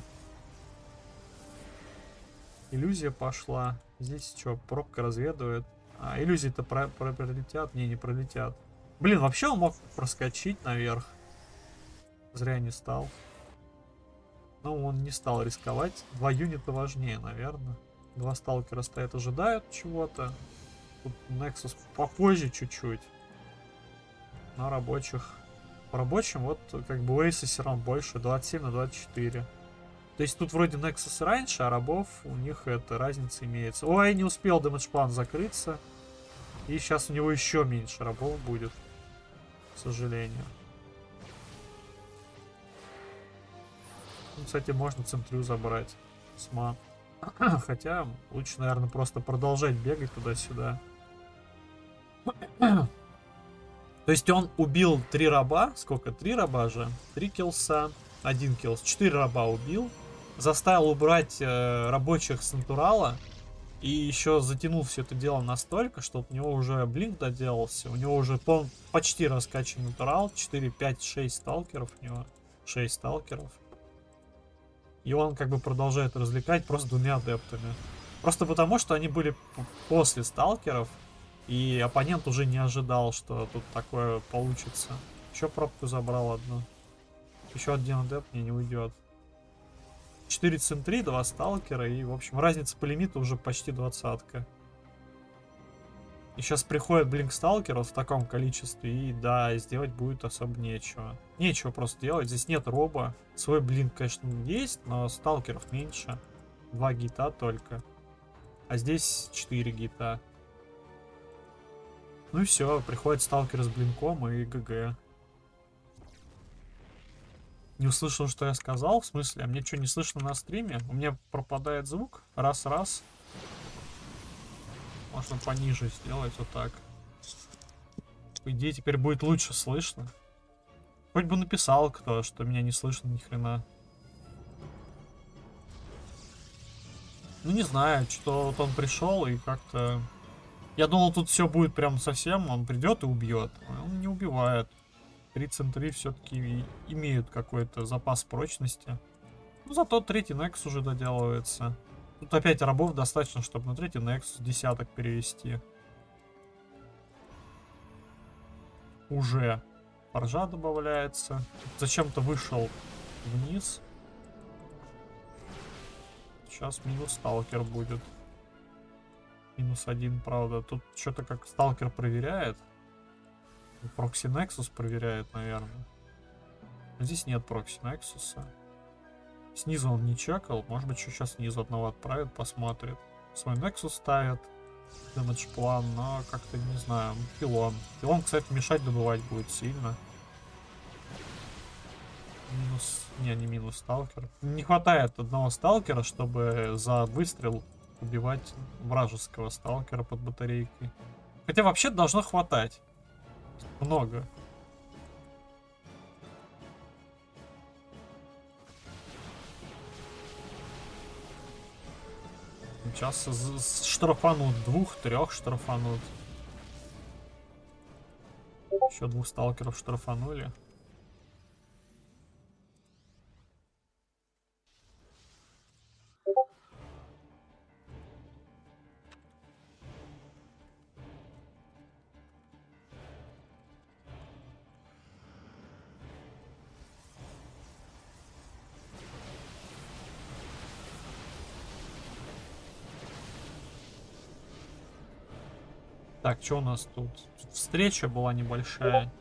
Иллюзия пошла. Здесь что, пробка разведывает. А, иллюзии-то про про пролетят? Не, не пролетят. Блин, вообще он мог проскочить наверх. Зря не стал. Но он не стал рисковать. Два юнита важнее, наверное. Два сталкера стоят, ожидают чего-то. Тут Nexus попозже чуть-чуть. На рабочих по рабочим вот как бы у все равно больше, 27 на 24. То есть тут вроде Nexus раньше, а рабов у них это разница имеется. Ой, не успел Damage Plan закрыться. И сейчас у него еще меньше рабов будет. К сожалению. Ну, кстати, можно центрю забрать. Сма. [clears throat] Хотя, лучше, наверное, просто продолжать бегать туда-сюда. [clears throat] То есть он убил три раба. Сколько? Три раба же? Три килса. Один килс. Четыре раба убил. Заставил убрать э, рабочих с натурала. И еще затянул все это дело настолько, что у него уже блинк доделался. У него уже пол, почти раскачан натурал. 4, 5, 6 сталкеров у него. 6 сталкеров. И он как бы продолжает развлекать просто двумя адептами. Просто потому, что они были после сталкеров. И оппонент уже не ожидал, что тут такое получится. Еще пробку забрал одну. Еще один адепт мне не уйдет. 4 центри, 2 сталкера. И, в общем, разница по лимиту уже почти двадцатка. И сейчас приходит блинк сталкеров в таком количестве. И да, сделать будет особо нечего. Нечего просто делать. Здесь нет роба. Свой блинк, конечно, есть, но сталкеров меньше. Два гита только. А здесь 4 гита. Ну и все, приходит сталкер с блинком и ГГ. Не услышал, что я сказал? В смысле? А мне что, не слышно на стриме? У меня пропадает звук? Раз-раз. Можно пониже сделать вот так. По идее, теперь будет лучше слышно. Хоть бы написал кто, что меня не слышно ни хрена. Ну не знаю, что вот он пришел и как-то... Я думал, тут все будет прям совсем, он придет и убьет. Он не убивает. Три центри все-таки имеют какой-то запас прочности. Ну, зато третий Некс уже доделывается. Тут опять рабов достаточно, чтобы на третий Некс десяток перевести. Уже. Поржа добавляется. Зачем-то вышел вниз. Сейчас минус сталкер будет. Минус один, правда. Тут что-то как сталкер проверяет. Прокси Nexus проверяет, наверное. Здесь нет прокси Nexus. Снизу он не чекал. Может быть, что сейчас снизу одного отправит, посмотрит. Свой Nexus ставит. Damage план, но как-то не знаю. Пилон. Пилон, кстати, мешать добывать будет сильно. Минус... Не, не минус сталкер. Не хватает одного сталкера, чтобы за выстрел убивать вражеского сталкера под батарейкой. Хотя вообще должно хватать. Много. Сейчас штрафанут двух, трех штрафанут. Еще двух сталкеров штрафанули. Так, что у нас тут? Встреча была небольшая.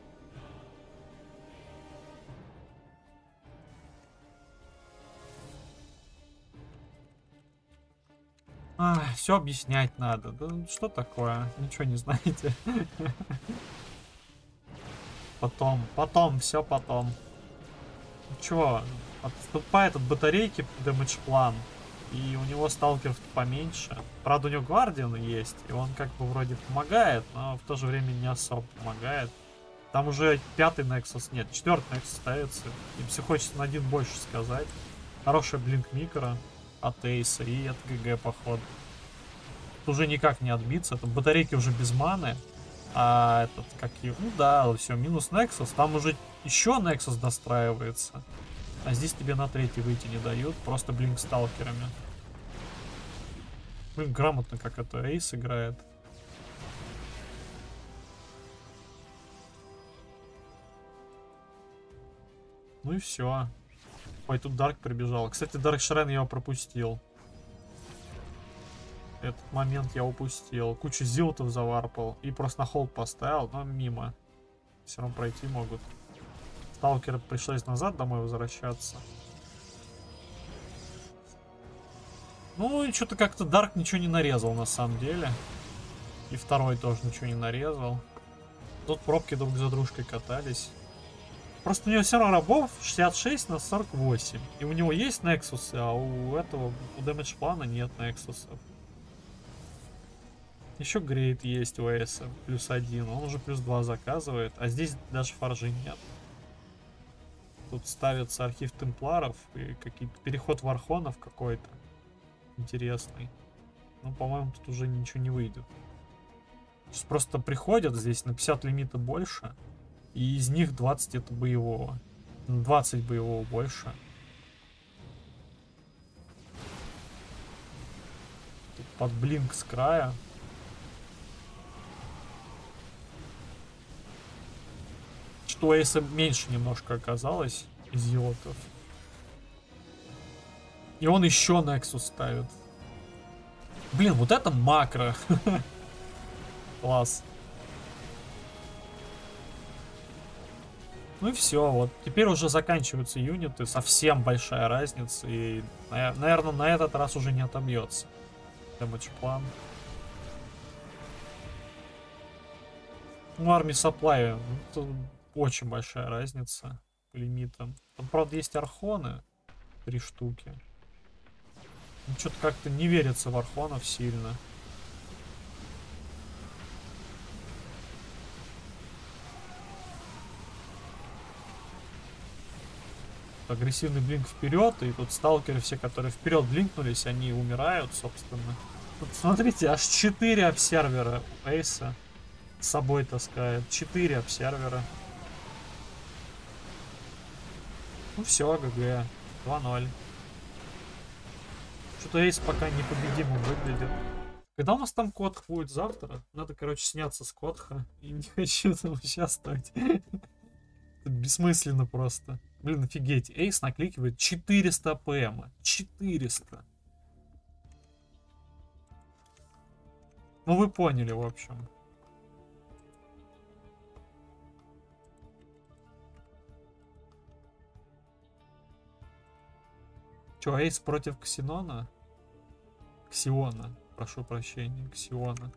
все объяснять надо. Да что такое? Ничего не знаете. Потом, потом, все потом. Чего? Отступает от батарейки дэмэдж план. И у него сталкеров поменьше. Правда, у него гвардиан есть, и он как бы вроде помогает, но в то же время не особо помогает. Там уже пятый Nexus, нет, четвертый Nexus ставится. Им все хочется на один больше сказать. Хорошая блинк микро от Эйса и от ГГ, походу. Тут уже никак не отбиться. Там батарейки уже без маны. А этот, как и... Ну да, все, минус Nexus. Там уже еще Nexus достраивается. А здесь тебе на третий выйти не дают. Просто блинк сталкерами. Блин, грамотно как это Эйс играет. Ну и все. Ой, тут Дарк прибежал. Кстати, Дарк Шрен я пропустил. Этот момент я упустил. Кучу зилтов заварпал. И просто на холд поставил, но мимо. Все равно пройти могут. Сталкеры пришлось назад домой возвращаться. Ну и что-то как-то Дарк ничего не нарезал на самом деле. И второй тоже ничего не нарезал. Тут пробки друг за дружкой катались. Просто у него все равно рабов 66 на 48. И у него есть Nexus, а у этого, у Damage плана нет Nexus. Еще грейд есть у Эйса, плюс один. Он уже плюс два заказывает, а здесь даже фаржи нет. Тут ставится архив темпларов и какие-то переход вархонов какой-то интересный. Ну, по-моему, тут уже ничего не выйдет. Сейчас просто приходят здесь на 50 лимита больше, и из них 20 это боевого. Ну, 20 боевого больше. Тут под блинк с края. Что Эйса меньше немножко оказалось идиотов. И он еще Nexus ставит. Блин, вот это макро. [laughs] Класс. Ну и все, вот. Теперь уже заканчиваются юниты, совсем большая разница. И, наверное, на этот раз уже не отобьется. Damage план. Ну, армии supply, это очень большая разница по лимитам. Там, правда, есть архоны. Три штуки. Ну, что-то как-то не верится в архонов сильно. агрессивный блинк вперед, и тут сталкеры все, которые вперед блинкнулись, они умирают, собственно. Тут, смотрите, аж 4 обсервера у Эйса с собой таскает. 4 обсервера. Ну все, ГГ. 2-0. Что-то Эйс пока непобедимым выглядит. Когда у нас там код будет завтра? Надо, короче, сняться с Котха. И [laughs] не хочу там участвовать. Это бессмысленно просто. Блин, офигеть. Эйс накликивает 400 ПМ. 400. Ну вы поняли, в общем. Че, Эйс против Ксенона? Ксиона. Прошу прощения, Ксиона.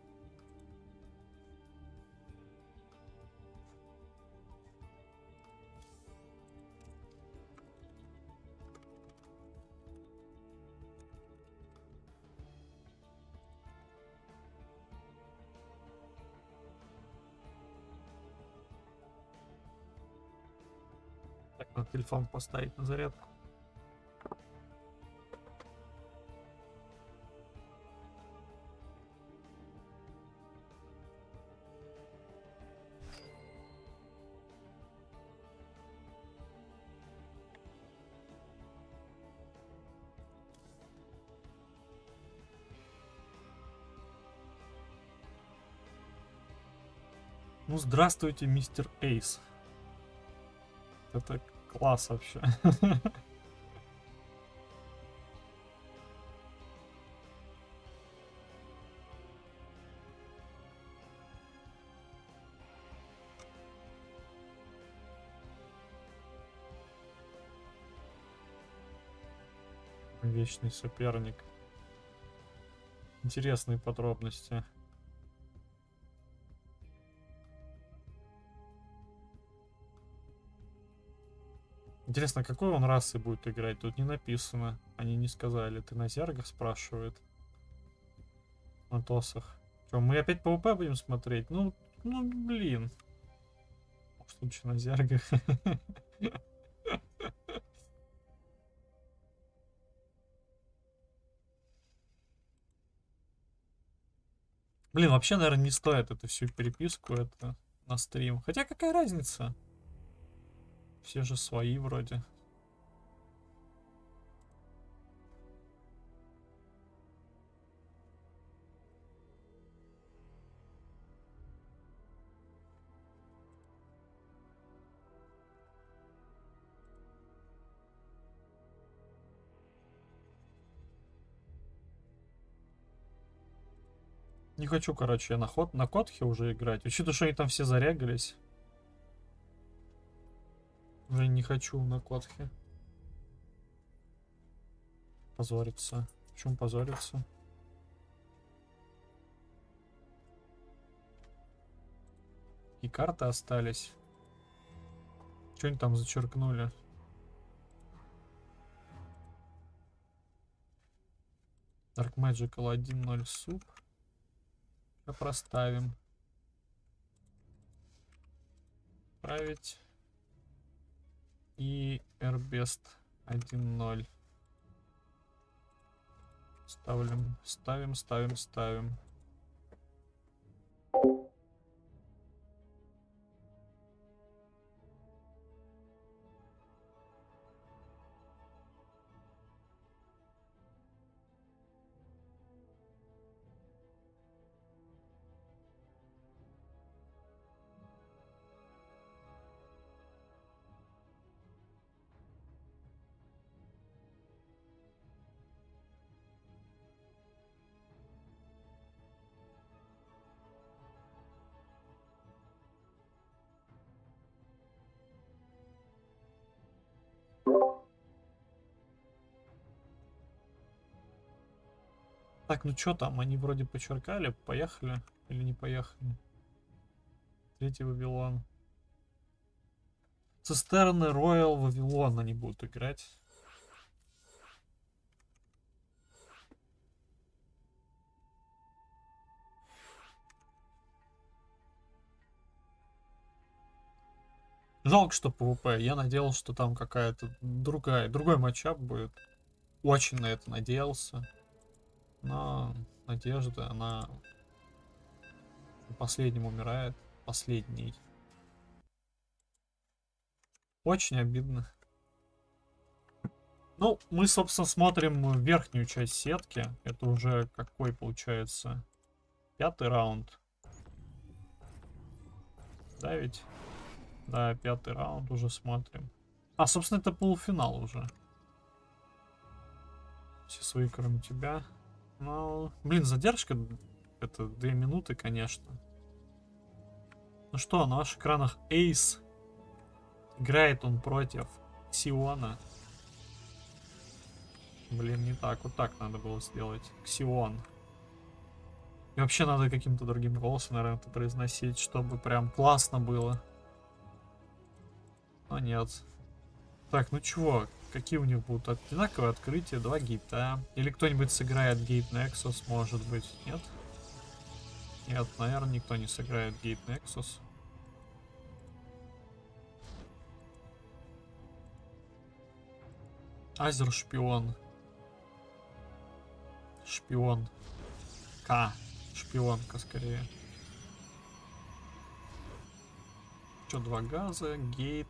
Так, надо телефон поставить на зарядку. Ну, здравствуйте, мистер Эйс. Это класс вообще. Вечный соперник. Интересные подробности. Интересно, какой он расы будет играть? Тут не написано. Они не сказали. Ты на зергах спрашивает. На тосах. Что, мы опять ПВП будем смотреть? Ну, ну, блин. Может, лучше на зергах. Блин, вообще, наверное, не стоит эту всю переписку это на стрим. Хотя какая разница? Все же свои вроде. Не хочу, короче, я на ход на котхе уже играть. Учитывая, что они там все зарягались. Уже не хочу на котхе. Позориться. Почему позориться? И карты остались. Что они там зачеркнули? Dark Magical 1.0 суп. Проставим. Править и airbest 1.0. Ставим, ставим, ставим, ставим. Так, ну что там, они вроде почеркали, поехали или не поехали? Третий Вавилон. Цистерны Royal Вавилон они будут играть. Жалко, что PvP. Я надеялся, что там какая-то другая, другой матчап будет. Очень на это надеялся. Но надежда, она последним умирает. Последний. Очень обидно. Ну, мы, собственно, смотрим верхнюю часть сетки. Это уже какой получается? Пятый раунд. Да, ведь? Да, пятый раунд уже смотрим. А, собственно, это полуфинал уже. Все свои, кроме тебя. Ну, блин, задержка. Это две минуты, конечно. Ну что, на ваших экранах Эйс. Играет он против Ксиона. Блин, не так. Вот так надо было сделать. Ксион. И вообще надо каким-то другим голосом, наверное, это произносить, чтобы прям классно было. Но нет. Так, ну чего? Какие у них будут одинаковые открытия? Два гейта. Или кто-нибудь сыграет гейт Nexus, может быть? Нет? Нет, наверное, никто не сыграет гейт Nexus. Азер шпион. Шпион. К. Шпионка скорее. Что, два газа, гейт.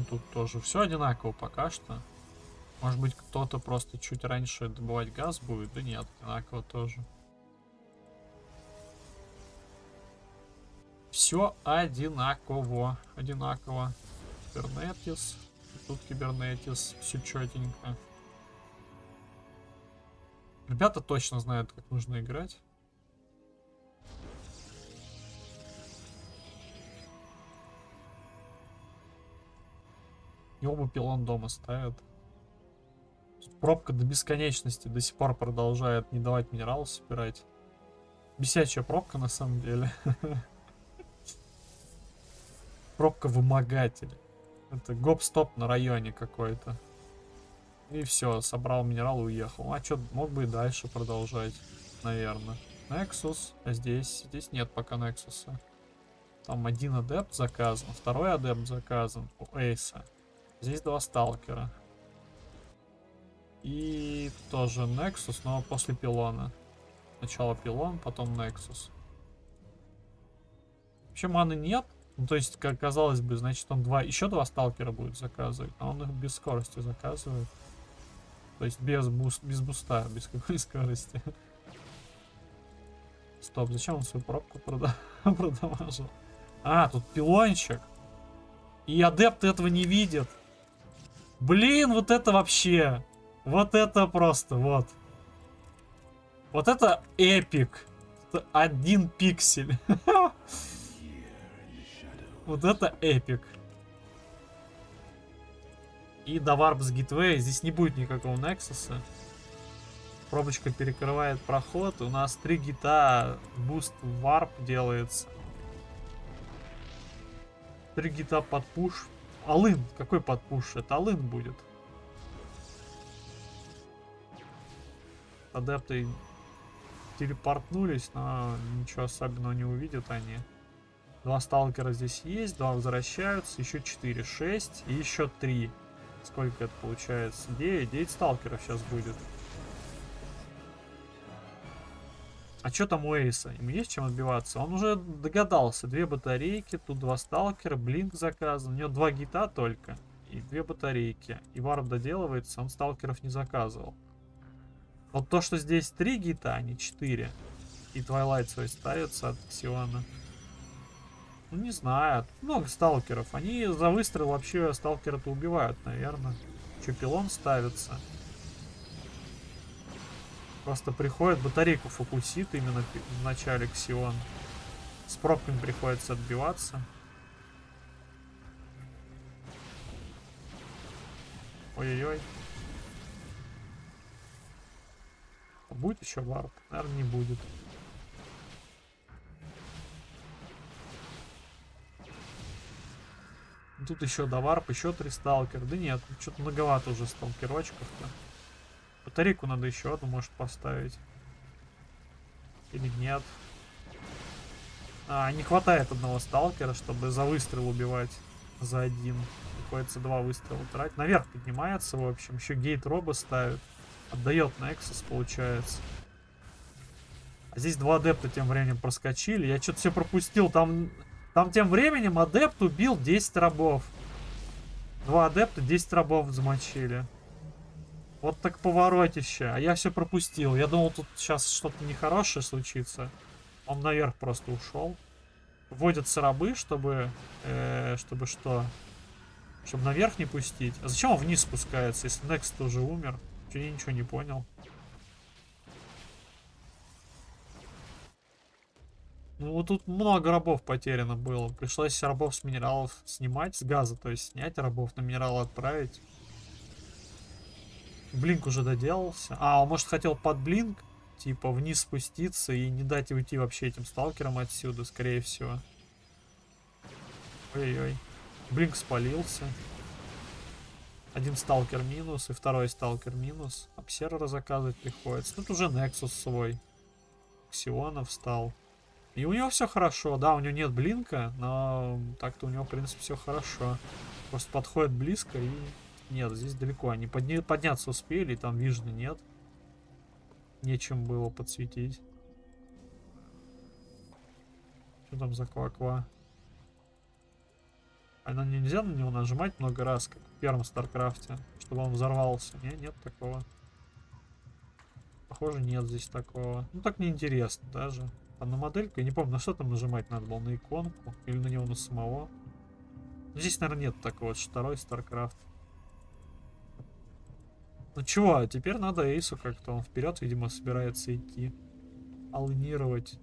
Ну, тут тоже все одинаково пока что. Может быть, кто-то просто чуть раньше добывать газ будет? Да нет, одинаково тоже. Все одинаково. Одинаково. Кибернетис. Тут кибернетис. Все четенько. Ребята точно знают, как нужно играть. И оба пилон дома ставят. Пробка до бесконечности до сих пор продолжает не давать минерал собирать. Бесячая пробка на самом деле. [laughs] Пробка вымогатель. Это гоп-стоп на районе какой-то. И все, собрал минерал и уехал. А что, мог бы и дальше продолжать, наверное. Nexus. А здесь? Здесь нет пока Nexus. Там один адепт заказан, второй адепт заказан у Эйса. Здесь два сталкера. И тоже Nexus, но после пилона. Сначала пилон, потом Nexus. Вообще маны нет. Ну, то есть, как казалось бы, значит, он два, еще два сталкера будет заказывать, а он их без скорости заказывает. То есть без, буст, без буста, [laughs] без какой скорости. Стоп, зачем он свою пробку прода [laughs] продамажил? А, тут пилончик. И адепты этого не видят. Блин, вот это вообще. Вот это просто, вот. Вот это эпик. Это один пиксель. [laughs] Вот это эпик. И до warp с gateway. Здесь не будет никакого Nexus. Пробочка перекрывает проход. У нас три гейта. Буст warp делается. Три гейта под пуш. Алын. Какой под пуш? Это Алын будет. Адепты телепортнулись, но ничего особенного не увидят они. Два сталкера здесь есть, два возвращаются, еще 4, 6 и еще 3. Сколько это получается? 9, 9 сталкеров сейчас будет. А что там у Эйса? Ему есть чем отбиваться? Он уже догадался. Две батарейки, тут два сталкера, блинк заказан. У него два гита только. И две батарейки. И warp доделывается, он сталкеров не заказывал. Вот то, что здесь три гейта, а не четыре. И Twilight свой ставится от Ксиона. Ну, не знаю. Много сталкеров. Они за выстрел вообще сталкера-то убивают, наверное. Че, пилон ставится. Просто приходит, батарейку фокусит именно в начале Ксион. С пробками приходится отбиваться. Ой-ой-ой. Будет еще warp? Наверное, не будет. Тут еще до warp, еще три сталкера. Да нет, что-то многовато уже сталкерочков-то. Батарейку надо еще одну, может, поставить. Или нет. А, не хватает одного сталкера, чтобы за выстрел убивать за один. Приходится два выстрела тратить. Наверх поднимается, в общем. Еще гейт роба ставит. Отдает Nexus, получается. А здесь два адепта тем временем проскочили. Я что-то все пропустил. Там, там тем временем адепт убил 10 рабов. Два адепта 10 рабов замочили. Вот так поворотище. А я все пропустил. Я думал, тут сейчас что-то нехорошее случится. Он наверх просто ушел. Вводятся рабы, чтобы... э, чтобы что? Чтобы наверх не пустить. А зачем он вниз спускается, если Next тоже умер? Я ничего не понял. Ну, вот тут много рабов потеряно было. Пришлось рабов с минералов снимать, с газа, то есть снять рабов на минералы отправить. Блинк уже доделался. А, он, может, хотел под блинк, типа, вниз спуститься и не дать уйти вообще этим сталкерам отсюда, скорее всего. Ой-ой. Блинк спалился. Один сталкер минус и второй сталкер минус. Обсервера заказывать приходится. Тут уже Nexus свой. Ксиона встал. И у него все хорошо. Да, у него нет блинка, но так-то у него, в принципе, все хорошо. Просто подходит близко и... Нет, здесь далеко. Они подня... подняться успели, там вижны нет. Нечем было подсветить. Что там за ква-ква? А на нельзя на него нажимать много раз, как в первом Старкрафте, чтобы он взорвался. Не, нет такого. Похоже, нет здесь такого. Ну, так неинтересно даже. А на модельку, я не помню, на что там нажимать надо было, на иконку или на него на самого. Здесь, наверное, нет такого, вот второй StarCraft. Ну чего, а теперь надо Эйсу как-то, он вперед, видимо, собирается идти. Алынировать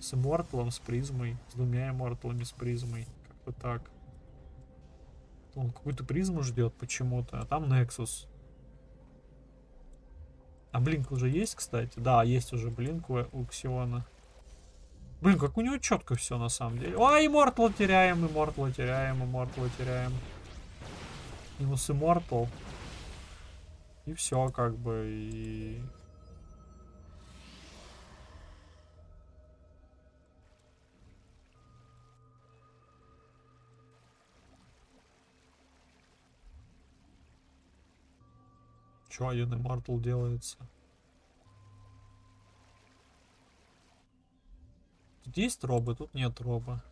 с Имморталом, с призмой, с двумя Имморталами, с призмой. Как-то так. Он какую-то призму ждет почему-то, а там Nexus. А Блинк уже есть, кстати? Да, есть уже Блинк у, у Ксиона. Блин, как у него четко все на самом деле. Ой, Immortal теряем, Immortal теряем, Immortal теряем. Минус Immortal. И все, как бы, и... Че один Immortal делается? Тут есть робы, тут нет роба.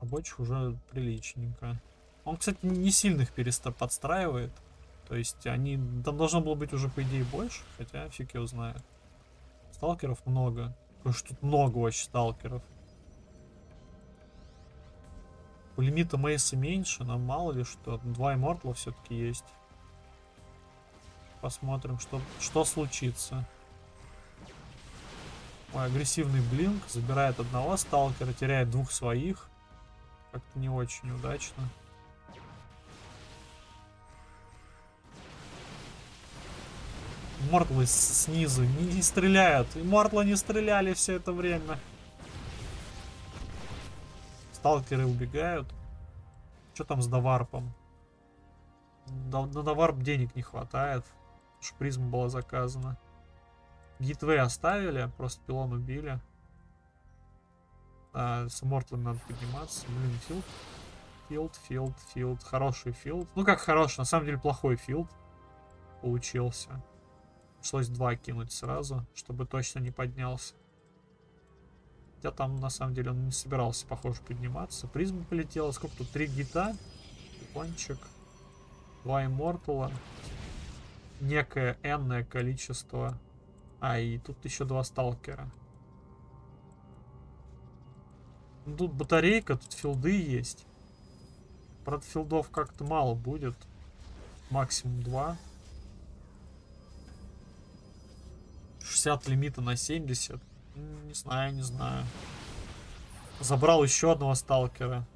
Рабочих уже приличненько. Он, кстати, не сильных переста подстраивает. То есть они... Там должно было быть уже, по идее, больше. Хотя фиг его знает. Сталкеров много. Потому тут много вообще сталкеров. Лимита Мейса меньше, нам мало ли что. Два иммортала все-таки есть. Посмотрим, что, что случится. Ой, агрессивный блинк. Забирает одного сталкера, теряет двух своих. Как-то не очень удачно. Мортлы снизу не, не стреляют. И Мортлы не стреляли все это время. Сталкеры убегают. Что там с доварпом? На доварп денег не хватает. Уж призма была заказана. Gateway оставили, просто пилон убили. А, с иммортлами надо подниматься. Блин, field. Field, field, field. Хороший field. Ну как хороший, на самом деле плохой field получился. Пришлось два кинуть сразу, чтобы точно не поднялся. Хотя там на самом деле он не собирался, похоже, подниматься. Призма полетела. Сколько тут? Три гейта. Кончик. Два иммортала. Некое энное количество а, и тут еще два сталкера. Ну, тут батарейка, тут филды есть. Правда, филдов как-то мало будет. Максимум два. 60 лимита на 70. Не знаю, не знаю. Забрал еще одного сталкера.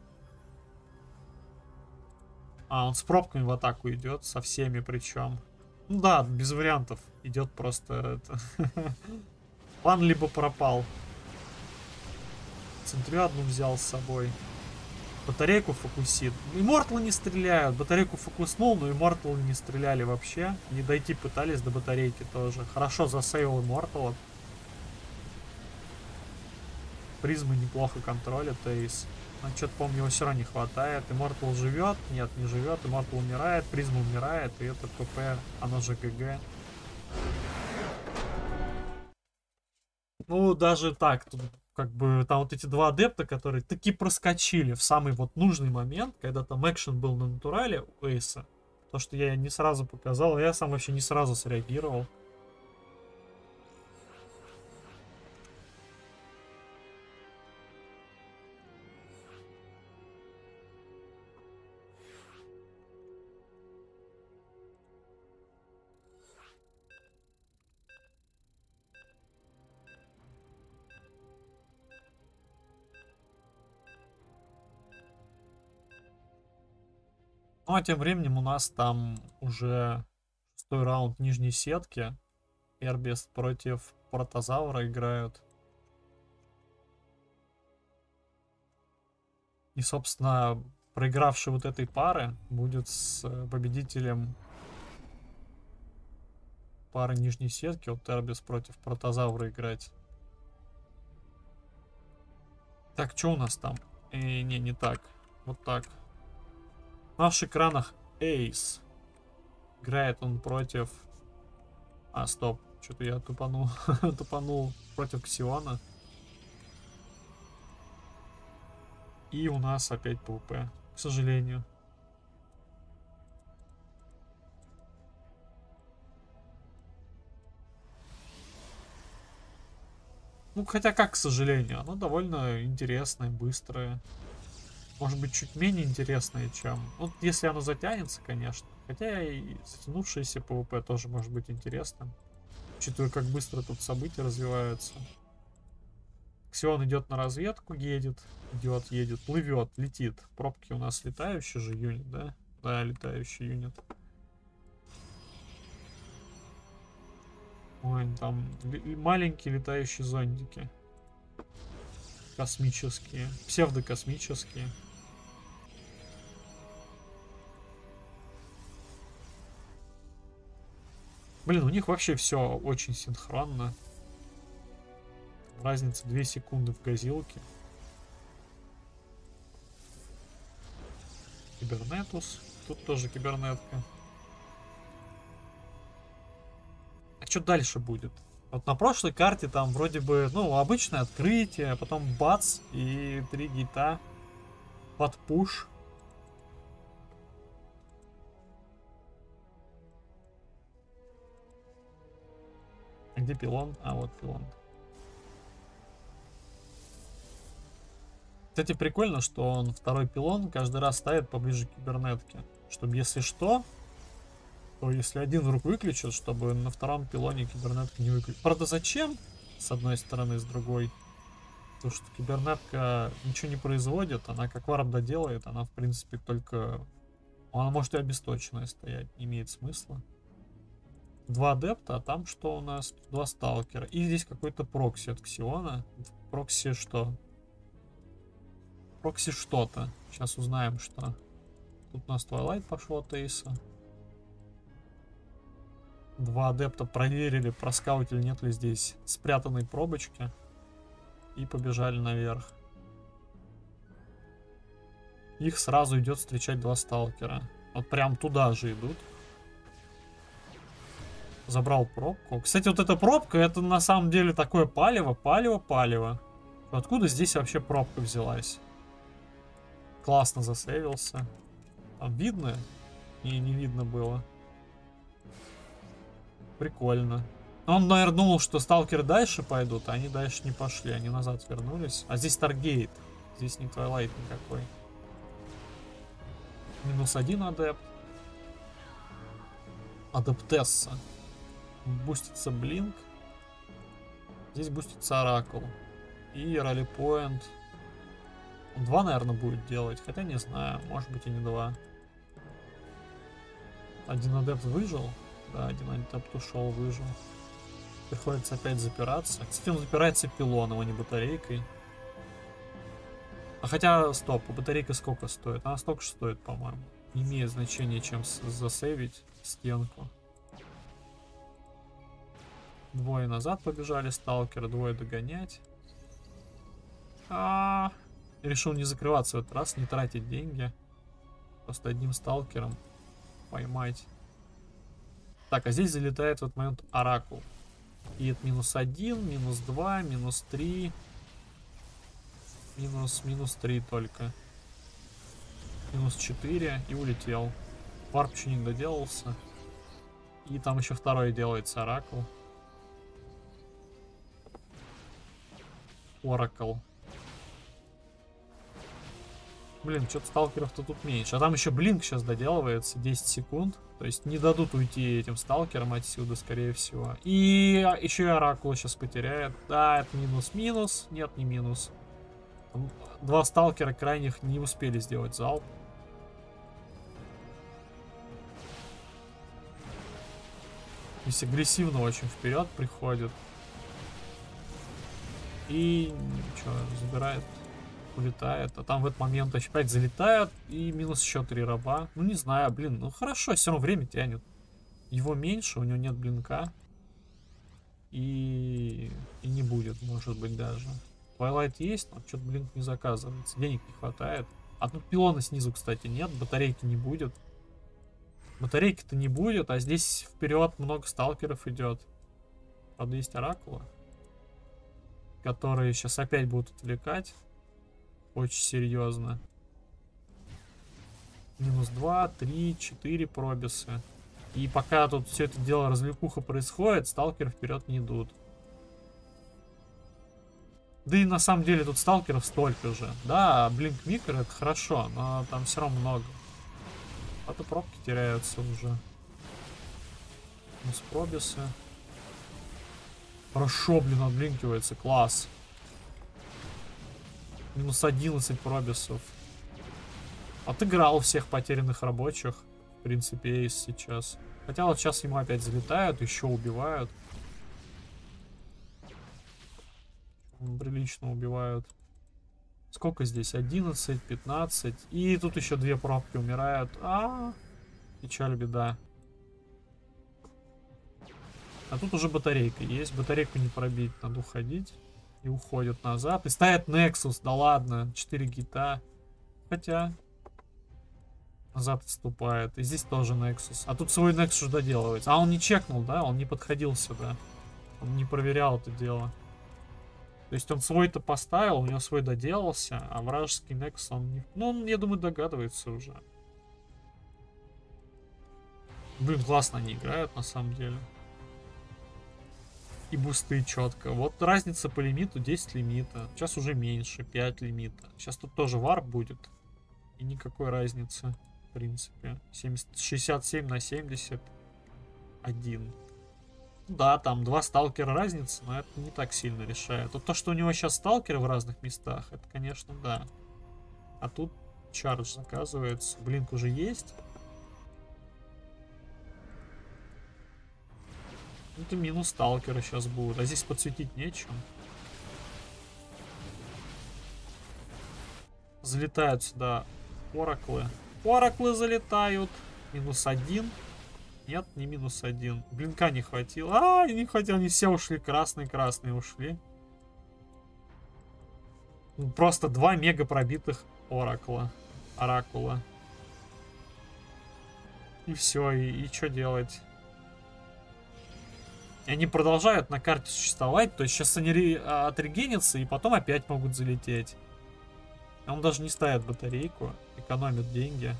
А, он с пробками в атаку идет, со всеми причем. Ну да, без вариантов. Идет просто это. [laughs] План либо пропал. Центриадну взял с собой. Батарейку фокусит. Имморталы не стреляют. Батарейку фокуснул, но Имморталы не стреляли вообще. Не дойти пытались до батарейки тоже. Хорошо засейвил Иммортала. Призмы неплохо контролят, Эйс. Но что-то, помню, его все равно не хватает. Иммортал живет? Нет, не живет. Иммортал умирает, Призма умирает, и это ПП, оно же ГГ. Ну, даже так, тут как бы там вот эти два адепта, которые таки проскочили в самый вот нужный момент, когда там экшен был на натурале у Эйса. То, что я не сразу показал, а я сам вообще не сразу среагировал. Ну а тем временем у нас там уже шестой раунд нижней сетки. Эрбест против Протозавра играют. И, собственно, проигравший вот этой пары будет с э, победителем пары нижней сетки. Вот Эрбис против Протозавра играть. Так, что у нас там? Э, не, не так. Вот так. На наших экранах Эйс. Играет он против... А, стоп. Что-то я тупанул. [laughs] тупанул против Ксиона. И у нас опять PvP. К сожалению. Ну, хотя как, к сожалению, оно довольно интересное, быстрое может быть, чуть менее интересное, чем... Ну, если оно затянется, конечно. Хотя и затянувшееся PvP тоже может быть интересным. Учитывая, как быстро тут события развиваются. Ксион идет на разведку, едет, идет, едет, плывет, летит. Пробки у нас летающий же юнит, да? Да, летающий юнит. Ой, там маленькие летающие зондики. Космические. Псевдокосмические. Блин, у них вообще все очень синхронно. Разница 2 секунды в газилке. Кибернетус. Тут тоже кибернетка. А что дальше будет? Вот на прошлой карте там вроде бы, ну, обычное открытие, а потом бац, и три гита под пуш. Где пилон? А, вот пилон. Кстати, прикольно, что он второй пилон каждый раз ставит поближе к кибернетке. Чтобы, если что, то если один вдруг выключит, чтобы на втором пилоне кибернетка не выключит. Правда, зачем? С одной стороны, с другой. Потому что кибернетка ничего не производит, она как варп доделает, она в принципе только... Она может и обесточенная стоять, не имеет смысла два адепта, а там что у нас? Два сталкера. И здесь какой-то прокси от Ксиона. Прокси что? Прокси что-то. Сейчас узнаем, что. Тут у нас Твайлайт пошел от Эйса. Два адепта проверили, проскаутили, нет ли здесь спрятанной пробочки. И побежали наверх. Их сразу идет встречать два сталкера. Вот прям туда же идут забрал пробку. Кстати, вот эта пробка, это на самом деле такое палево, палево, палево. Откуда здесь вообще пробка взялась? Классно засейвился. Там видно? Не, не видно было. Прикольно. Он, наверное, думал, что сталкеры дальше пойдут, а они дальше не пошли, они назад вернулись. А здесь Таргейт. Здесь не Твайлайт никакой. Минус один адепт. Адептесса бустится Блинк. Здесь бустится Оракул. И Ралли Point. Два, наверное, будет делать. Хотя не знаю. Может быть и не два. Один адепт выжил. Да, один адепт ушел, выжил. Приходится опять запираться. Кстати, он запирается пилоном, а не батарейкой. А хотя, стоп, а батарейка сколько стоит? Она столько же стоит, по-моему. Не имеет значения, чем засейвить стенку. Двое назад побежали сталкеры, двое догонять. А, решил не закрываться в этот раз, не тратить деньги. Просто одним сталкером поймать. Так, а здесь залетает в этот момент Оракул. И это минус один, минус два, минус три. Минус, минус три только. Минус 4 и улетел. Варп еще не доделался. И там еще второй делается Оракул. Оракл. Блин, что-то сталкеров-то тут меньше. А там еще блинк сейчас доделывается, 10 секунд. То есть не дадут уйти этим сталкерам отсюда, скорее всего. И еще и Оракул сейчас потеряет. Да, это минус-минус. Нет, не минус. Два сталкера крайних не успели сделать залп. Здесь агрессивно очень вперед приходит. И что, забирает, улетает. А там в этот момент опять залетают и минус еще три раба. Ну не знаю, блин, ну хорошо, все равно время тянет. Его меньше, у него нет блинка. И, и не будет, может быть, даже. Twilight есть, но что-то блинк не заказывается. Денег не хватает. А тут пилона снизу, кстати, нет, батарейки не будет. Батарейки-то не будет, а здесь вперед много сталкеров идет. Правда, есть оракула. Которые сейчас опять будут отвлекать. Очень серьезно. Минус 2, 3, 4 пробисы. И пока тут все это дело развлекуха происходит, сталкеры вперед не идут. Да и на самом деле тут сталкеров столько же. Да, Блинк Микро это хорошо, но там все равно много. А то пробки теряются уже. Минус пробисы. Хорошо, блин, отблинкивается. Класс. Минус 11 пробисов. Отыграл всех потерянных рабочих. В принципе, есть сейчас. Хотя вот сейчас ему опять залетают, еще убивают. Прилично убивают. Сколько здесь? 11, 15. И тут еще две пробки умирают. А, печаль, беда. А тут уже батарейка есть. Батарейку не пробить, надо уходить. И уходят назад. И ставят Nexus. Да ладно, 4 гита. Хотя... Назад отступает. И здесь тоже Nexus. А тут свой Nexus доделывается. А он не чекнул, да? Он не подходил сюда. Он не проверял это дело. То есть он свой-то поставил, у него свой доделался, а вражеский Nexus он не... Ну, он, я думаю, догадывается уже. Блин, классно они играют, на самом деле. И бусты четко. Вот разница по лимиту 10 лимита. Сейчас уже меньше, 5 лимита. Сейчас тут тоже варп будет. И никакой разницы, в принципе. 70, 67 на 70. Один. Да, там два сталкера разница, но это не так сильно решает. Вот то, что у него сейчас сталкеры в разных местах, это, конечно, да. А тут чардж заказывается. Блинк уже есть. Это минус сталкера сейчас будут. А здесь подсветить нечем. Залетают сюда ораклы. Ораклы залетают. Минус один. Нет, не минус один. Блинка не хватило. А, не хватило, они все ушли. Красные-красные ушли. Ну, Просто два мега пробитых оракла. Оракула. И все, и, и что делать? И они продолжают на карте существовать. То есть сейчас они а, отрегенятся и потом опять могут залететь. Он даже не ставит батарейку, экономит деньги.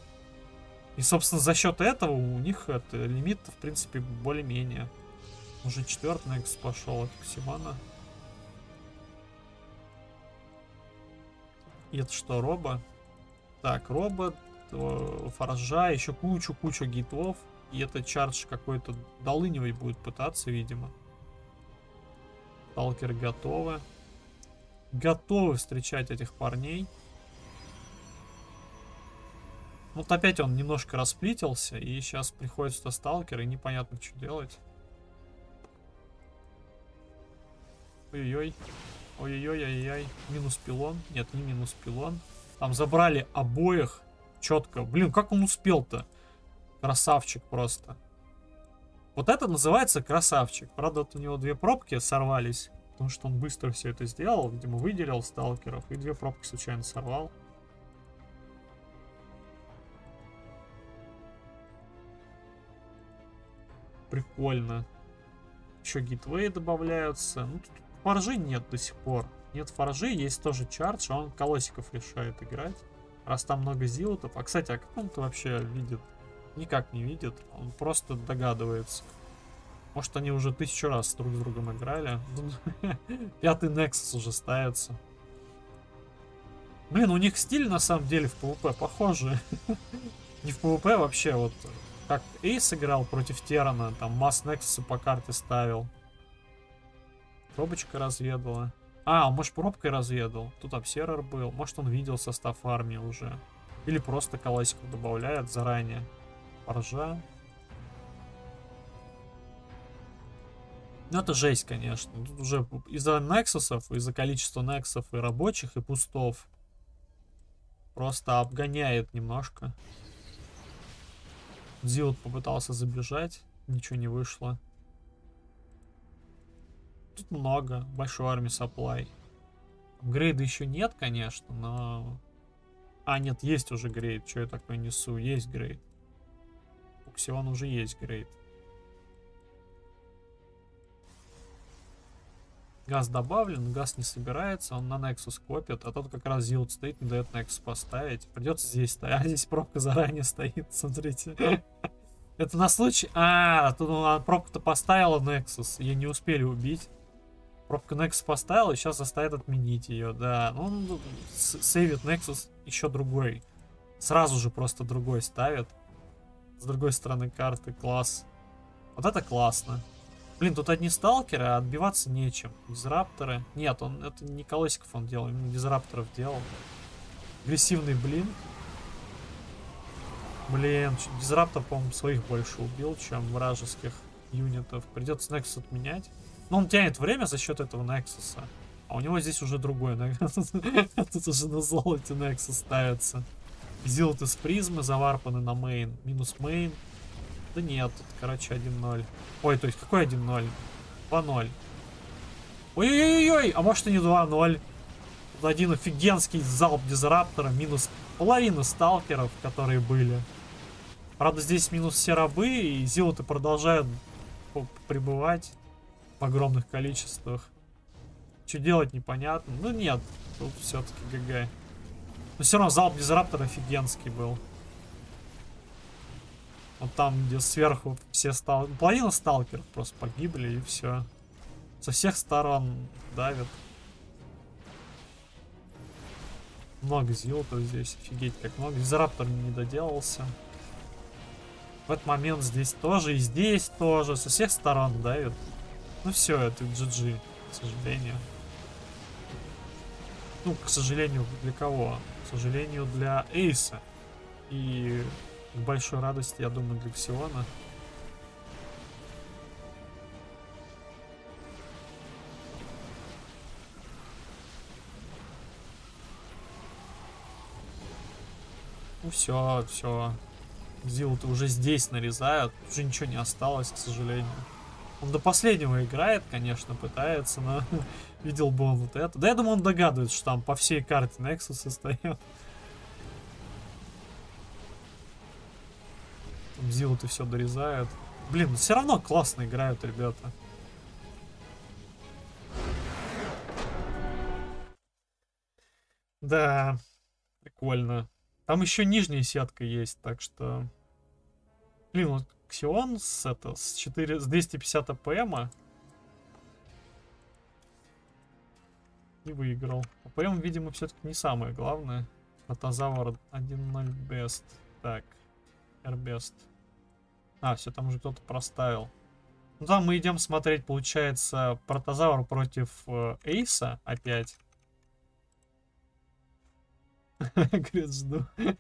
И, собственно, за счет этого у них это, лимит, в принципе, более-менее. Уже четвертый Некс пошел от Ксимана. И это что, Роба? Так, робот, э, форжа, еще кучу-кучу гитов. И это чардж какой-то долынивый будет пытаться, видимо. Сталкеры готовы. Готовы встречать этих парней. Вот опять он немножко расплитился, и сейчас приходит сюда сталкер, и непонятно, что делать. Ой-ой-ой. Ой-ой-ой, ай-яй. Минус пилон. Нет, не минус пилон. Там забрали обоих четко. Блин, как он успел-то? Красавчик просто. Вот это называется красавчик. Правда, вот у него две пробки сорвались. Потому что он быстро все это сделал. Видимо, выделил сталкеров. И две пробки случайно сорвал. Прикольно. Еще гитвей добавляются. Ну, тут форжи нет до сих пор. Нет форжи, есть тоже чардж, а он колосиков решает играть. Раз там много зилотов. А, кстати, а как он-то вообще видит? Никак не видит. Он просто догадывается. Может, они уже тысячу раз друг с другом играли. [laughs] Пятый Nexus уже ставится. Блин, у них стиль на самом деле в PvP похожий. [laughs] Не в PvP вообще, вот как Эйс играл против Терана, там масс Nexus по карте ставил. Пробочка разведала. А, он, может, пробкой разведал. Тут обсервер был. Может, он видел состав армии уже. Или просто колосиков добавляет заранее. Поржа. Ну, это жесть, конечно. Тут уже из-за нексусов, из-за количества нексов и рабочих, и пустов. Просто обгоняет немножко. Зилд попытался забежать. Ничего не вышло. Тут много. Большой армии саплай. Грейда еще нет, конечно, но... А, нет, есть уже грейд. Что я такое несу? Есть грейд. У Ксиона уже есть грейд. Газ добавлен, газ не собирается, он на Nexus копит, а тут как раз Зилд стоит, не дает Nexus поставить. Придется здесь стоять. [laughs] А здесь пробка заранее стоит, смотрите. Это на случай... А, тут он пробку-то поставила Nexus, ее не успели убить. Пробка Nexus поставил, и сейчас заставит отменить ее, да. Ну, сейвит Nexus еще другой. Сразу же просто другой ставит. С другой стороны карты, класс. Вот это классно. Блин, тут одни сталкеры, а отбиваться нечем. Дизрапторы. Нет, он это не колосиков он делал, именно дизрапторов делал. Агрессивный блин. Блин, дизраптор, по-моему, своих больше убил, чем вражеских юнитов. Придется Nexus отменять. Но он тянет время за счет этого Nexus. А у него здесь уже другой. [laughs] Тут уже на золоте Nexus ставится. Зилот из призмы заварпаны на main. Минус main. Да нет, тут, короче, 1-0. Ой, то есть какой 1-0? 2-0. Ой-ой-ой-ой, а может и не 2-0. Тут один офигенский залп дизраптора, минус половина сталкеров, которые были. Правда, здесь минус все рабы, и зилоты продолжают пребывать в огромных количествах. Что делать, непонятно. Ну нет, тут все-таки ГГ. Но все равно залп дизраптора офигенский был. Вот там, где сверху все стал... Половина сталкеров просто погибли и все. Со всех сторон давят. Много зилотов здесь, офигеть как много. Дизраптор не доделался. В этот момент здесь тоже, и здесь тоже. Со всех сторон давят. Ну все, это GG, к сожалению. Ну, к сожалению, для кого? Сожалению, для Эйса. И к большой радости, я думаю, для Ксиона. Ну все, все. Зилу-то уже здесь нарезают. Уже ничего не осталось, к сожалению. Он до последнего играет, конечно, пытается, но [laughs] видел бы он вот это. Да я думаю, он догадывается, что там по всей карте Nexus стоят. Зилу-то все дорезают. Блин, все равно классно играют ребята. Да, прикольно. Там еще нижняя сетка есть, так что... Блин, вот Ксион с, это, с, 4, с 250 APM а и выиграл. APM, видимо, все-таки не самое главное. Протозавр 1.0 best. Так, airbest. А, все, там уже кто-то проставил. Ну там мы идем смотреть, получается, протозавр против э, Эйса опять. [laughs] Говорит, жду. [laughs]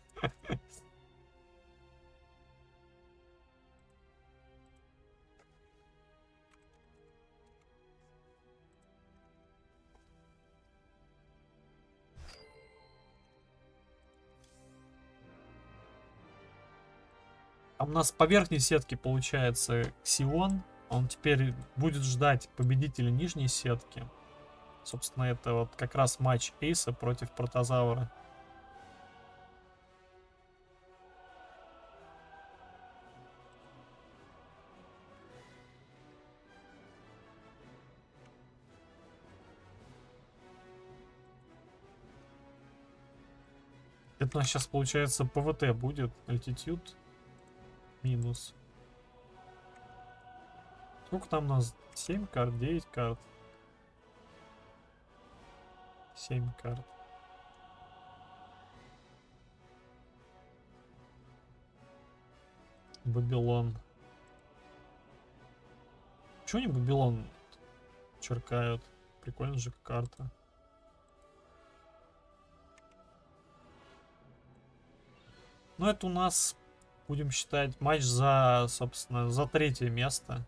А у нас по верхней сетке получается Ксион. Он теперь будет ждать победителя нижней сетки. Собственно, это вот как раз матч Эйса против Протозавра. Это у нас сейчас получается ПВТ будет. Altitude минус. Сколько там у нас? 7 карт, 9 карт. 7 карт. Бабилон. Чего они Бабилон черкают? Прикольно же карта. Ну, это у нас, будем считать, матч за, собственно, за третье место.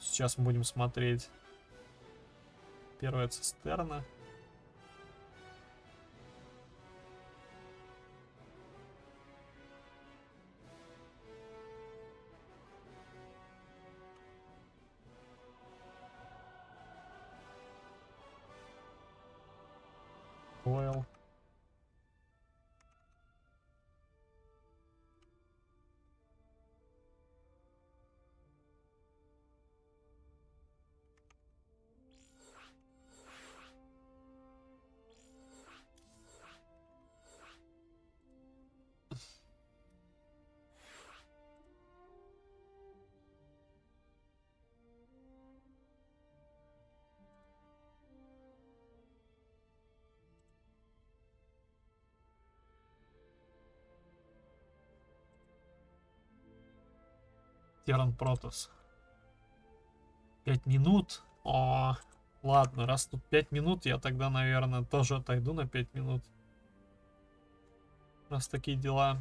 Сейчас мы будем смотреть. Первая цистерна. Теран Протос. Пять минут? О, ладно, раз тут пять минут, я тогда, наверное, тоже отойду на пять минут. Раз такие дела.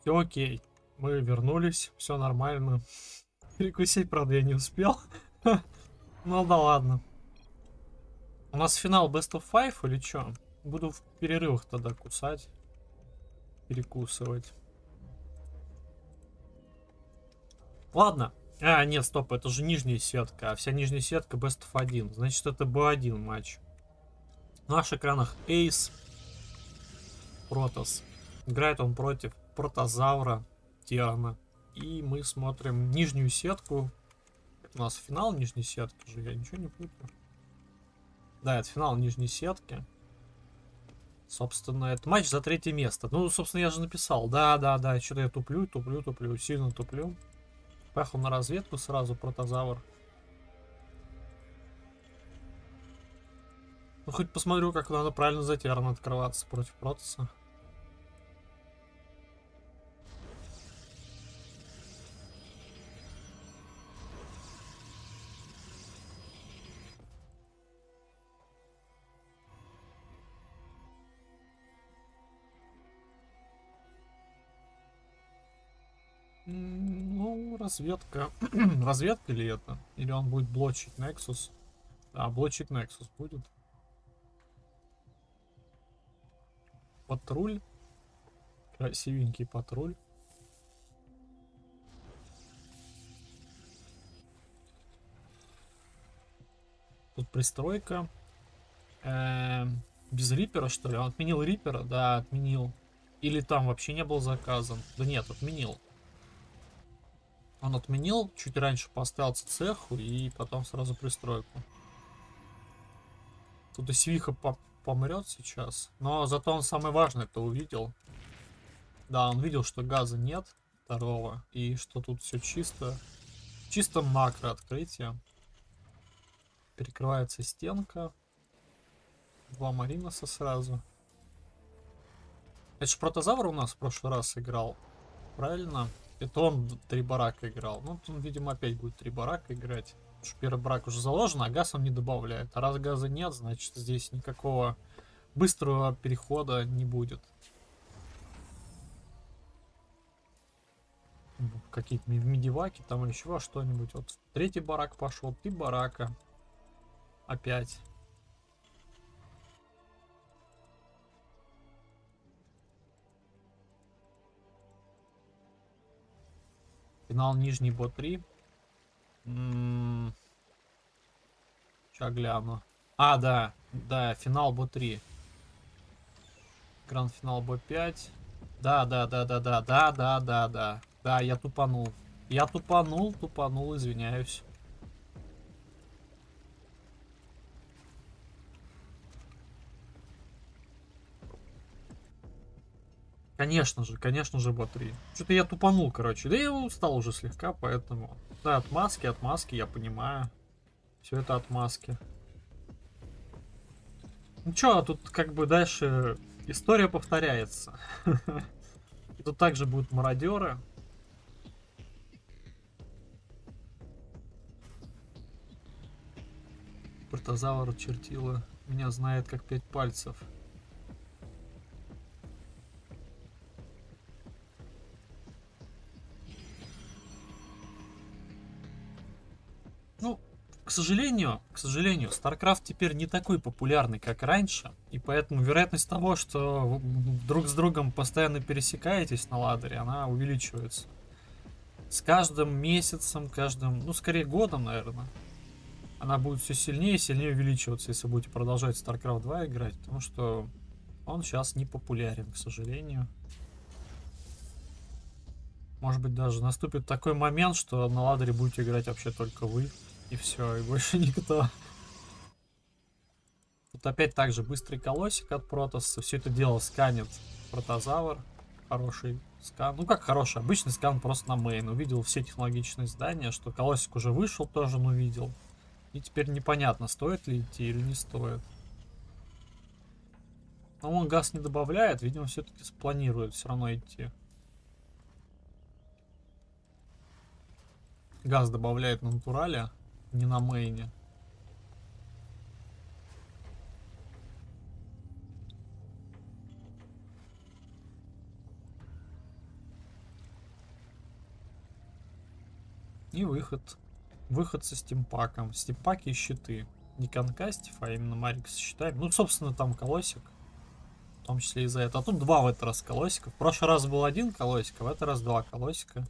Все окей. Мы вернулись, все нормально. Перекусить, правда, я не успел. [laughs] Ну да ладно. У нас финал Best of Five или что? Буду в перерывах тогда кусать. Перекусывать. Ладно. А, нет, стоп, это же нижняя сетка. А вся нижняя сетка Best of 1. Значит, это B1 матч. На наших экранах Эйс. Протос. Играет он против Протозавра Терана. И мы смотрим нижнюю сетку. Это у нас финал нижней сетки же, я ничего не путаю. Да, это финал нижней сетки. Собственно, это матч за третье место. Ну, собственно, я же написал. Да, да, да, что-то я туплю, туплю, туплю, сильно туплю. Поехал на разведку сразу, протозавр. Ну, хоть посмотрю, как надо правильно за Терна открываться против Протоса. Разведка. [clears throat] разведка ли это? Или он будет блочить Nexus? А, блочить Nexus будет. Патруль. Красивенький патруль. Тут пристройка. Эм, без Рипера, что ли? Он отменил Рипера? Да, отменил. Или там вообще не был заказан? Да нет, отменил. Он отменил, чуть раньше поставил цеху и потом сразу пристройку. Тут и Свиха по помрет сейчас. Но зато он самое важное это увидел. Да, он видел, что газа нет второго. И что тут все чисто. Чисто макро открытие. Перекрывается стенка. Два Мариноса сразу. Это же протозавр у нас в прошлый раз играл. Правильно? Это он три барака играл. Ну, он, видимо, опять будет три барака играть. Потому что первый барак уже заложен, а газ он не добавляет. А раз газа нет, значит здесь никакого быстрого перехода не будет. Какие-то медиваки там или еще что-нибудь. Вот третий барак пошел, ты барака. Опять. Финал нижний бот 3. Сейчас гляну. А, да, да, финал бот 3. Гранд финал бот 5. Да, да, да, да, да, да, да, да, да. Да, я тупанул. Я тупанул, тупанул, извиняюсь. Конечно же, конечно же, Б3. Что-то я тупанул, короче. Да я устал уже слегка, поэтому... Да, отмазки, отмазки, я понимаю. Все это отмазки. Ну чё, тут как бы дальше история повторяется. [laughs] Тут также будут мародеры. Протозавр чертила. Меня знает как пять пальцев. К сожалению, к сожалению, StarCraft теперь не такой популярный, как раньше, и поэтому вероятность того, что вы друг с другом постоянно пересекаетесь на ладере, она увеличивается. С каждым месяцем, каждым, ну, скорее годом, наверное, она будет все сильнее и сильнее увеличиваться, если будете продолжать StarCraft 2 играть, потому что он сейчас не популярен, к сожалению. Может быть, даже наступит такой момент, что на ладере будете играть вообще только вы. И все, и больше [laughs] никто. Тут опять также быстрый колосик от Протоса. Все это дело сканит Протозавр. Хороший скан. Ну как хороший, обычный скан просто на мейн. Увидел все технологичные здания, что колосик уже вышел, тоже он увидел. И теперь непонятно, стоит ли идти или не стоит. Но он газ не добавляет, видимо, все-таки спланирует все равно идти. Газ добавляет на натурале, не на мейне. И выход. Выход со стимпаком. Стимпаки и щиты. Не конкастив, а именно Марикс считаем. Ну, собственно, там колосик. В том числе и за это. А тут два в этот раз колосика. В прошлый раз был один колосик, а в этот раз два колосика.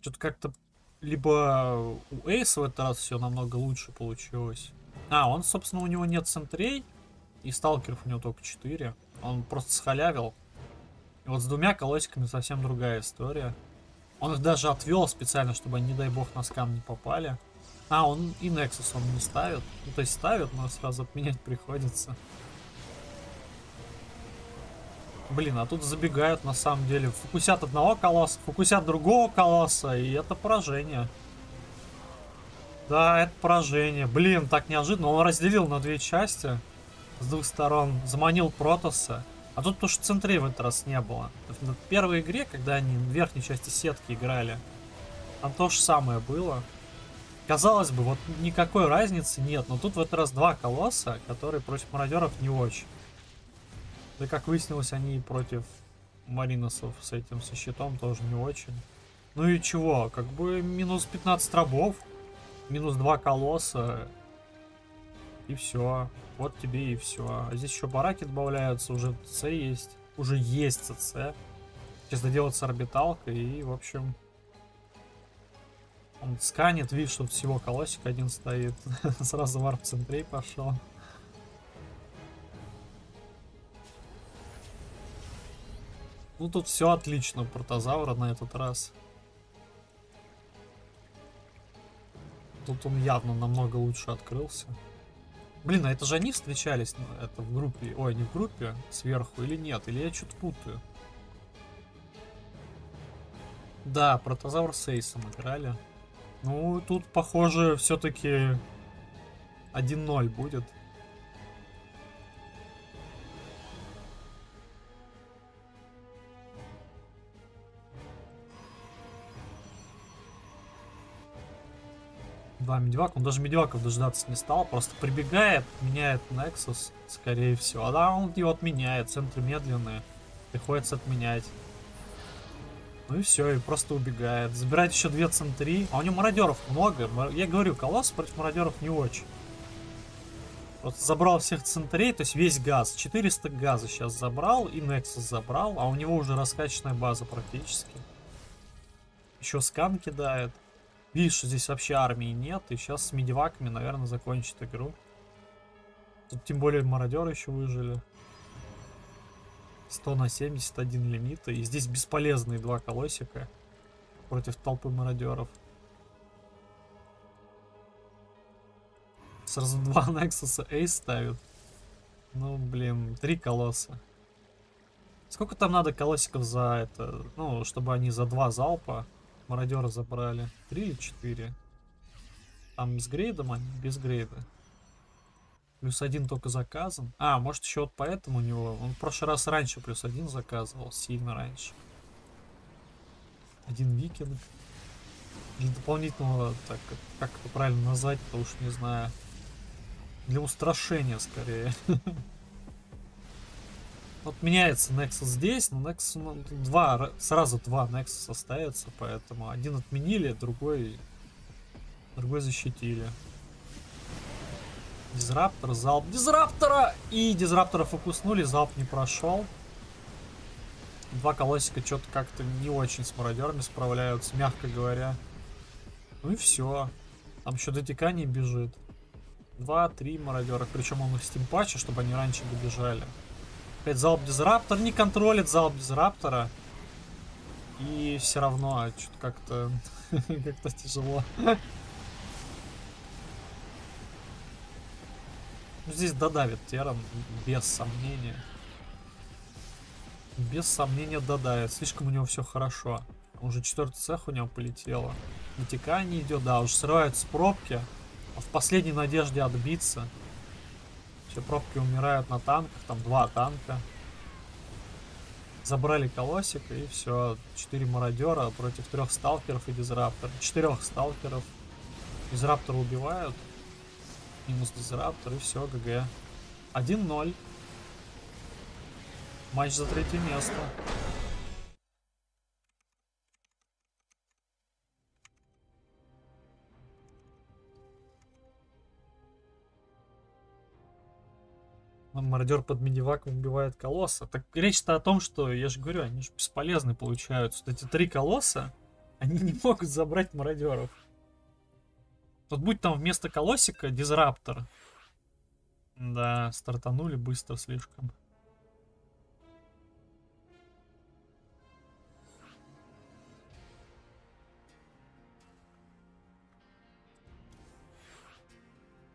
Что-то как-то либо у Эйса в этот раз все намного лучше получилось. А, он, собственно, у него нет центрей. И сталкеров у него только 4. Он просто схалявил. И вот с двумя колосиками совсем другая история. Он их даже отвел специально, чтобы они, не дай бог, на скам не попали. А, он и Nexus он не ставит. Ну, то есть ставит, но сразу отменять [laughs] приходится. Блин, а тут забегают на самом деле. Фокусят одного колосса, фокусят другого колосса, и это поражение. Да, это поражение. Блин, так неожиданно. Он разделил на две части с двух сторон. Заманил Протоса. А тут то, что центрей в этот раз не было. В первой игре, когда они в верхней части сетки играли, там то же самое было. Казалось бы, вот никакой разницы нет, но тут в этот раз два колосса, которые против мародеров не очень. Да как выяснилось, они против мариносов с этим, со щитом тоже не очень. Ну и чего, как бы минус 15 рабов, минус 2 колосса, и все. Вот тебе и все. А здесь еще бараки добавляются, уже ЦЦ есть. Уже есть ЦЦ. Сейчас доделается орбиталка и, в общем... Он сканет, видит, что всего колосик один стоит. [laughs] Сразу варп центрей пошел. Ну тут все отлично протозавра на этот раз. Тут он явно намного лучше открылся. Блин, а это же они встречались, ну, это в группе, ой, не в группе, сверху или нет, или я что-то путаю. Да, протозавр с Эйсом играли. Ну, тут, похоже, все-таки 1-0 будет. Да, медивак, он даже медиваков дождаться не стал, просто прибегает, меняет Nexus, скорее всего. А да, он его отменяет, центры медленные, приходится отменять. Ну и все, и просто убегает. Забирает еще две центри. А у него мародеров много. Я говорю, колосс против мародеров не очень. Вот забрал всех центрей, то есть весь газ. 400 газа сейчас забрал и Nexus забрал. А у него уже раскачанная база практически. Еще скан кидает. Видишь, здесь вообще армии нет. И сейчас с медиваками, наверное, закончит игру. Тут тем более мародеры еще выжили. 100 на 71 лимита. И здесь бесполезные два колосика против толпы мародеров. Сразу [laughs] два Нексуса Эйс ставит. Ну, блин, три колосса. Сколько там надо колосиков за это? Ну, чтобы они за два залпа мародера забрали. Три или четыре? Там с грейдом они? Без грейда. Плюс один только заказан. А, может еще вот поэтому у него... Он в прошлый раз раньше плюс один заказывал. Сильно раньше. Один викинг. Для дополнительного... Так, как это правильно назвать, потому что не знаю. Для устрашения скорее. [laughs] Вот меняется Nexus здесь, но Nexus ну, два, сразу два Nexus остается, поэтому один отменили, другой, другой защитили. Дизраптор, залп Дизраптора! И Дизраптора фокуснули, залп не прошел. Два колосика что-то как-то не очень с мародерами справляются, мягко говоря. Ну и все. Там еще дотекание бежит. Два-три мародера. Причем он их стимпачит, чтобы они раньше добежали. Опять залп Дизраптор не контролит залп Дизраптора. И все равно что-то как-то [laughs] как-то тяжело. Ну, здесь додавит Теран, без сомнения. Без сомнения додавит. Слишком у него все хорошо. Уже четвертый цех у него полетело. Натекание идет, да, уже срываются пробки. А в последней надежде отбиться. Все пробки умирают на танках, там два танка. Забрали колосик и все. Четыре мародера против трех сталкеров и дизраптора. Четырех сталкеров. Дизраптора убивают. Минус дизраптор и все, ГГ. 1-0. Матч за третье место. Мародер под медиваком убивает колосса. Так речь-то о том, что, я же говорю, они же бесполезны получаются. Вот эти три колосса, [laughs] они не могут забрать мародеров. Вот будь там вместо колосика дизраптор. Да, стартанули быстро слишком.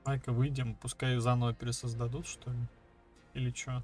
Майка, выйдем, пускай заново пересоздадут, что ли? Или чё?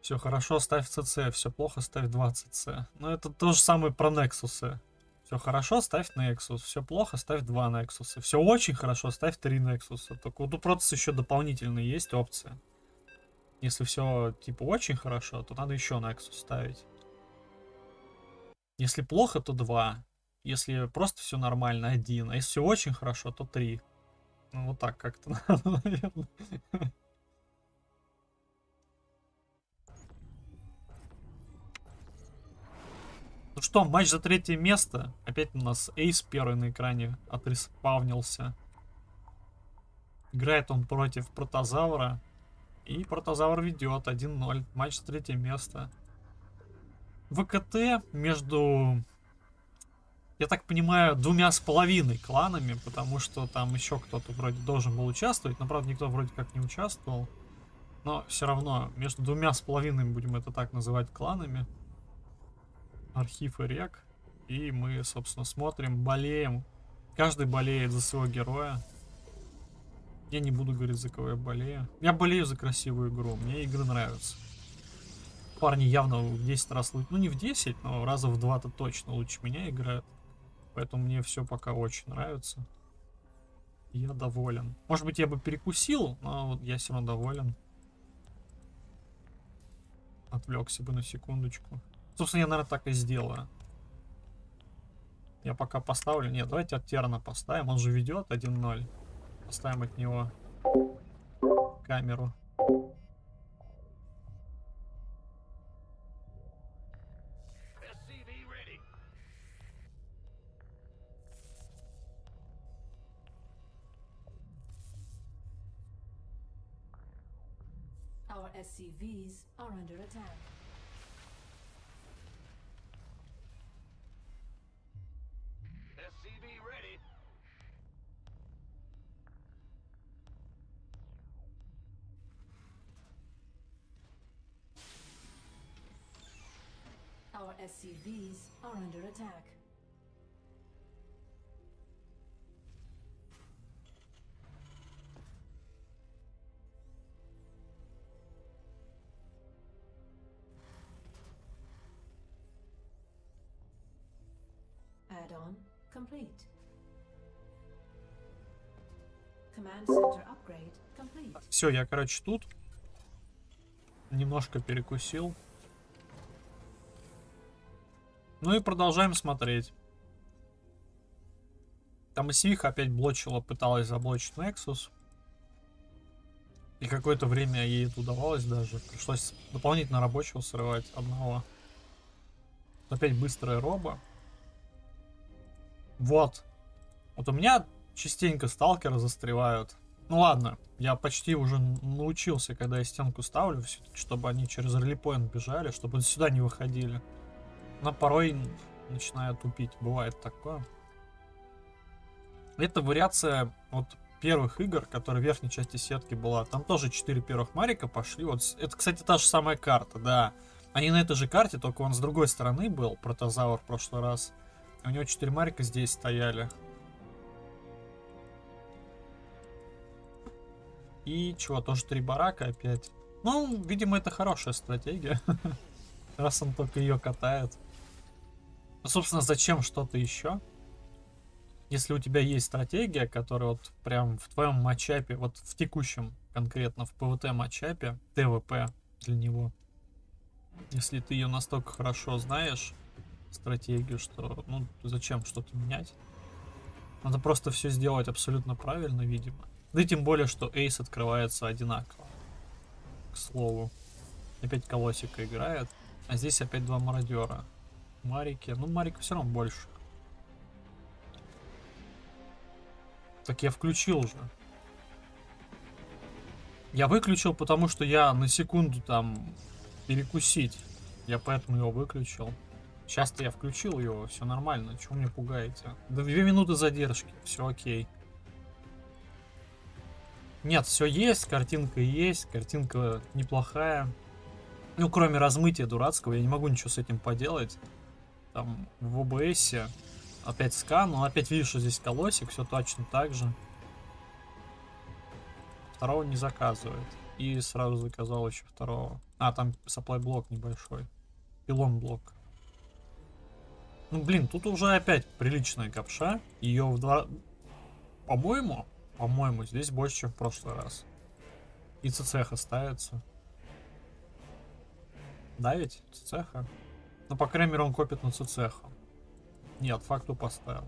Все хорошо, ставь CC, все плохо, ставь 20C. Но это то же самое про Nexus. Все хорошо, ставь Nexus. Все плохо, ставь 2 Nexus. Все очень хорошо, ставь 3 Nexus. Только вот у Protoss еще дополнительные есть опции. Если все типа очень хорошо, то надо еще Nexus ставить. Если плохо, то 2. Если просто все нормально, 1. А если все очень хорошо, то 3. Ну вот так как-то [laughs] надо, наверное. Ну что, матч за третье место. Опять у нас Эйс первый на экране отреспавнился. Играет он против Протозавра. И Протозавр ведет 1-0. Матч за третье место. ВКТ между, я так понимаю, двумя с половиной кланами, потому что там еще кто-то вроде должен был участвовать, но, правда, никто вроде как не участвовал. Но все равно, между двумя с половиной, будем это так называть, кланами, архив и рек. И мы, собственно, смотрим, болеем. Каждый болеет за своего героя. Я не буду говорить, за кого я болею. Я болею за красивую игру. Мне игры нравятся. Парни явно в 10 раз лучше. Ну, не в 10, но раза в 2-то точно лучше меня играют. Поэтому мне все пока очень нравится. Я доволен. Может быть, я бы перекусил, но вот я все равно доволен. Отвлекся бы на секундочку. Собственно, я, наверное, так и сделаю. Я пока поставлю... Нет, давайте от Терна поставим. Он же ведет 1-0. Поставим от него камеру. Our SCVs are under attack. SCVs are under attack. Add-on complete. Command center upgrade complete. Все, я, короче, тут. Немножко перекусил. Ну и продолжаем смотреть. Там и Сиха опять блочила, пыталась заблочить Nexus. И какое-то время ей это удавалось даже. Пришлось дополнительно рабочего срывать одного. Опять быстрая роба. Вот. Вот у меня частенько сталкеры застревают. Ну ладно, я почти уже научился, когда я стенку ставлю, чтобы они через релипоинт бежали, чтобы сюда не выходили. Но порой начинаю тупить, бывает такое. Это вариация вот первых игр, которая в верхней части сетки была. Там тоже 4 первых Марика пошли. Вот это, кстати, та же самая карта, да. Они на этой же карте, только он с другой стороны был, протозавр в прошлый раз. У него 4 Марика здесь стояли. И чего, тоже три барака опять. Ну, видимо, это хорошая стратегия. [laughs] Раз он только ее катает. Ну, собственно, зачем что-то еще? Если у тебя есть стратегия, которая вот прям в твоем матчапе, вот в текущем конкретно в ПВТ матчапе, ТВП для него, если ты ее настолько хорошо знаешь, стратегию, что ну зачем что-то менять? Надо просто все сделать абсолютно правильно, видимо. Да и тем более, что эйс открывается одинаково. К слову. Опять колосика играет. А здесь опять два мародера. Марики. Ну, Марика все равно больше. Так я включил же. Я выключил, потому что я на секунду там перекусить. Я поэтому его выключил. Сейчас-то я включил его, все нормально. Чего мне пугаете? Две минуты задержки, все окей. Нет, все есть, картинка есть, картинка неплохая. Ну, кроме размытия дурацкого, я не могу ничего с этим поделать. Там в OBS опять скан, но опять вижу, что здесь колосик, все точно так же. Второго не заказывает. И сразу заказал еще второго. А, там supply блок небольшой. Пилон блок. Ну, блин, тут уже опять приличная капша. Ее в два... По-моему, по-моему, здесь больше, чем в прошлый раз. И цеха ставится. Да ведь? Цеха? Ну, по крайней мере, он копит на цеха. Нет, факту поставил.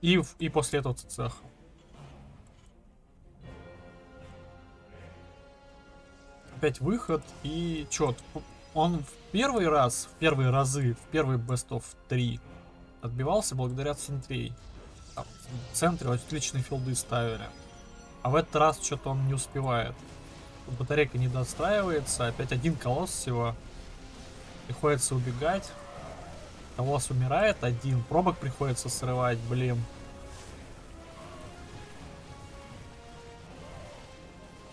И, и после этого цеха. Опять выход и чё, он в первый раз, в первые разы, в первый Best of 3 отбивался благодаря центрей. Там, в центре отличные филды ставили. А в этот раз что-то он не успевает. Батарейка не достраивается, опять один колосс всего. Приходится убегать. Колосс умирает один, пробок приходится срывать, блин.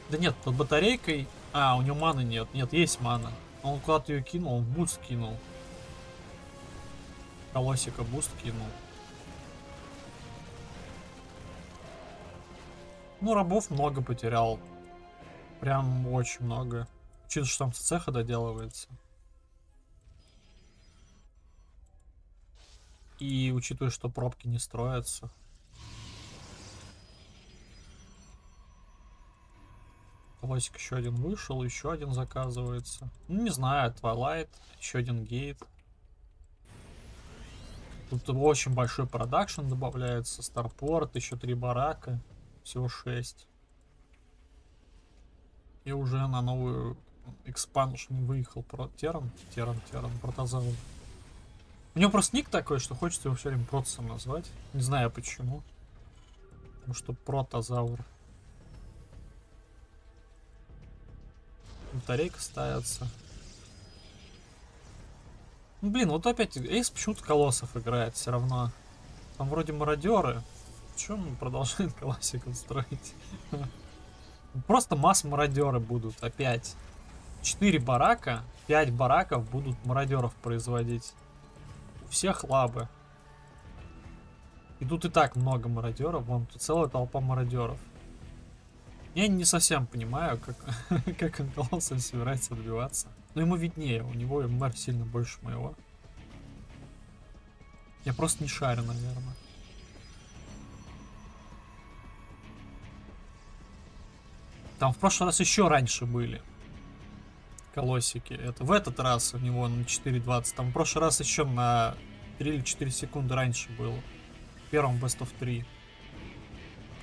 Да нет, под батарейкой... А, у него маны нет. Нет, есть мана. Он куда-то ее кинул, он буст кинул. Колосика буст кинул. Ну, рабов много потерял. Прям очень много. Учитывая, что там цеха доделывается. И учитывая, что пробки не строятся. Колосик еще один вышел, еще один заказывается. Ну, не знаю, Twilight, еще один гейт. Тут очень большой продакшн добавляется, Старпорт, еще три барака, всего шесть. И уже на новую экспаншн выехал про Теран, Теран, Теран, Протозавр. У него просто ник такой, что хочется его все время Протосом назвать. Не знаю почему. Потому что Протозавр. Батарейка ставится. Ну, блин, вот опять Эйс почему-то колоссов играет все равно. Там вроде мародеры. Чем продолжает [laughs] колоссиков строить? Просто масс мародеры будут опять. 4 барака, 5 бараков будут мародеров производить. У всех лабы. И тут и так много мародеров, вон тут целая толпа мародеров. Я не совсем понимаю, как, [laughs] как он колоссом собирается отбиваться. Но ему виднее, у него МР сильно больше моего. Я просто не шарю, наверное. Там в прошлый раз еще раньше были колосики. Это в этот раз у него на 4.20. Там в прошлый раз еще на 3 или 4 секунды раньше было. В первом Best of 3.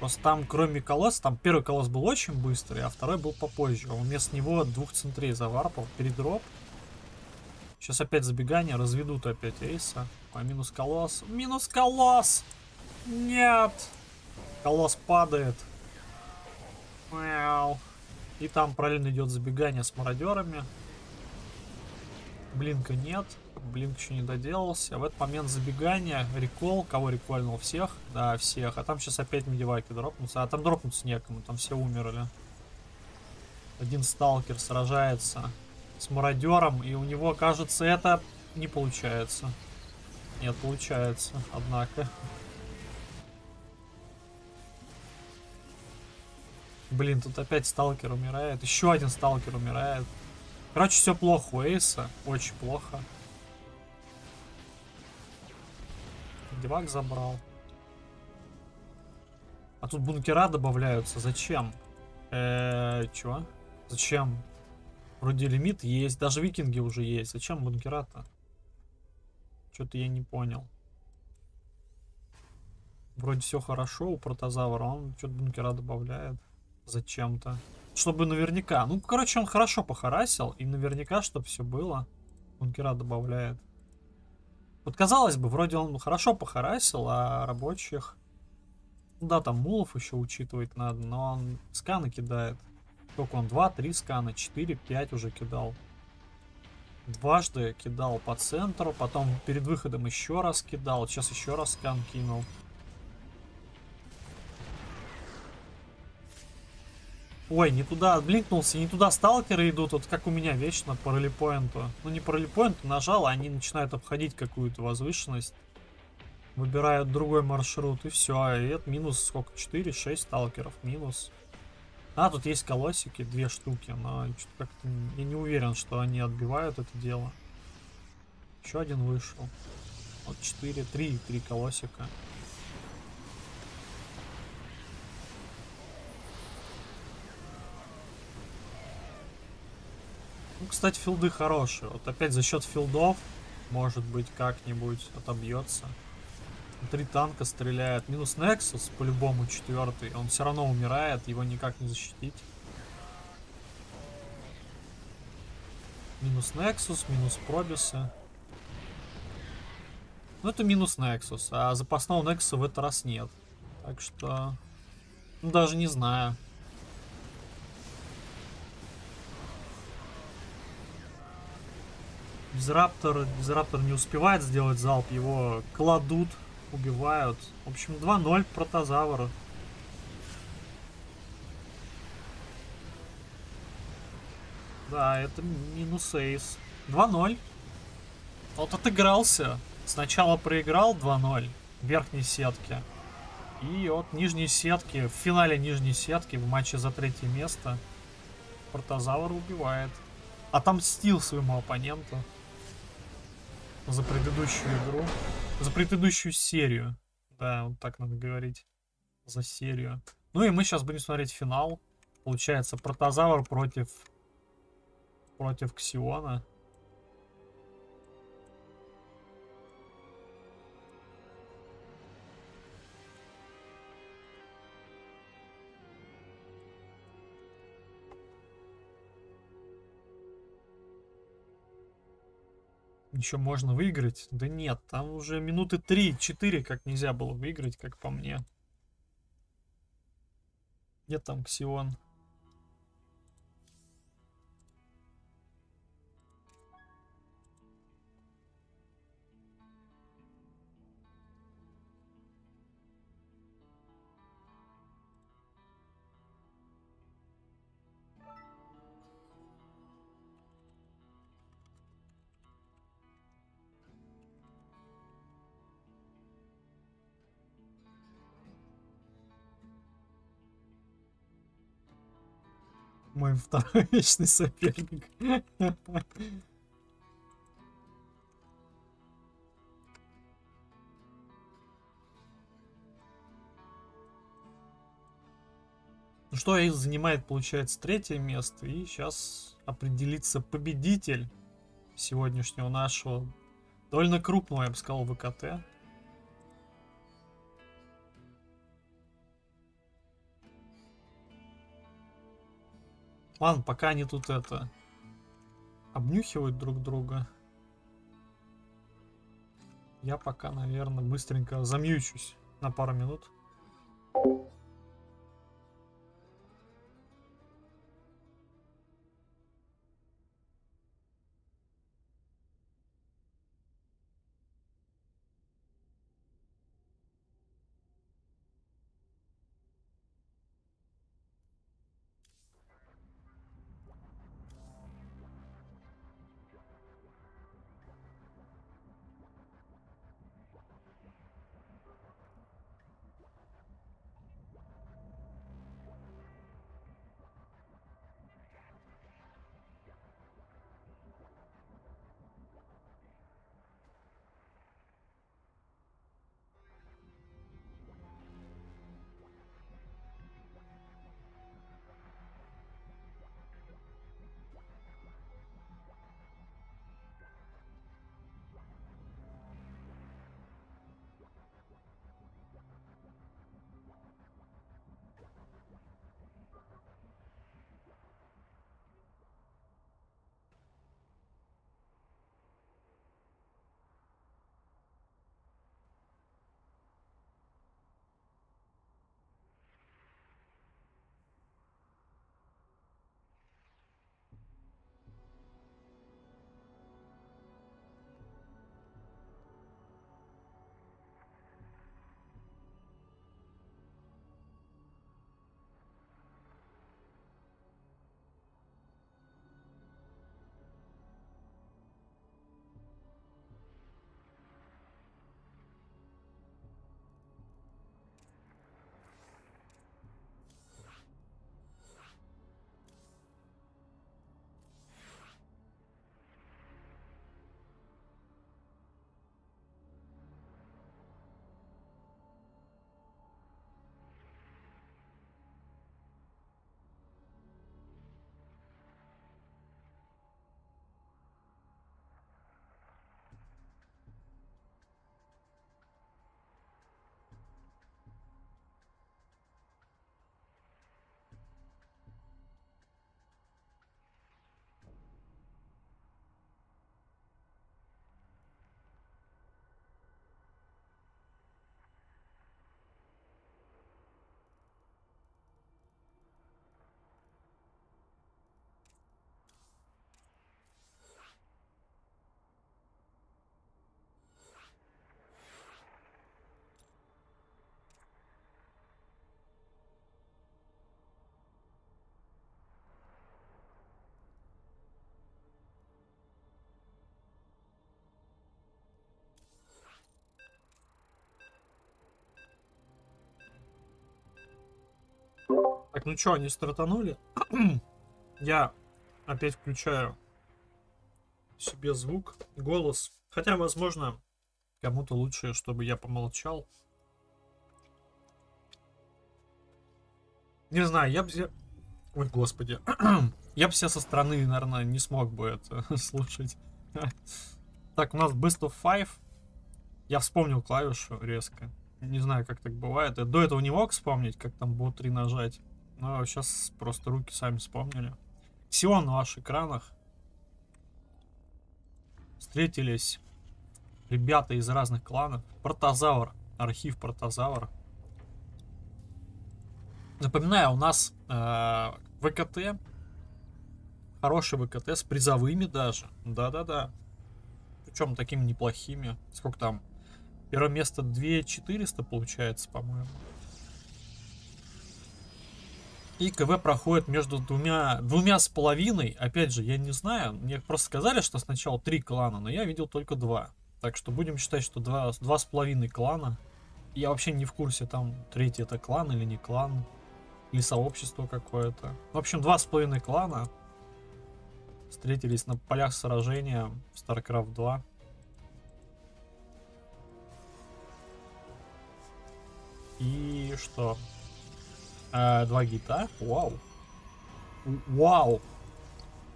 Просто там, кроме колосс, там первый колосс был очень быстрый, а второй был попозже. Он вместо него двух центрей заварпал. Передроп. Сейчас опять забегание, разведут опять эйса. А минус колосс. Минус колосс! Нет! Колосс падает. Мяу. И там параллельно идет забегание с мародерами. Блинка нет. Блинк еще не доделался. В этот момент забегания, рекол. Кого рекольнул? Всех? Да, всех. А там сейчас опять медиваки дропнутся. А там дропнуться некому, там все умерли. Один сталкер сражается с мародером, и у него, кажется, это не получается. Нет, получается, однако. Блин, тут опять сталкер умирает. Еще один сталкер умирает. Короче, все плохо у Эйса. Очень плохо. Девак забрал. А тут бункера добавляются. Зачем? Э, чё? Зачем? Вроде лимит есть. Даже викинги уже есть. Зачем бункера-то? Что-то я не понял. Вроде все хорошо у протозавра, он что-то бункера добавляет зачем-то. Чтобы наверняка. Ну, короче, он хорошо похарасил, и наверняка, чтобы все было, бункера добавляет. Вот казалось бы, вроде он хорошо похарасил, а рабочих... Ну да, там мулов еще учитывать надо, но он сканы кидает. Сколько он? 2, 3 скана, 4, 5 уже кидал. Дважды кидал по центру, потом перед выходом еще раз кидал, сейчас еще раз скан кинул. Ой, не туда, блинкнулся, не туда сталкеры идут, вот как у меня вечно по релипоинту. Ну не по релипоинту, нажал, а они начинают обходить какую-то возвышенность. Выбирают другой маршрут, и все. И это минус сколько? 4-6 сталкеров, минус. А, тут есть колосики, две штуки, но как-то я не уверен, что они отбивают это дело. Еще один вышел. Вот 4, 3, 3 колосика. Ну, кстати, филды хорошие. Вот опять за счет филдов, может быть, как-нибудь отобьется. Три танка стреляет. Минус Nexus, по-любому четвертый. Он все равно умирает, его никак не защитить. Минус Nexus, минус Пробисы. Ну, это минус Nexus, а запасного Nexus в этот раз нет. Так что... Ну, даже не знаю. Дизраптор, Дизраптор не успевает сделать залп, его кладут, убивают. В общем, 2-0 протозавр. Да, это минус эйс. 2-0. Вот отыгрался. Сначала проиграл 2-0 в верхней сетке. И от нижней сетки, в финале нижней сетки, в матче за третье место, Протозавр убивает. Отомстил своему оппоненту за предыдущую игру. За предыдущую серию. Да, вот так надо говорить. За серию. Ну и мы сейчас будем смотреть финал. Получается, Протозавр против... Против Ксиона. Еще можно выиграть? Да нет, там уже минуты 3-4 как нельзя было выиграть, как по мне. Где там Ксион? [laughs] второй вечный соперник. Ну что, их занимает, получается, третье место. И сейчас определится победитель сегодняшнего нашего довольно крупного, я бы сказал, ВКТ. Ладно, пока они тут это обнюхивают друг друга. Я пока, наверное, быстренько замьючусь на пару минут. Так, ну что, они стартанули? [clears throat] Я опять включаю себе звук, голос. Хотя, возможно, кому-то лучше, чтобы я помолчал. Не знаю, я бы... Ой, господи. [clears throat] я бы себя со стороны, наверное, не смог бы это [laughs] слушать. так, у нас Best of Five. Я вспомнил клавишу резко. Не знаю, как так бывает. Я до этого не мог вспомнить, как там было 3 нажать. Но сейчас просто руки сами вспомнили. Сион на ваших экранах. Встретились ребята из разных кланов. Протозавр. Архив Протозавр. Напоминаю, у нас э, ВКТ. Хороший ВКТ с призовыми даже. Да-да-да. Причем такими неплохими. Сколько там? Первое место 2400 получается, по-моему. И КВ проходит между двумя, двумя с половиной. Опять же, я не знаю. Мне просто сказали, что сначала три клана, но я видел только два. Так что будем считать, что два, два с половиной клана. Я вообще не в курсе, там третий это клан или не клан. Или сообщество какое-то. В общем, два с половиной клана встретились на полях сражения в StarCraft 2. И что? Э, два гита? Вау. Вау.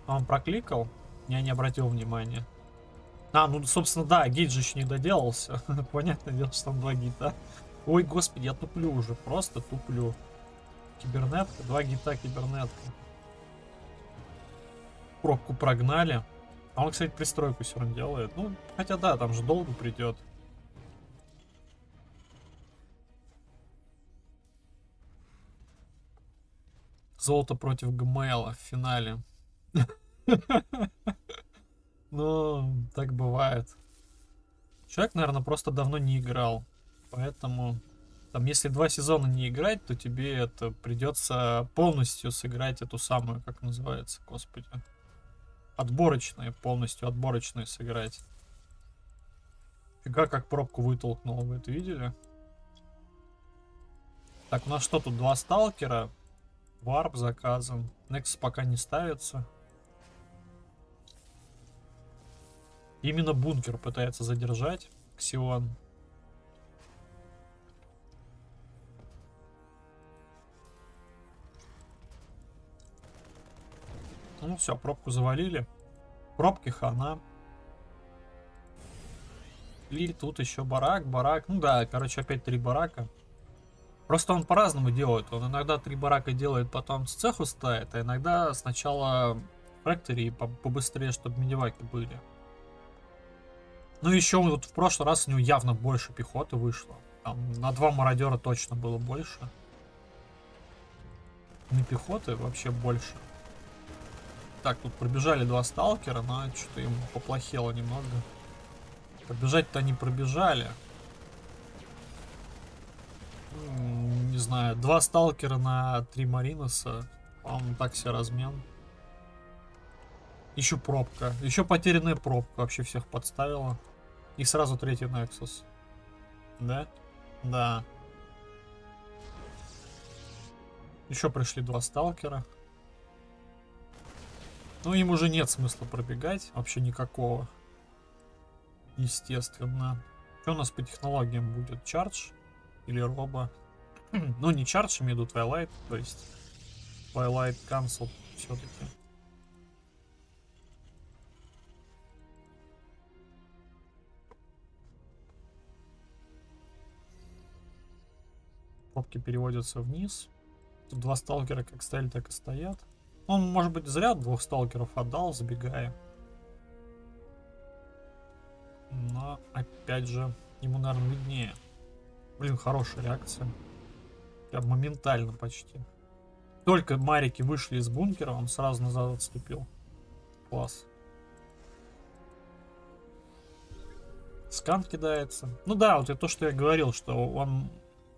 А Он прокликал? Я не обратил внимания. А, ну, собственно, да, гейт же еще не доделался. [laughs] Понятное дело, что там два гита. Ой, господи, я туплю уже, просто туплю. Кибернетка, два гита кибернетка. Пробку прогнали. А он, кстати, пристройку все равно делает. Ну, хотя да, там же долго придет. Золото против ГМЛ в финале. [laughs] Ну, так бывает. Человек, наверное, просто давно не играл. Поэтому, там, если два сезона не играть, то тебе это придется полностью сыграть эту самую, как называется, господи. Отборочные, полностью отборочные сыграть. Фига, как пробку вытолкнул, вы это видели? Так, у нас что тут, два сталкера? Варп заказан. Некс пока не ставится. Именно бункер пытается задержать Ксион. Ну все, пробку завалили. Пробки хана. И тут еще барак, барак. Ну да, короче, опять три барака. Просто он по-разному делает. Он иногда три барака делает, потом с цеху ставит, а иногда сначала фрактори по- побыстрее, чтобы медиваки были. Ну еще вот в прошлый раз у него явно больше пехоты вышло. Там на два мародера точно было больше. Не пехоты, вообще больше. Так, тут пробежали два сталкера, но что-то им поплохело немного. Пробежать-то они пробежали. Не знаю, два сталкера на три Мариноса. По-моему, так себе размен. Еще пробка. Еще потерянная пробка вообще всех подставила. И сразу третий Nexus. Да? Да. Еще пришли два сталкера. Ну, им уже нет смысла пробегать. Вообще никакого. Естественно. Что у нас по технологиям будет? Чардж? Или робо? [clears throat] ну, не чардж, имею в виду Twilight. То есть Twilight Cancel все-таки. Пробки переводятся вниз. Тут два сталкера как стояли, так и стоят. Он, может быть, зря двух сталкеров отдал, забегая. Но, опять же, ему, наверное, виднее. Блин, хорошая реакция. Прям моментально почти. Только марики вышли из бункера, он сразу назад отступил. Класс. Скан кидается. Ну да, вот это то, что я говорил, что он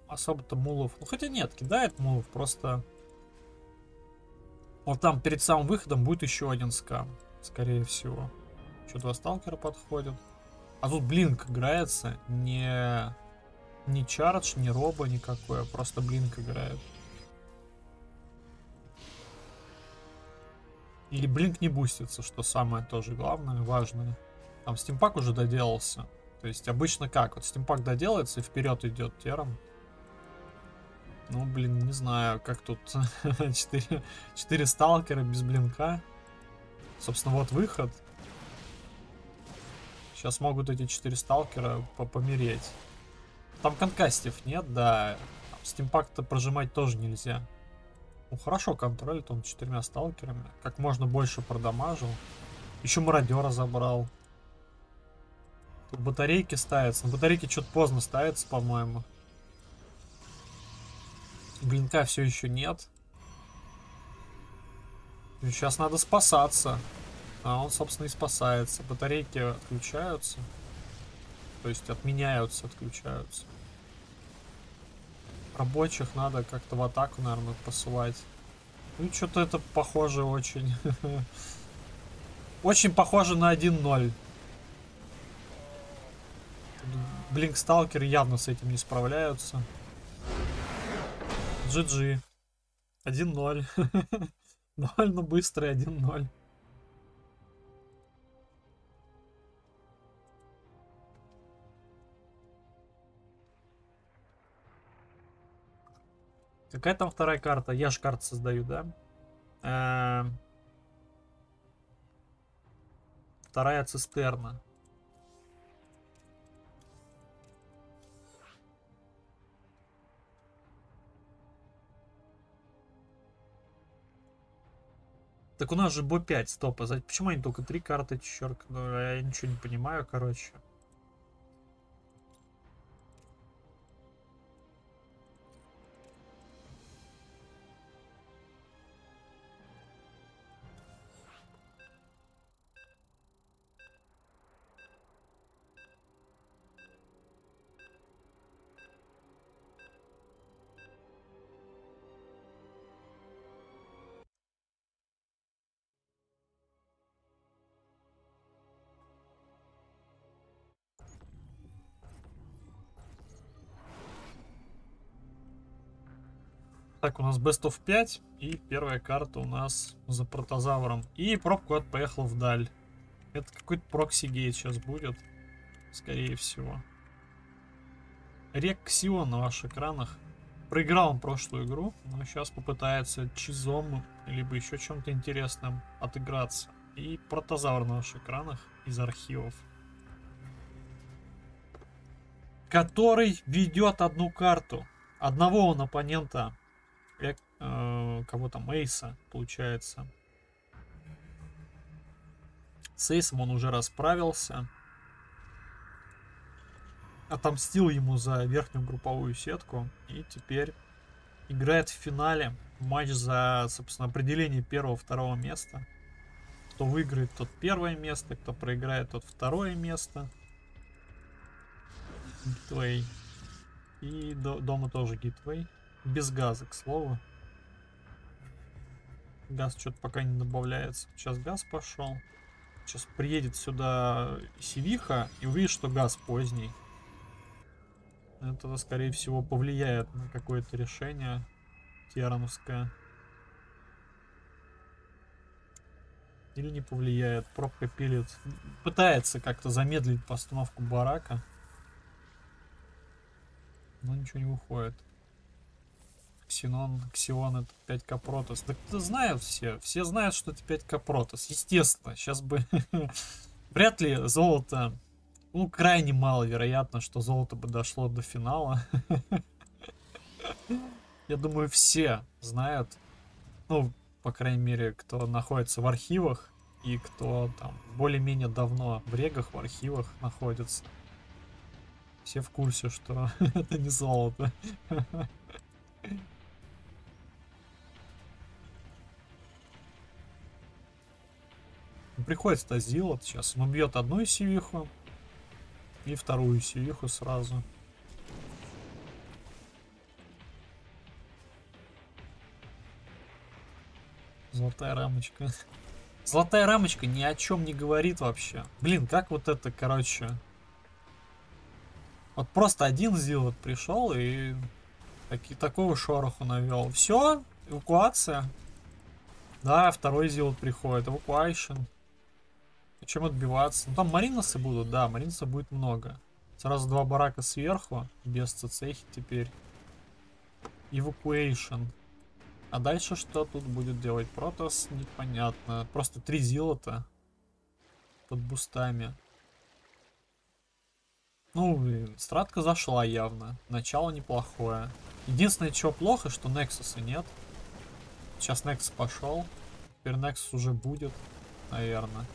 особо-то мулов... Ну хотя нет, кидает мулов, просто... Вот там перед самым выходом будет еще один скан, скорее всего. Еще два сталкера подходят. А тут блинк играется, не... Не чардж, не робо никакой, а просто блинк играет. Или блинк не бустится, что самое тоже главное, важное. Там стимпак уже доделался. То есть обычно как? Вот стимпак доделается и вперед идет тером. Ну, блин, не знаю, как тут [laughs] 4, 4 сталкера без блинка. Собственно, вот выход. Сейчас могут эти 4 сталкера по помереть. Там конкастив нет, да. Стимпак-то прожимать тоже нельзя. Ну хорошо, контролит он четырьмя сталкерами. Как можно больше продамажил. Еще мародера забрал. Тут батарейки ставятся. Но батарейки что-то поздно ставятся, по-моему. Блинка все еще нет. Сейчас надо спасаться. А он, собственно, и спасается. Батарейки отключаются. То есть отменяются, отключаются. Рабочих надо как-то в атаку, наверное, посылать. Ну, что-то это похоже очень. [laughs] Очень похоже на 1-0. Блинк Сталкер явно с этим не справляются. GG. [laughs] 1-0. Довольно быстрый 1-0. Какая там вторая карта? Я же карту создаю, да? Эм. Вторая цистерна. Так у нас же Бо-5, стоп, а почему они только три карты черк? Ну, я ничего не понимаю, короче. Так, у нас Best of 5. И первая карта у нас за протозавром. И пробку от поехал вдаль. Это какой-то proxy-gate сейчас будет. Скорее всего. ReG Ксион на ваших экранах. Проиграл он прошлую игру, но сейчас попытается чизом, либо еще чем-то интересным отыграться. И протозавр на ваших экранах из архивов. Который ведет одну карту. Одного он оппонента э, кого там, Эйса, получается. С Эйсом он уже расправился. Отомстил ему за верхнюю групповую сетку. И теперь играет в финале матч за, собственно, определение первого-второго места. Кто выиграет, тот первое место, кто проиграет, тот второе место. Гитвей. И до, дома тоже гитвей. Без газа, к слову. Газ что-то пока не добавляется. Сейчас газ пошел. Сейчас приедет сюда Сивиха и увидит, что газ поздний. Это, скорее всего, повлияет на какое-то решение Терановское. Или не повлияет. Пробка пилит. Пытается как-то замедлить постановку барака. Но ничего не выходит. Ксенон, Ксион это 5к Протос. Так это знают все. Все знают, что это 5к Протос. Естественно. Сейчас бы... [laughs] Вряд ли золото... Ну, крайне маловероятно, что золото бы дошло до финала. [laughs] Я думаю, все знают. Ну, по крайней мере, кто находится в архивах и кто там более-менее давно в регах, в архивах находится. Все в курсе, что [laughs] это не золото. Приходит Стазил, сейчас он убьет одну сивиху и вторую сивиху сразу. Золотая рамочка. [laughs] Золотая рамочка ни о чем не говорит вообще. Блин, как вот это, короче... Вот просто один Зил вот пришел и таки, такого шороху навел. Все, эвакуация. Да, второй зилот приходит. Evacuation. Чем отбиваться? Ну там мариносы будут, да, мариноса будет много. Сразу два барака сверху, без цехи теперь. Evacuation. А дальше что тут будет делать Протос? Непонятно. Просто три зилота под бустами. Ну, блин, стратка зашла явно. Начало неплохое. Единственное, чего плохо, что Нексуса нет. Сейчас Nexus пошел. Теперь Nexus уже будет, наверное.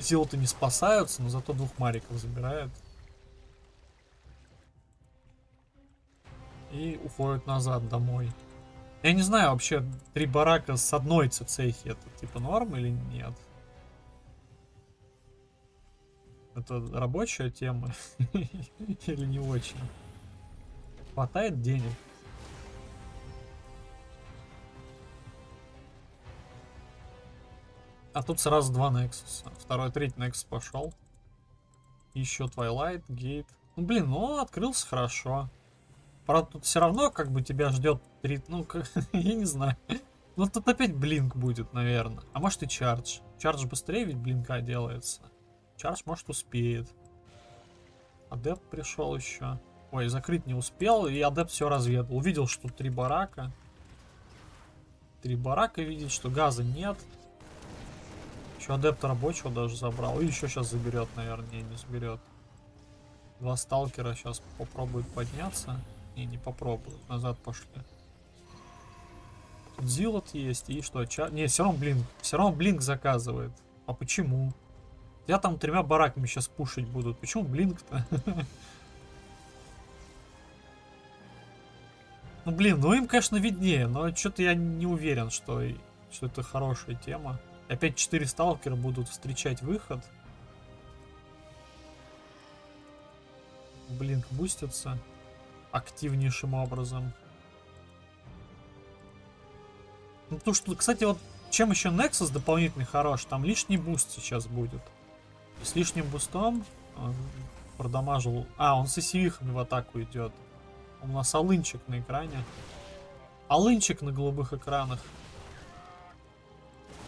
Зилоты не спасаются, но зато двух мариков забирают. И уходят назад домой. Я не знаю, вообще, три барака с одной цехи это типа норм или нет? Это рабочая тема [laughs] или не очень? Хватает денег? А тут сразу два Nexus. Второй, третий Nexus пошел. Еще Twilight, Gate. Ну, блин, ну, открылся хорошо. Правда, тут все равно, как бы, тебя ждет три... Ну, [laughs] я не знаю. Ну, тут опять блинк будет, наверное. А может и чардж. Чардж быстрее ведь блинка делается. Чардж, может, успеет. Адепт пришел еще. Ой, закрыть не успел, и адепт все разведал. Увидел, что три барака. Три барака видит, что газа нет. Еще адепт рабочего даже забрал. И еще сейчас заберет, наверное. Не, не заберет. Два сталкера сейчас попробуют подняться. Не, не попробуют. Назад пошли. Тут Зилот есть. И что? Ча... Не, все равно Блинк. Все равно Блинк заказывает. А почему? Я там тремя бараками сейчас пушить будут. Почему Блинк-то? [laughs] Ну блин, ну им, конечно, виднее, но что-то я не уверен, что, что это хорошая тема. Опять 4 сталкера будут встречать выход. Блин, бустится активнейшим образом. Ну, то, что, кстати, вот чем еще Nexus дополнительный хорош, там лишний буст сейчас будет. С лишним бустом он продамажил... А, он с СЦВхами в атаку идет. У нас all-in чик на экране. Алынчик на голубых экранах.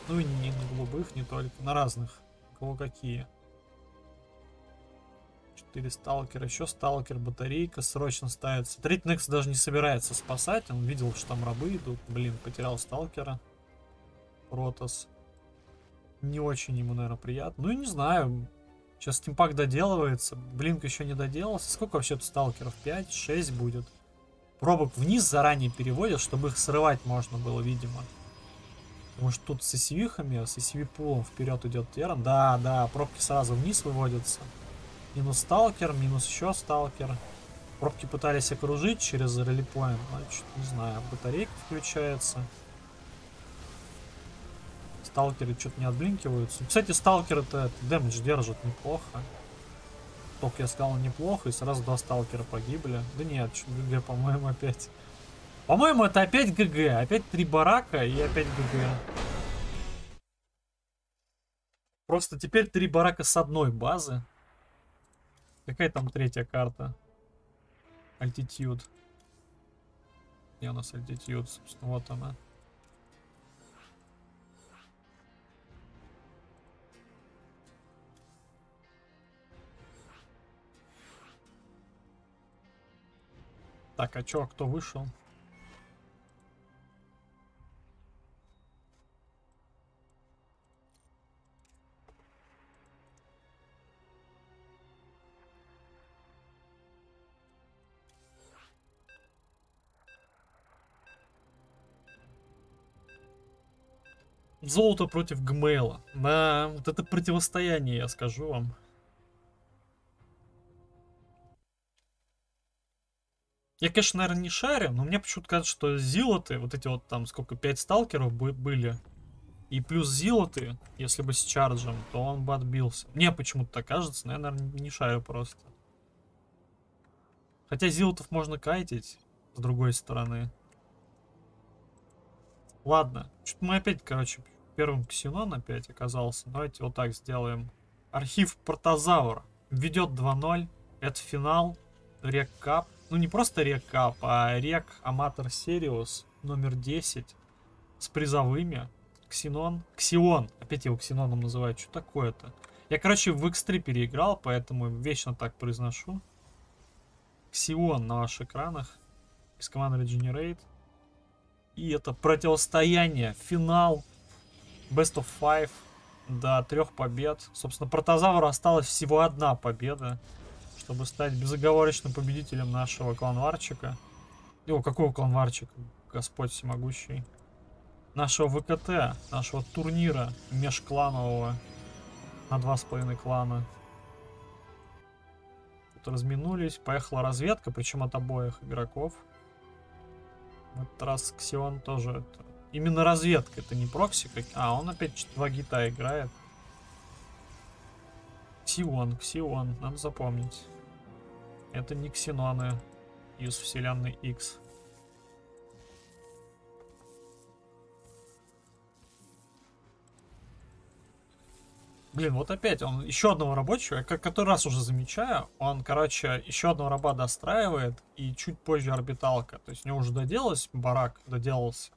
Ну и не на голубых, не только, на разных. У кого какие. Четыре сталкера, еще сталкер, батарейка срочно ставится. Третий Некс даже не собирается спасать, он видел, что там рабы идут. Блин, потерял сталкера. Протос. Не очень ему, наверное, приятно. Ну и не знаю. Сейчас стимпак доделывается. Блинк еще не доделался. Сколько вообще тут сталкеров? 5, 6 будет. Пробок вниз заранее переводят, чтобы их срывать можно было, видимо. Может тут с сисивихами, с сисивипулом вперед идет Теран. Да, да, пробки сразу вниз выводятся. Минус сталкер, минус еще сталкер. Пробки пытались окружить через релипоинт, значит, не знаю, батарейка включается. Сталкеры что-то не отблинкиваются. Кстати, сталкеры-то дэмэдж держат неплохо. Только я сказал неплохо, и сразу два сталкера погибли. Да нет, GG, по-моему, опять. По-моему, это опять GG. Опять три барака и опять GG. Просто теперь три барака с одной базы. Какая там третья карта? Altitude. Где у нас Altitude? Собственно, вот она. Так, а чё, кто вышел? Золото против Гмейла. Да, вот это противостояние, я скажу вам. Я, конечно, наверное, не шарю, но мне почему-то кажется, что зилоты, вот эти вот там, сколько, 5 сталкеров были, и плюс зилоты, если бы с чарджем, то он бы отбился. Мне почему-то так кажется, но я, наверное, не шарю просто. Хотя зилотов можно кайтить, с другой стороны. Ладно, что-то мы опять, короче, первым ксенон опять оказался. Давайте вот так сделаем. Архив Протозавра ведет 2-0. Это финал. Рек Кап. Ну не просто Рек Кап, а Рек Аматор Сериус номер 10. с призовыми. Ксенон. Ксион. Опять его Ксеноном называют. Что такое-то? Я, короче, в X3 переиграл, поэтому вечно так произношу. Ксион на ваших экранах. Из команды Regenerate. И это противостояние, финал. Best of Five. До трех побед. Собственно, Протозавру осталась всего одна победа. Чтобы стать безоговорочным победителем нашего кланварчика. О, какого кланварчика? Господь всемогущий. Нашего ВКТ, нашего турнира межкланового на два с половиной клана. Тут разминулись, поехала разведка, причем от обоих игроков. В этот раз Ксион тоже это... Именно разведка, это не прокси, как... А, он опять два гита играет. Ксион, Ксион, надо запомнить. Это не ксеноны из вселенной X. Блин, вот опять он еще одного рабочего, как который раз уже замечаю, он, короче, еще одного раба достраивает и чуть позже орбиталка. То есть у него уже доделалось, барак доделался,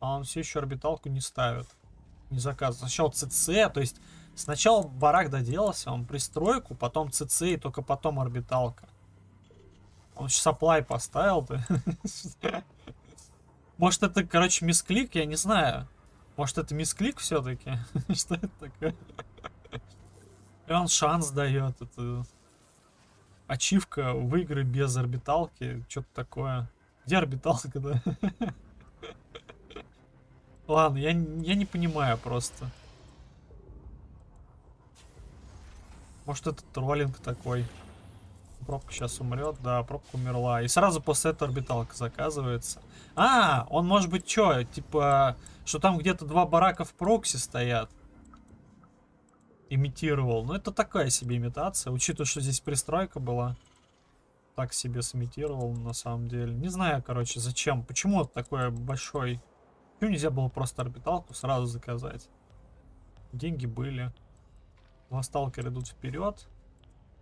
а он все еще орбиталку не ставит, не заказывает. Сначала ЦЦ, то есть сначала барак доделался, он пристройку, потом ЦЦ и только потом орбиталка. Он еще саплай поставил. [laughs] Может это, короче, мисклик, я не знаю. Может это мисклик все-таки? [laughs] Что это такое? И он шанс дает. Это ачивка в игры без орбиталки. Что-то такое. Где орбиталка, да? [laughs] Ладно, я, я не понимаю просто. Может это троллинг такой. Пробка сейчас умрет, да, пробка умерла. И сразу после этого орбиталка заказывается. А, он может быть что, типа, что там где-то два барака в прокси стоят. Имитировал. Ну, это такая себе имитация, учитывая, что здесь пристройка была. Так себе сымитировал, на самом деле. Не знаю, короче, зачем. Почему такой большой... Почему нельзя было просто орбиталку сразу заказать? Деньги были. Два сталкера идут вперед.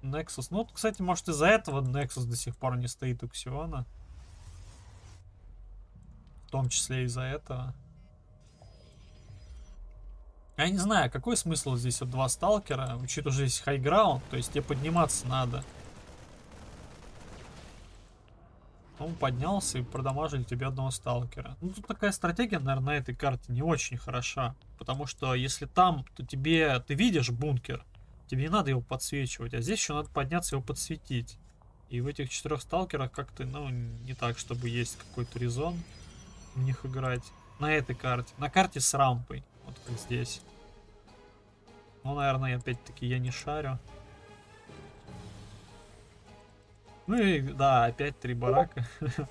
Nexus. Ну, вот, кстати, может из-за этого Nexus до сих пор не стоит у Ксиона. В том числе из-за этого. Я не знаю, какой смысл здесь вот два сталкера, учитывая, что здесь хайграунд, то есть тебе подниматься надо. Он поднялся и продамажили тебе одного сталкера. Ну, тут такая стратегия, наверное, на этой карте не очень хороша. Потому что если там, то тебе, ты видишь бункер, тебе не надо его подсвечивать, а здесь еще надо подняться и его подсветить. И в этих четырех сталкерах как-то, ну, не так, чтобы есть какой-то резон в них играть. На этой карте. На карте с рампой. Вот здесь. Ну, наверное, опять-таки я не шарю. Ну и, да, опять три барака. [laughs]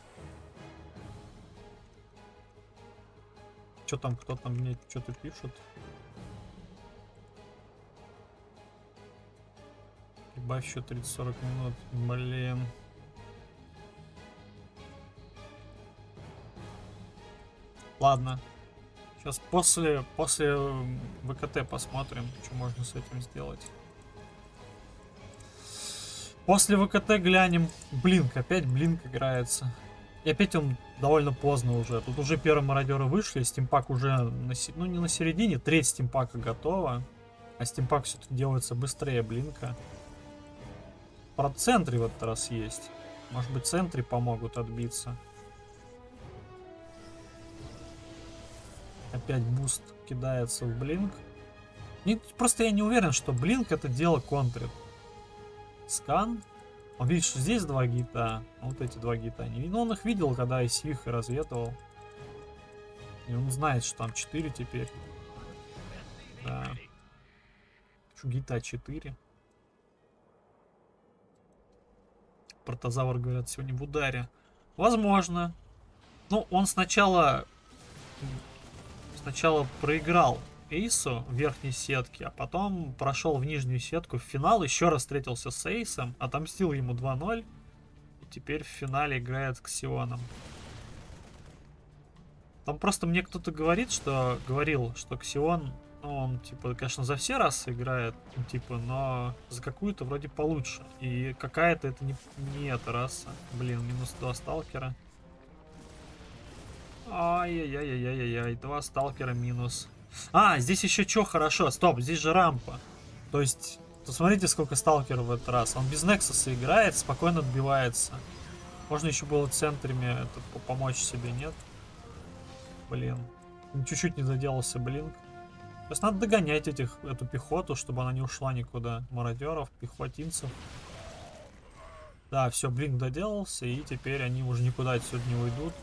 Что там, кто там мне что-то пишет? Прибавь еще 30-40 минут. Блин. Ладно. Сейчас после, после ВКТ посмотрим, что можно с этим сделать. После ВКТ глянем. Blink, опять Blink играется. И опять он довольно поздно уже. Тут уже первые мародеры вышли, Stimpack уже, на, ну не на середине, треть Stimpack а готова. А Stimpack все-таки делается быстрее Blink а. Про sentry в этот раз есть. Может быть sentry помогут отбиться. Опять boost кидается в Blink. Просто я не уверен, что блинк это дело контрит. Скан. Он видит, что здесь два гита. А вот эти два гита. Не, ну, он их видел, когда из их разведывал. И он знает, что там 4 теперь. Да. Гита 4. Протозавр, говорят, сегодня в ударе. Возможно. Ну, он сначала сначала проиграл Эйсу в верхней сетке, а потом прошел в нижнюю сетку в финал, еще раз встретился с Эйсом, отомстил ему 2-0, и теперь в финале играет с Ксионом. Там просто мне кто-то говорит, что говорил, что Ксион, ну, он, типа, конечно, за все расы играет, ну, типа, но за какую-то вроде получше. И какая-то это не, не эта раса. Блин, минус два сталкера. Ай-яй-яй-яй-яй, два сталкера минус. А, здесь еще что хорошо, стоп, здесь же рампа. То есть, посмотрите, сколько сталкеров в этот раз. Он без Нексуса играет, спокойно отбивается. Можно еще было центрами это, по- помочь себе, нет? Блин. Чуть-чуть не заделался блинк. Сейчас надо догонять этих, эту пехоту, чтобы она не ушла никуда. Мародеров, пехотинцев. Да, все, блинк доделался, и теперь они уже никуда отсюда не уйдут.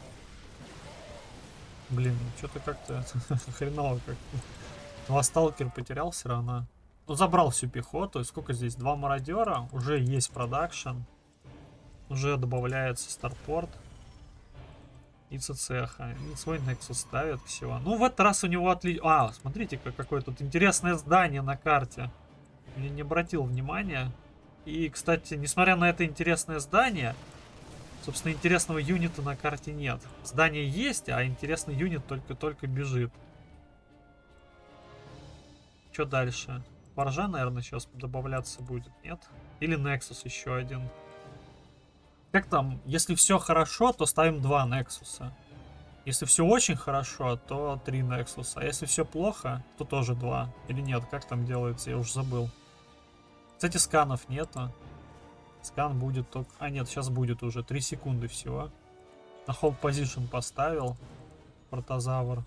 Блин, что-то как-то [laughs] хреново как Два сталкер потерял все равно. Ну, забрал всю пехоту. Сколько здесь? Два мародера. Уже есть продакшн. Уже добавляется старпорт. И цеха. И свой Nexus ставят всего. Ну, в этот раз у него отли... А, смотрите, как какое тут интересное здание на карте. Я не обратил внимания. И, кстати, несмотря на это интересное здание, собственно, интересного юнита на карте нет. Здание есть, а интересный юнит только-только бежит. Что дальше? Форжа, наверное, сейчас добавляться будет, нет? Или Nexus еще один. Как там? Если все хорошо, то ставим два Nexus. Если все очень хорошо, то три Nexus. А если все плохо, то тоже два. Или нет, как там делается, я уже забыл. Кстати, сканов нету. Скан будет только... А, нет, сейчас будет уже. 3 секунды всего. На hold position поставил. Протозавр.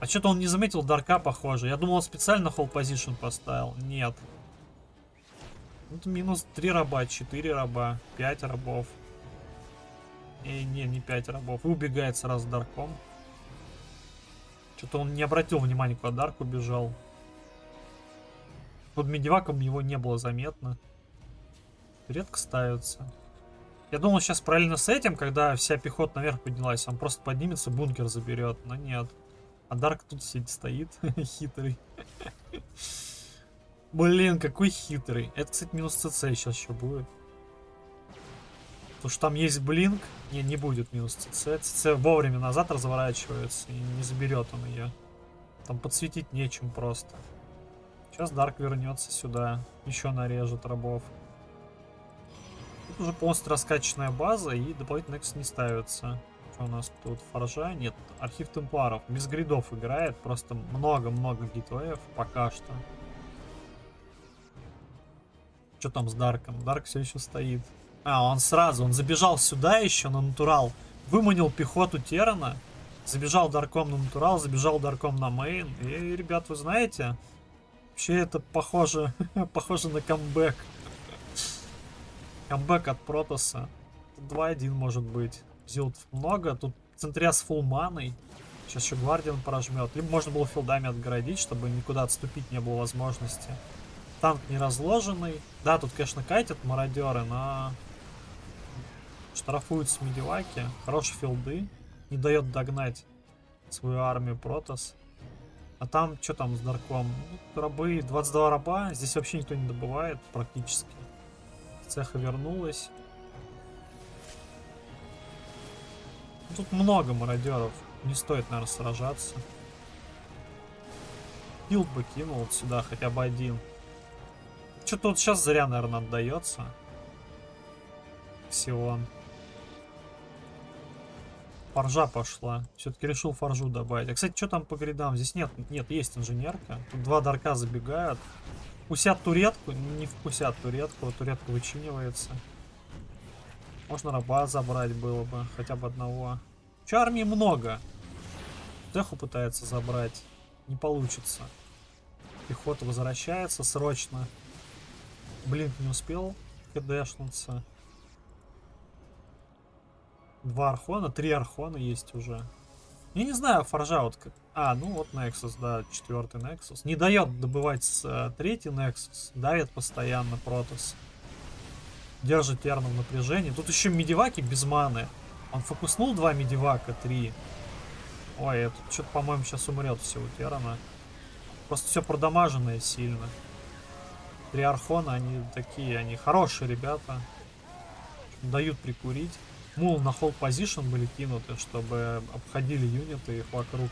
А что-то он не заметил Дарка, похоже. Я думал, он специально hold position поставил. Нет. Это минус 3 раба, 4 раба, 5 рабов. И не, не 5 рабов. И убегает сразу Дарком. Что-то он не обратил внимания, куда Дарк убежал. Под медиваком его не было заметно. Редко ставится. Я думал сейчас параллельно с этим, когда вся пехота наверх поднялась, он просто поднимется, бункер заберет, но нет. А Дарк тут сидит, стоит, [laughs] хитрый. Блин, какой хитрый. Это, кстати, минус ЦЦ сейчас еще будет. Потому что там есть блинк. Не, не будет минус ЦЦ. ЦЦ вовремя назад разворачивается и не заберет он ее. Там подсветить нечем просто. Сейчас Дарк вернется сюда. Еще нарежет рабов. Уже полностью раскачанная база и дополнительный Next не ставится. Что у нас тут? Форжа? Нет, архив темпларов. Без гридов играет. Просто много-много гитвеев пока что. Что там с Дарком? Дарк все еще стоит. А, он сразу, он забежал сюда еще на натурал. Выманил пехоту Терана. Забежал Дарком на натурал, забежал Дарком на мейн. И, ребят, вы знаете, вообще это похоже, [laughs] похоже на камбэк. Камбэк от Протоса. 2-1 может быть. Зилд много. Тут Центряс фулл маной. Сейчас еще Гвардиан прожмет. Либо можно было филдами отгородить, чтобы никуда отступить не было возможности. Танк не разложенный. Да, тут, конечно, катят мародеры, но... Штрафуют с медиваки. Хорошие филды. Не дает догнать свою армию Протос. А там, что там с Дарком? Ну, рабы, 22 раба. Здесь вообще никто не добывает практически. Цеха вернулась. Ну, Тут много мародеров. Не стоит, наверное, сражаться. Билд бы кинул вот сюда хотя бы один. Что-то вот сейчас зря, наверное, отдается. Ксион. Форжа пошла. Все-таки решил форжу добавить. А, кстати, что там по гридам? Здесь нет, нет, есть инженерка. Тут два дарка забегают. Вкусят туретку? Не вкусят туретку. Туретка вычинивается. Можно раба забрать было бы. Хотя бы одного. Че армии много. Теху пытается забрать. Не получится. Пехота возвращается срочно. Блин, не успел кдшнуться. Два архона, три архона есть уже. Я не знаю, форжа вот. А, ну вот Nexus, да, четвертый Nexus. Не дает добывать э, третий Nexus. Давит постоянно Протос. Держит Терна в напряжении. Тут еще медиваки без маны. Он фокуснул два медивака, три. Ой, это что-то, по-моему, сейчас умрет все у Терана. Просто все продамаженное сильно. Три Архона, они такие, они хорошие ребята. Дают прикурить. Мул на холл позишн были кинуты, чтобы обходили юниты их вокруг.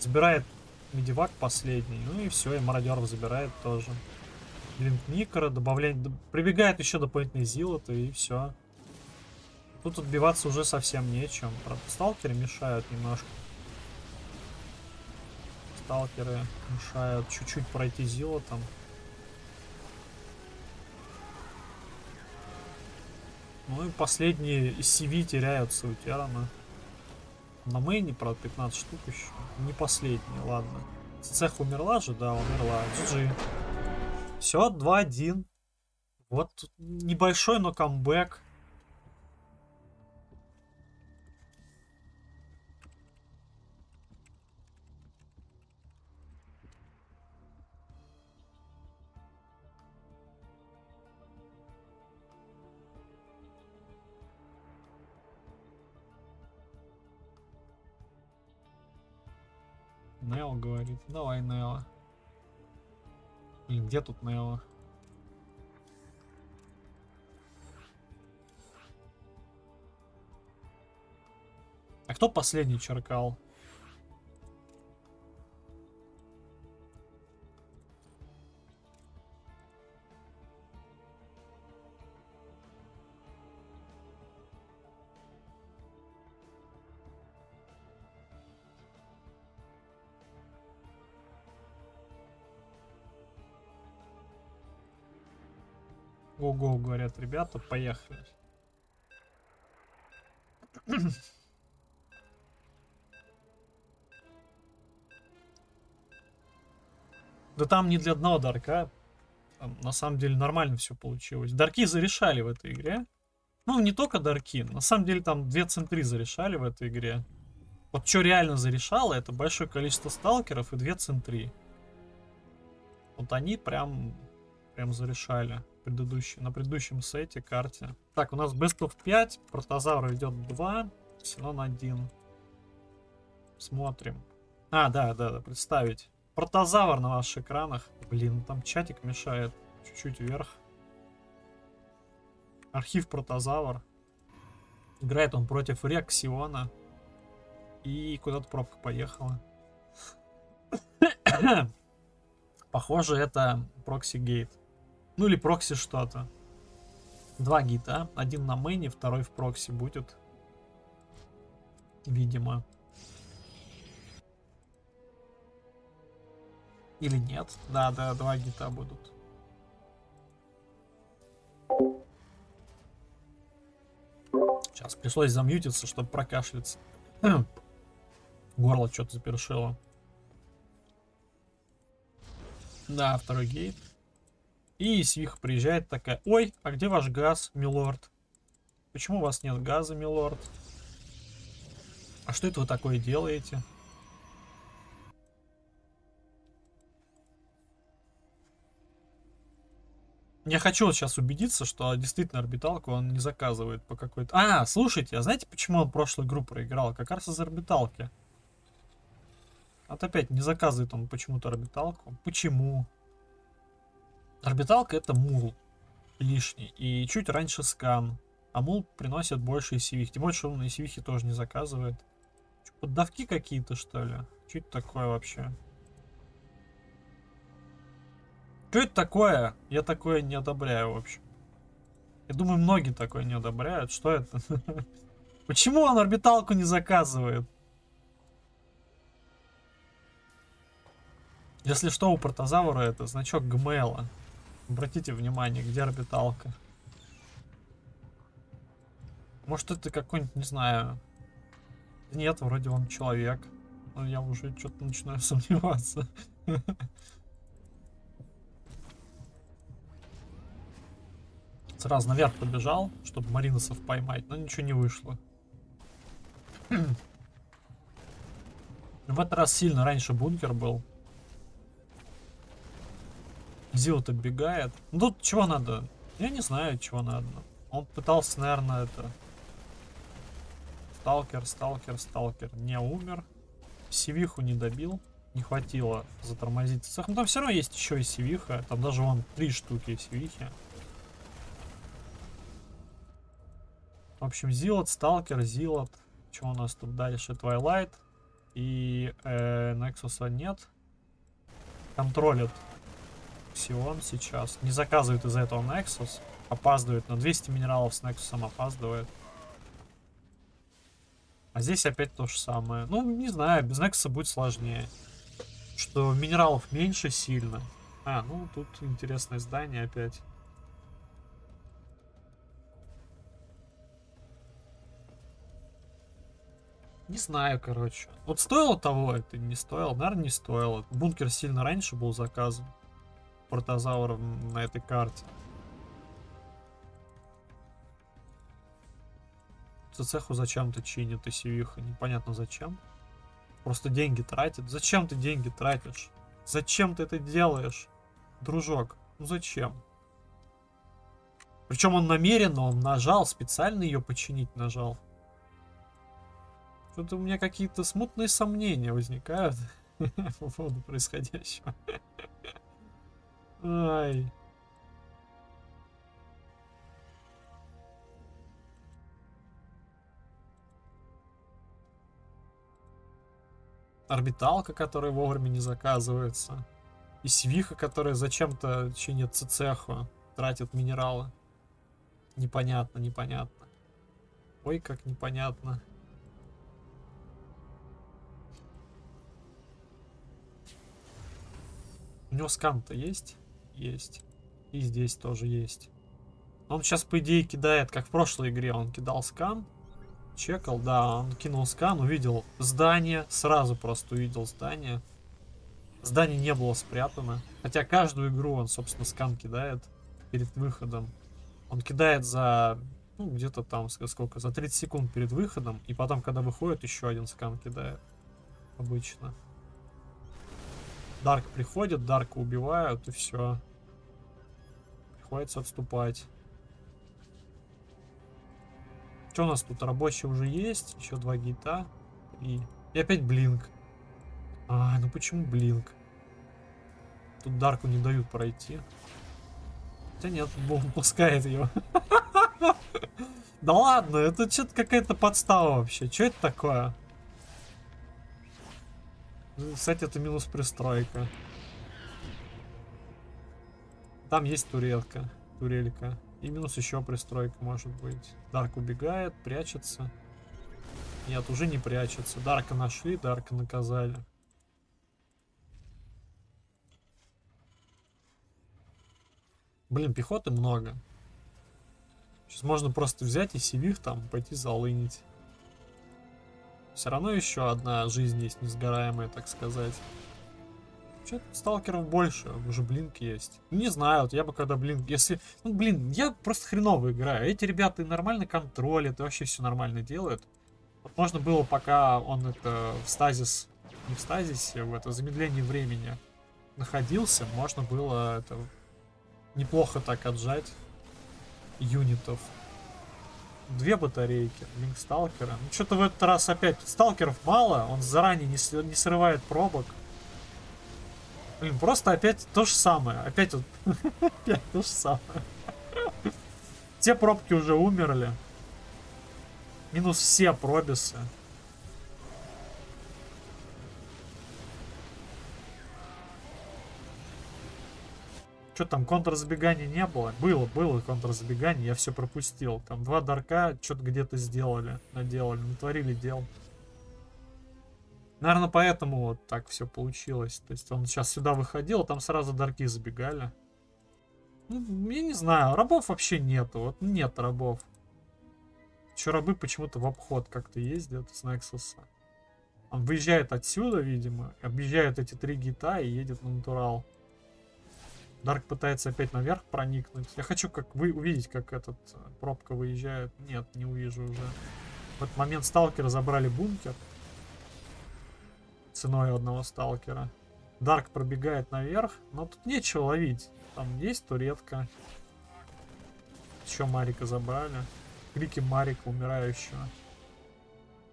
Забирает медивак последний. Ну и все, и мародеров забирает тоже. Блин, Никора, добавляет... Прибегает еще дополнительный зилот, и все. Тут отбиваться уже совсем нечем. Сталкеры мешают немножко. сталкеры мешают чуть-чуть пройти Зила там. Ну и последние CV теряются у Терана. На мейне, правда, 15 штук еще. Не последние, ладно. Цех умерла же, да, умерла. GG. Все, 2-1. Вот небольшой, но камбэк. Нео говорит. Давай, Нео. И где тут Нео? А кто последний черкал? Ого, говорят ребята, поехали. [clears throat] Да там не для одного дарка. Там, на самом деле нормально все получилось. Дарки зарешали в этой игре. Ну, не только дарки. На самом деле там две центры зарешали в этой игре. Вот что реально зарешало, это большое количество сталкеров и две центры. Вот они прям, прям зарешали предыдущий, на предыдущем сете, карте. Так, у нас of 5, Протозавр идет 2, Синон 1. Смотрим. А, да, да, да, представить. Протозавр на ваших экранах. Блин, там чатик мешает. Чуть-чуть вверх. Архив Протозавр. Играет он против Рексиона. И куда-то пробка поехала. [coughs] Похоже, это прокси гейт. Ну или прокси что-то. Два гита. Один на мейне, второй в прокси будет. Видимо. Или нет? Да, да, два гита будут. Сейчас пришлось замьютиться, чтобы прокашляться. [clears throat] Горло что-то запершило. Да, второй гейт. И Свиха приезжает такая, ой, а где ваш газ, милорд? Почему у вас нет газа, милорд? А что это вы такое делаете? Я хочу сейчас убедиться, что действительно орбиталку он не заказывает по какой-то... А, слушайте, а знаете, почему он прошлую игру проиграл? Как раз из орбиталки. Вот опять не заказывает он почему-то орбиталку. Почему? Орбиталка это мул лишний. И чуть раньше скан. А мул приносит больше сивих. Тем что он сивихи тоже не заказывает. Поддавки какие-то, что ли? Это такое вообще? Что это такое? Я такое не одобряю, в общем. Я думаю, многие такое не одобряют. Что это? [laughs] Почему он орбиталку не заказывает? Если что, у протозавра это значок ГМЛа. Обратите внимание, где орбиталка. Может это какой-нибудь, не знаю... Нет, вроде он человек. Но я уже что-то начинаю [laughs] сомневаться. Сразу наверх побежал, чтобы Мариносов поймать, но ничего не вышло. [clears throat] В этот раз сильно раньше бункер был. Оббегает. Ну тут чего надо? Я не знаю, чего надо. Он пытался, наверное, это... Сталкер, сталкер, сталкер. Не умер. Сивиху не добил. Не хватило затормозить цех. Но там все равно есть еще и сивиха. Там даже вон три штуки сивихи. В общем, Зилот, Сталкер, Зилот. Что у нас тут дальше? Твайлайт. И э, Нексуса нет. Контролит Ксион сейчас. Не заказывает из-за этого Nexus. Опаздывает. На 200 минералов с Nexus опаздывает. А здесь опять то же самое. Ну, не знаю, без Nexus будет сложнее. Что минералов меньше сильно. А, ну тут интересное здание опять. Не знаю, короче. Вот стоило того это, не стоило? Наверное, не стоило. Бункер сильно раньше был заказан. Протозавр на этой карте. цеху зачем-то чинит и сивиха. Непонятно зачем. Просто деньги тратит. Зачем ты деньги тратишь? Зачем ты это делаешь? Дружок, ну зачем? Причем он намеренно, он нажал, специально ее починить нажал. Что-то у меня какие-то смутные сомнения возникают [laughs] по поводу происходящего. Ай. орбиталка, которая вовремя не заказывается. И свиха, которая зачем-то чинит цеху, тратит минералы. Непонятно, непонятно. Ой, как непонятно. У него скан-то есть? Есть. И здесь тоже есть. Он сейчас, по идее, кидает, как в прошлой игре, он кидал скан. Чекал, да, он кинул скан, увидел здание, сразу просто увидел здание. Здание не было спрятано. Хотя каждую игру он, собственно, скан кидает перед выходом. Он кидает за, ну, где-то там, сколько, за 30 секунд перед выходом. И потом, когда выходит, еще один скан кидает. Обычно. Дарк приходит, Дарка убивают, и все. Приходится отступать. Что у нас тут? Рабочий уже есть. Еще два гита. И, и опять блинк. А, ну почему блинк? Тут Дарку не дают пройти. Хотя нет, Бог пускает ее. [laughs] Да ладно, это что-то какая-то подстава вообще. Что это такое? Кстати, это минус пристройка. Там есть туретка. Турелька. И минус еще пристройка может быть. Дарк убегает, прячется. Нет, уже не прячется. Дарка нашли, Дарка наказали. Блин, пехоты много. Сейчас можно просто взять и сивих там, пойти залынить. Все равно еще одна жизнь есть несгораемая, так сказать. Че сталкеров больше, уже блинк есть. Ну, не знаю, вот я бы когда блинк, если... Ну, блин, я просто хреново играю. Эти ребята нормально контролят, и вообще все нормально делают. Вот можно было, пока он это в стазис, не в стазисе, в это замедление времени находился, можно было это неплохо так отжать юнитов. Две батарейки, блинк сталкера. Ну, что-то в этот раз опять сталкеров мало, он заранее не, не срывает пробок. Блин, просто опять то же самое. Опять вот... [laughs] опять то же самое. Те пробки уже умерли. Минус все пробисы. Что там, контрзабегания не было? Было, было контрзабегание, я все пропустил. Там два дарка что-то где-то сделали, наделали, натворили дел. Наверное, поэтому вот так все получилось. То есть он сейчас сюда выходил, там сразу дарки забегали. Ну, я не знаю, рабов вообще нету. Вот нет рабов. Еще рабы почему-то в обход как-то ездят с Нексуса. Он выезжает отсюда, видимо, объезжает эти три гита и едет на натурал. Дарк пытается опять наверх проникнуть. Я хочу как вы увидеть, как этот э, пробка выезжает. Нет, не увижу уже. В этот момент сталкеры забрали бункер ценой одного сталкера. Дарк пробегает наверх, но тут нечего ловить. Там есть туретка. Еще Марика забрали. Крики Марика умирающего.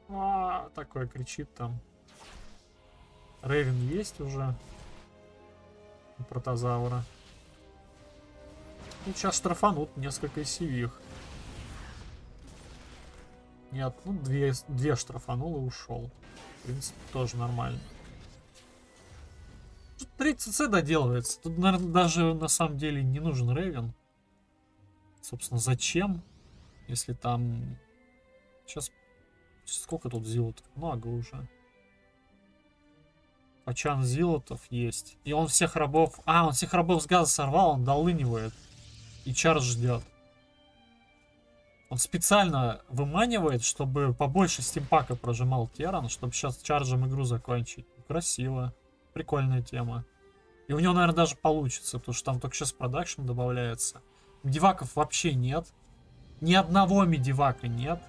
А, такой кричит там. Рейвен есть уже. Протозавра. Ну, сейчас штрафанут несколько сивих. Нет, ну две, две штрафанул и ушел. В принципе, тоже нормально. Тут 3 ЦЦ доделывается. Тут, наверное, даже на самом деле не нужен Рейвен. Собственно, зачем? Если там... Сейчас... Сколько тут зилот? Много уже. Пачан Зилотов есть. И он всех рабов... А, он всех рабов с газа сорвал, он долынивает. И чардж ждет. Он специально выманивает, чтобы побольше стимпака прожимал Теран, чтобы сейчас чарджем игру закончить. Красиво. Прикольная тема. И у него, наверное, даже получится, потому что там только сейчас продакшн добавляется. Медиваков вообще нет. Ни одного медивака нет.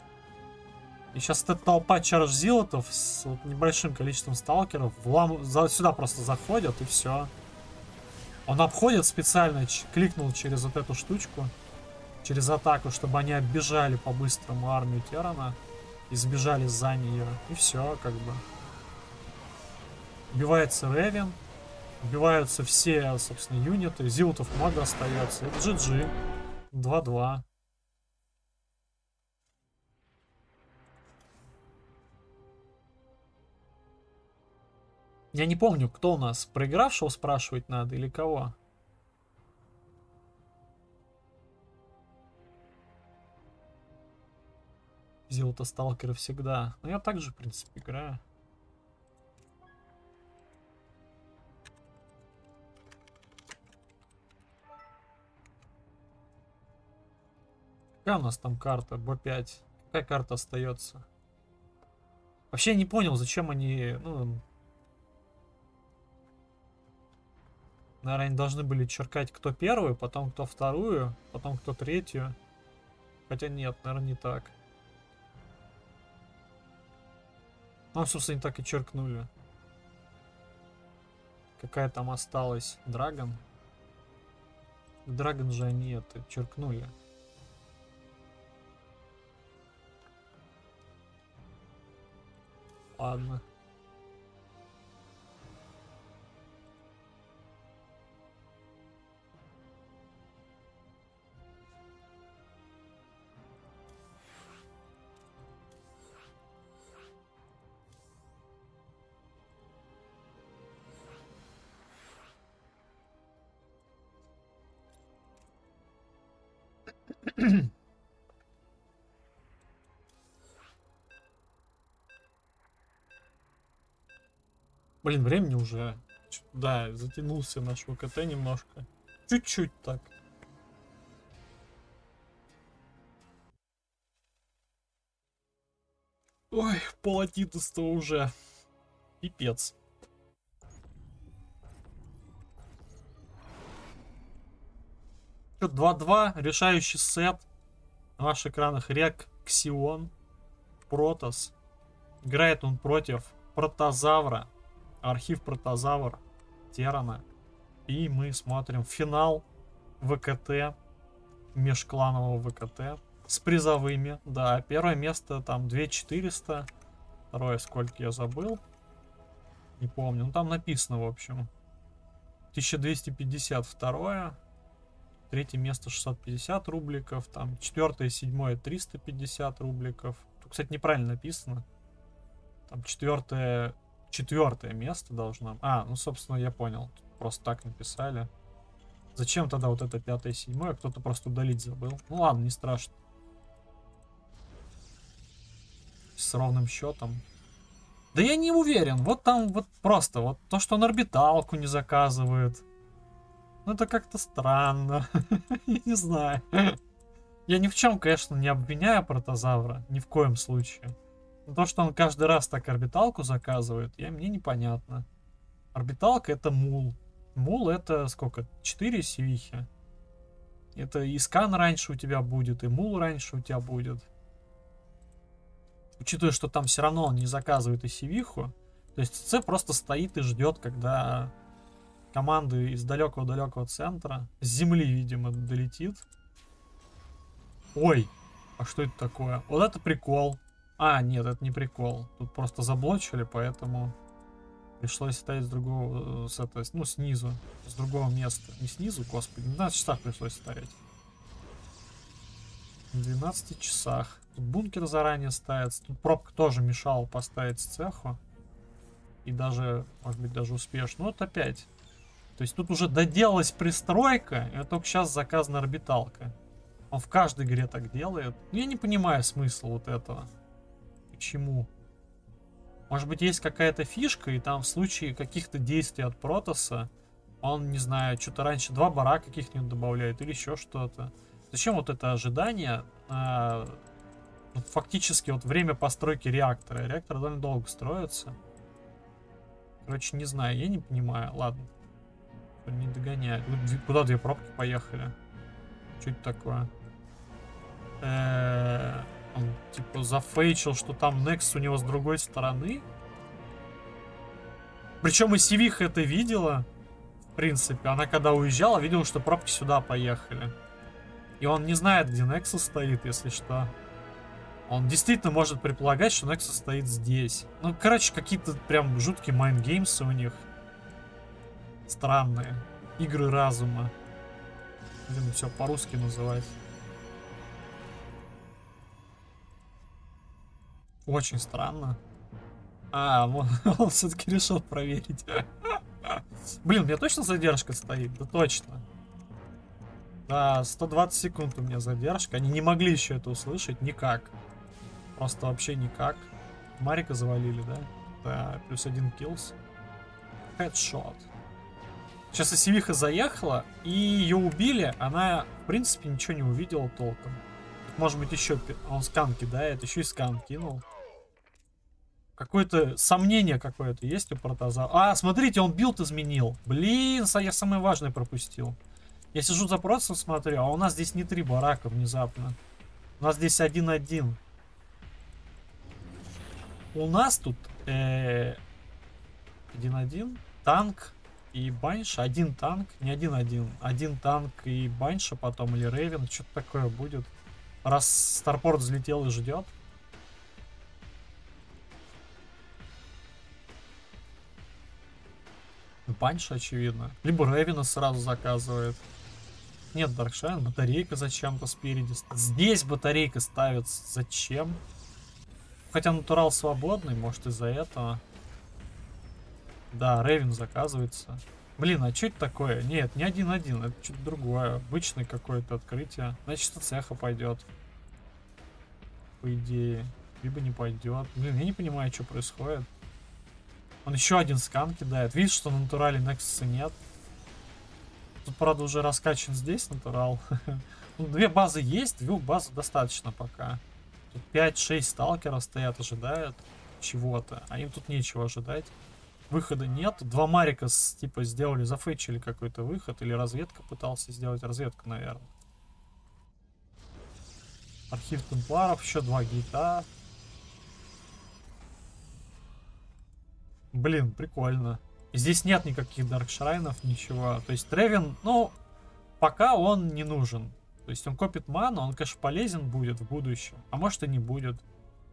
И сейчас эта толпа чарж-зилотов с вот небольшим количеством сталкеров влам... сюда просто заходят и все. Он обходит специально, кликнул через вот эту штучку, через атаку, чтобы они оббежали по-быстрому армию Терана и сбежали за нее. И все, как бы. Убивается Ревен, убиваются все, собственно, юниты, зилотов много остается. Это GG. 2-2. Я не помню, кто у нас. Проигравшего спрашивать надо или кого? Зилта сталкеры всегда. Но я также, в принципе, играю. Какая у нас там карта? Б5. Какая карта остается? Вообще не понял, зачем они... Ну, Наверное, они должны были черкать кто первую, потом кто вторую, потом кто третью. Хотя нет, наверное, не так. Ну, собственно, так и черкнули. Какая там осталась? Драгон? Драгон же они это черкнули. Ладно. Блин, времени уже. Да, затянулся наш ВКТ немножко. Чуть-чуть так. Ой, пол одиннадцатого уже. Пипец. Чё, 2-2, решающий сет. На ваших экранах Рек Ксион, Протос. Играет он против Протозавра, архив Протозавр, Терана. И мы смотрим финал ВКТ, межкланового ВКТ. С призовыми, да. Первое место там 2400. Второе сколько я забыл. Не помню. Ну там написано, в общем. 1250 второе. Третье место 650 рубликов. Там четвертое, седьмое 350 рубликов. Тут, кстати, неправильно написано. Там четвертое, четвертое место должно. А, ну, собственно, я понял. Просто так написали. Зачем тогда вот это пятое, седьмое? Кто-то просто удалить забыл. Ну ладно, не страшно. С ровным счетом. Да я не уверен. Вот там вот просто вот то, что он орбиталку не заказывает. Ну это как-то странно. [laughs] я не знаю. Я ни в чем, конечно, не обвиняю протозавра. Ни в коем случае. Но то, что он каждый раз так орбиталку заказывает, я, мне непонятно. Орбиталка это мул. Мул это сколько? 4 сивихи. Это и скан раньше у тебя будет, и мул раньше у тебя будет. Учитывая, что там все равно он не заказывает и сивиху. То есть С просто стоит и ждет, когда команды из далекого-далекого центра, с земли, видимо, долетит. Ой, а что это такое? Вот это прикол. А, нет, это не прикол. Тут просто заблочили, поэтому пришлось ставить с другого, э, с этой, ну, снизу, с другого места. Не снизу, господи, на 12 часах пришлось ставить. На 12 часах. Тут бункер заранее ставится. Тут пробка тоже мешала поставить цеху. И даже, может быть, даже успешно. Ну, вот опять. То есть тут уже доделалась пристройка, и только сейчас заказана орбиталка. Он в каждой игре так делает. Ну, я не понимаю смысла вот этого. Почему? Может быть, есть какая-то фишка, и там в случае каких-то действий от Протоса он, не знаю, что-то раньше два бара каких-нибудь добавляет или еще что-то. Зачем вот это ожидание? а, фактически вот время постройки реактора. Реактор довольно долго строится. Короче, не знаю, я не понимаю. Ладно. Не догоняет. Ну, Куда две пробки поехали? Это такое? Э, Он типа зафейчил, что там Некс у него с другой стороны. Причем и Сивиха это видела. В принципе, она когда уезжала, видела, что пробки сюда поехали. И он не знает, где Nexus стоит, если что. Он действительно может предполагать, что Nexus стоит здесь. Ну, короче, какие-то прям жуткие майнгеймсы у них. Странные. Игры разума. Блин, все по-русски называть. Очень странно. А, [laughs] он, он все-таки решил проверить. [laughs] Блин, у меня точно задержка стоит? Да точно. Да, 120 секунд у меня задержка. Они не могли еще это услышать никак. Просто вообще никак. Марика завалили, да? Да, плюс один kills. Headshot. Сейчас SCV ха заехала, и ее убили. Она, в принципе, ничего не увидела толком. Может быть, еще он скан кидает, еще и скан кинул. Какое-то сомнение какое-то есть у Протосса. А, смотрите, он build изменил. Блин, я самое важное пропустил. Я сижу за процессом, смотрю, а у нас здесь не три барака внезапно. У нас здесь один-один. У нас тут э, один-один, танк и банша. Один танк, не один-один. Один танк и банша потом, или Raven, что-то такое будет. Раз Starport взлетел и ждет. Банша, очевидно. Либо Raven а сразу заказывает. Нет, Dark Shrine, батарейка зачем-то спереди. Здесь батарейка ставится. Зачем? Хотя натурал свободный, может из-за этого. Да, Ревен заказывается. Блин, а что это такое? Нет, не один-один, это что-то другое. Обычное какое-то открытие. Значит, цеха пойдет. По идее. Либо не пойдет. Блин, я не понимаю, что происходит. Он еще один скан кидает. Видишь, что на натурале нет. Тут, правда, уже раскачан здесь натурал. [laughs] Ну, две базы есть, двух баз достаточно пока. Тут 5-6 сталкеров стоят, ожидают чего-то. А им тут нечего ожидать. Выхода нет. Два Марика с- типа сделали, зафейчили какой-то выход. Или разведка пытался сделать. Разведка, наверное. Архив темпларов, еще два гейта. Блин, прикольно. Здесь нет никаких даркшрайнов, ничего. То есть Тревин, ну, пока он не нужен. То есть он копит ману, он, конечно, полезен будет в будущем. А может и не будет.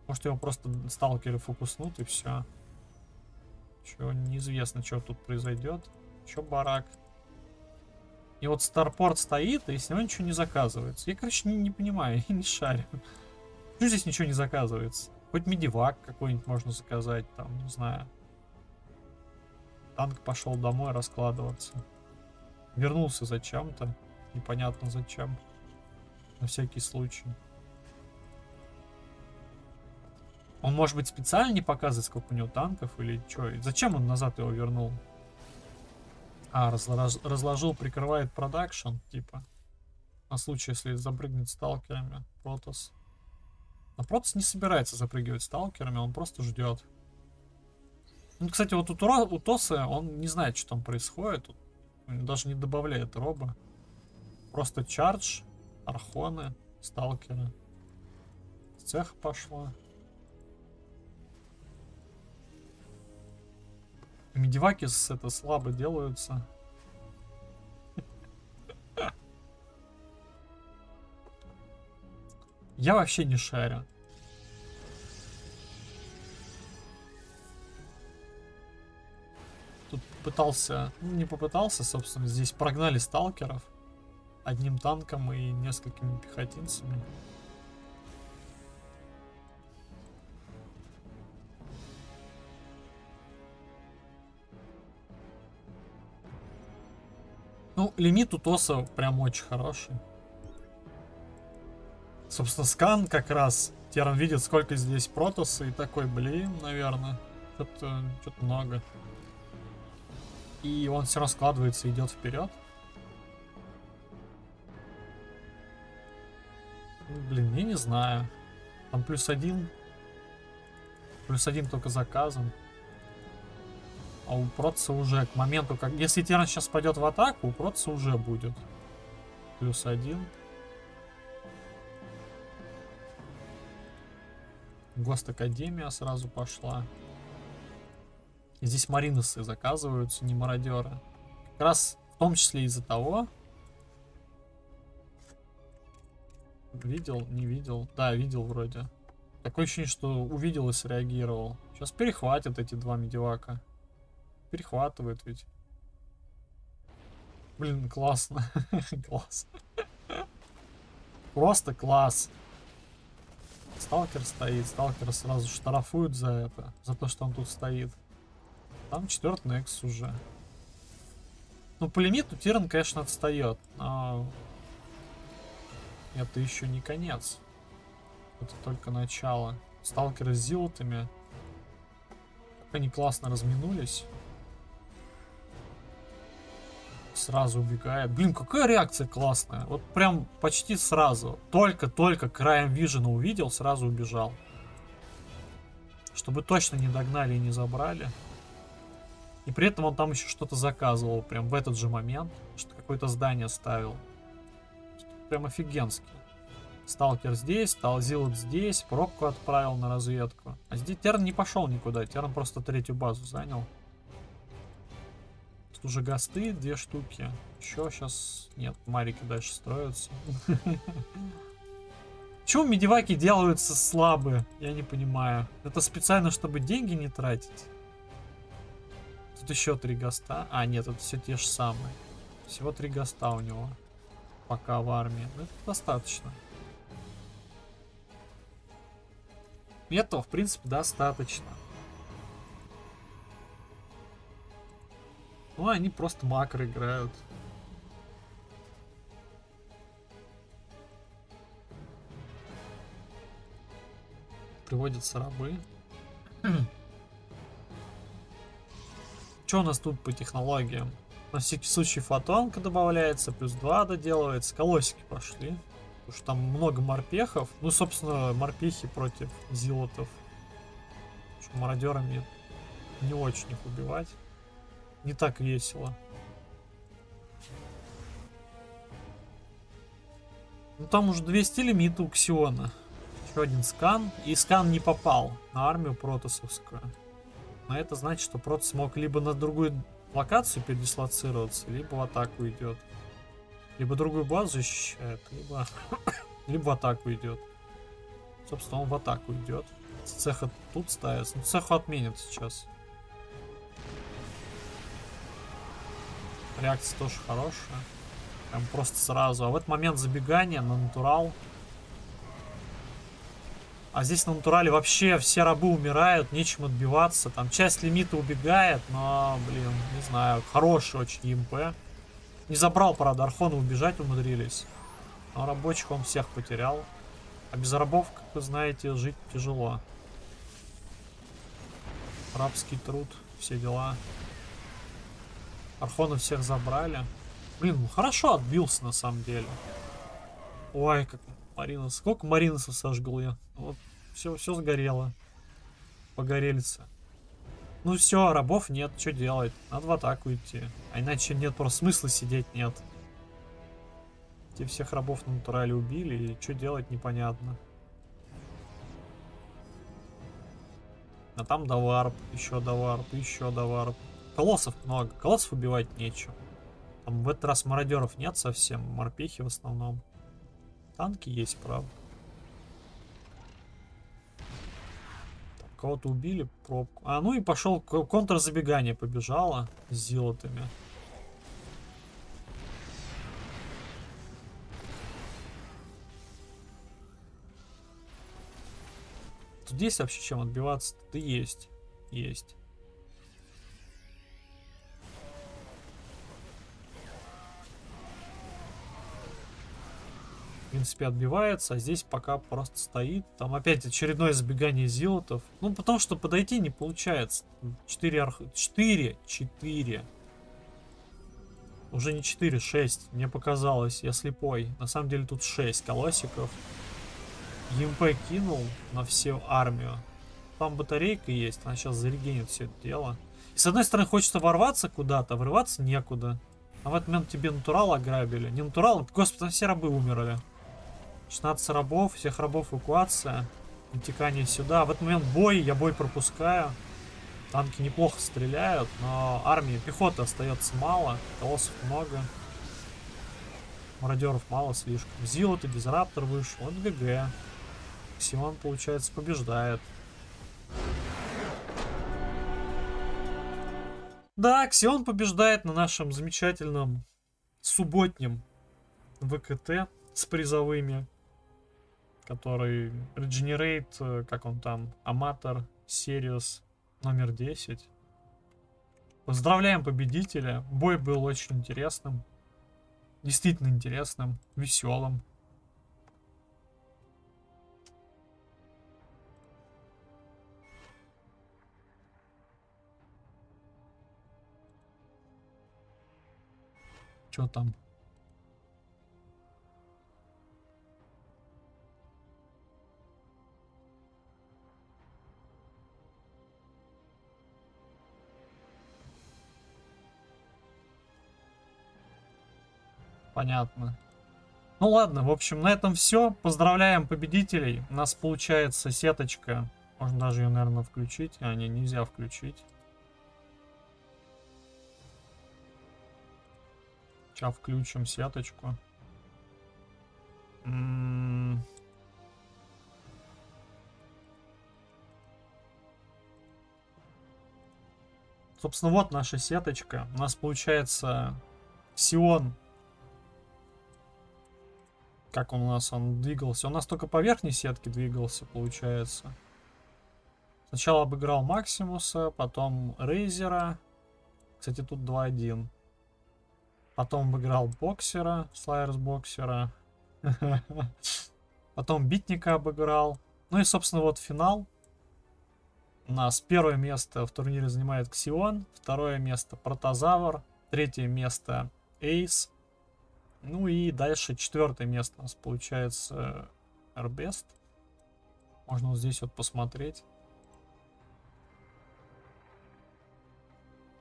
Может его просто сталкеры фокуснут и все. Чего неизвестно, что тут произойдет. Че барак. И вот Старпорт стоит, и с него ничего не заказывается. Я, короче, не, не понимаю, я не шарю. Почему здесь ничего не заказывается? Хоть медивак какой-нибудь можно заказать, там, не знаю. Танк пошел домой раскладываться. Вернулся зачем-то. Непонятно зачем. На всякий случай. Он, может быть, специально не показывает, сколько у него танков или что? Зачем он назад его вернул? А, разлож- разложил, прикрывает продакшн, типа. На случай, если запрыгнет сталкерами. Протос. Но Протос не собирается запрыгивать сталкерами, он просто ждет. Ну, кстати, вот у, Тура, у Тоса он не знает, что там происходит. Он даже не добавляет роба. Просто чардж, архоны, сталкеры. С цеха пошла. Медиваки с это слабо делаются. [laughs] Я вообще не шарю. Тут пытался, ну не попытался, собственно, здесь прогнали сталкеров одним танком и несколькими пехотинцами. Ну, лимит у Тоса прям очень хороший. Собственно, скан как раз. Теран видит, сколько здесь протоса, и такой, блин, наверное. Что-то что много. И он все раскладывается и идет вперед. Ну, Блин, я не знаю. Там плюс один. Плюс один только заказан. А у Протца уже к моменту, как... Если Терн сейчас пойдет в атаку, у Протца уже будет. Плюс один. Гост Академия сразу пошла. Здесь Мариносы заказываются, не мародеры. Как раз в том числе из-за того... Видел, не видел. Да, видел вроде. Такое ощущение, что увидел и среагировал. Сейчас перехватят эти два медивака. Перехватывает ведь. Блин, классно. [laughs] класс. Просто класс. Сталкер стоит. Сталкера сразу штрафуют за это. За то, что он тут стоит. Там четвертый Некс уже. Ну, по лимиту Тиран, конечно, отстает. Но... Это еще не конец. Это только начало. Сталкеры с зилотами. Как они классно разминулись. Сразу убегает. Блин, какая реакция классная. Вот прям почти сразу. Только-только краем вижена увидел, сразу убежал. Чтобы точно не догнали и не забрали. И при этом он там еще что-то заказывал. Прям в этот же момент. Что какое-то здание ставил. Прям офигенски. Сталкер здесь, Талзилот здесь, пробку отправил на разведку. А здесь Терн не пошел никуда, Терн просто третью базу занял. Тут уже гасты, две штуки. Еще сейчас... Нет, марики дальше строятся. [laughs] Чего медиваки делаются слабые? Я не понимаю. Это специально, чтобы деньги не тратить? Тут еще три гаста. А, нет, это все те же самые. Всего три гаста у него. Пока в армии. Ну, это достаточно. Этого, в принципе, достаточно. Ну, они просто макро играют. Приводятся рабы. [clears throat] Что у нас тут по технологиям? На всякий случай фотонка добавляется, плюс 2 доделывается. Колосики пошли. Потому что там много морпехов. Ну, собственно, морпехи против зилотов. Что мародерами не очень их убивать. Не так весело. Ну, там уже 200 лимита у Ксиона. Еще один скан. И скан не попал на армию протосовскую. Но это значит, что Протос мог либо на другую локацию передислоцироваться, либо в атаку идет. Либо другую базу защищает, либо, [coughs] либо в атаку идет. Собственно, он в атаку идет. Цеха тут ставится. Ну, цеху отменят сейчас. Реакция тоже хорошая. Прям просто сразу. А в этот момент забегание на натурал. А здесь на натурале вообще все рабы умирают, нечем отбиваться. Там часть лимита убегает, но, блин, не знаю, хороший очень ЕМП. Не забрал, правда, Архона убежать умудрились. Но рабочих он всех потерял. А без рабов, как вы знаете, жить тяжело. Рабский труд, все дела. Архона всех забрали. Блин, ну хорошо отбился на самом деле. Ой, как Марина. Сколько Мариносов сожгл я? Вот, все, все сгорело. Погорельцы. Ну все, рабов нет, что делать? Надо в атаку идти. А иначе нет просто смысла сидеть, нет. Те всех рабов на натурале убили, и что делать непонятно. А там даварп, еще даварп, еще даварп. Колоссов много, колоссов убивать нечего. Там в этот раз мародеров нет совсем, морпехи в основном. Танки есть, правда. Кого-то убили, пробку. А, ну и пошел контрзабегание побежало с зилотами. Тут есть вообще чем отбиваться? Тут и есть. Есть. принципе, отбивается, а здесь пока просто стоит. Там опять очередное забегание зилотов. Ну, потому что подойти не получается. 4 арх... 4! 4! Уже не 4, 6. Мне показалось, я слепой. На самом деле тут 6 колосиков. ЕМП кинул на всю армию. Там батарейка есть, она сейчас зарегенит все это дело. И с одной стороны хочется ворваться куда-то, а врываться некуда. А в этот момент тебе натурал ограбили. Не натурал, господи, там все рабы умерли. 16 рабов, всех рабов эвакуация. Утекание сюда. В этот момент бой, я бой пропускаю. Танки неплохо стреляют, но армии пехоты остается мало, колоссов много. Мародеров мало слишком. Zealot и Disruptor вышел. Вот GG. Ксион, получается, побеждает. Да, Ксион побеждает на нашем замечательном субботнем ВКТ с призовыми, который Regenerate, э, как он там, Amateur Series, номер 10. Поздравляем победителя. Бой был очень интересным. Действительно интересным, веселым. Что там? Понятно. Ну ладно, в общем, на этом все. Поздравляем победителей. У нас получается сеточка. Можно даже ее, наверное, включить. А, не, нельзя включить. Сейчас включим сеточку. М -м Собственно, вот наша сеточка. У нас получается Сион. Как он у нас он двигался? У нас только по верхней сетке двигался, получается. Сначала обыграл Максимуса, потом Рейзера. Кстати, тут 2-1. Потом обыграл боксера, слайерс боксера. [laughs] Потом битника обыграл. Ну и, собственно, вот финал. У нас первое место в турнире занимает Ксион, второе место Протозавр, третье место Эйс. Ну и дальше четвертое место у нас получается Арбест. Можно вот здесь вот посмотреть.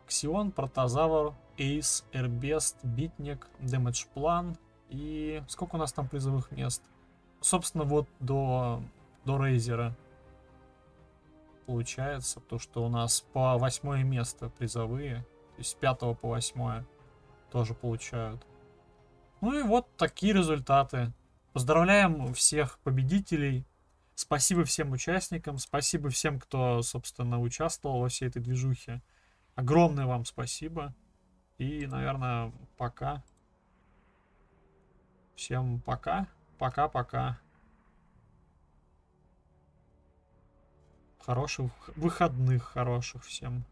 Ксион, Протозавр, Эйс, Эрбест, Битник, Дэмэдж План и... Сколько у нас там призовых мест? Собственно, вот до, до Рейзера получается, то что у нас по восьмое место призовые, то есть с пятого по восьмое тоже получают. Ну и вот такие результаты. Поздравляем всех победителей. Спасибо всем участникам, спасибо всем, кто, собственно, участвовал во всей этой движухе. Огромное вам спасибо. И, наверное, пока. Всем пока. Пока-пока. Хороших выходных хороших всем.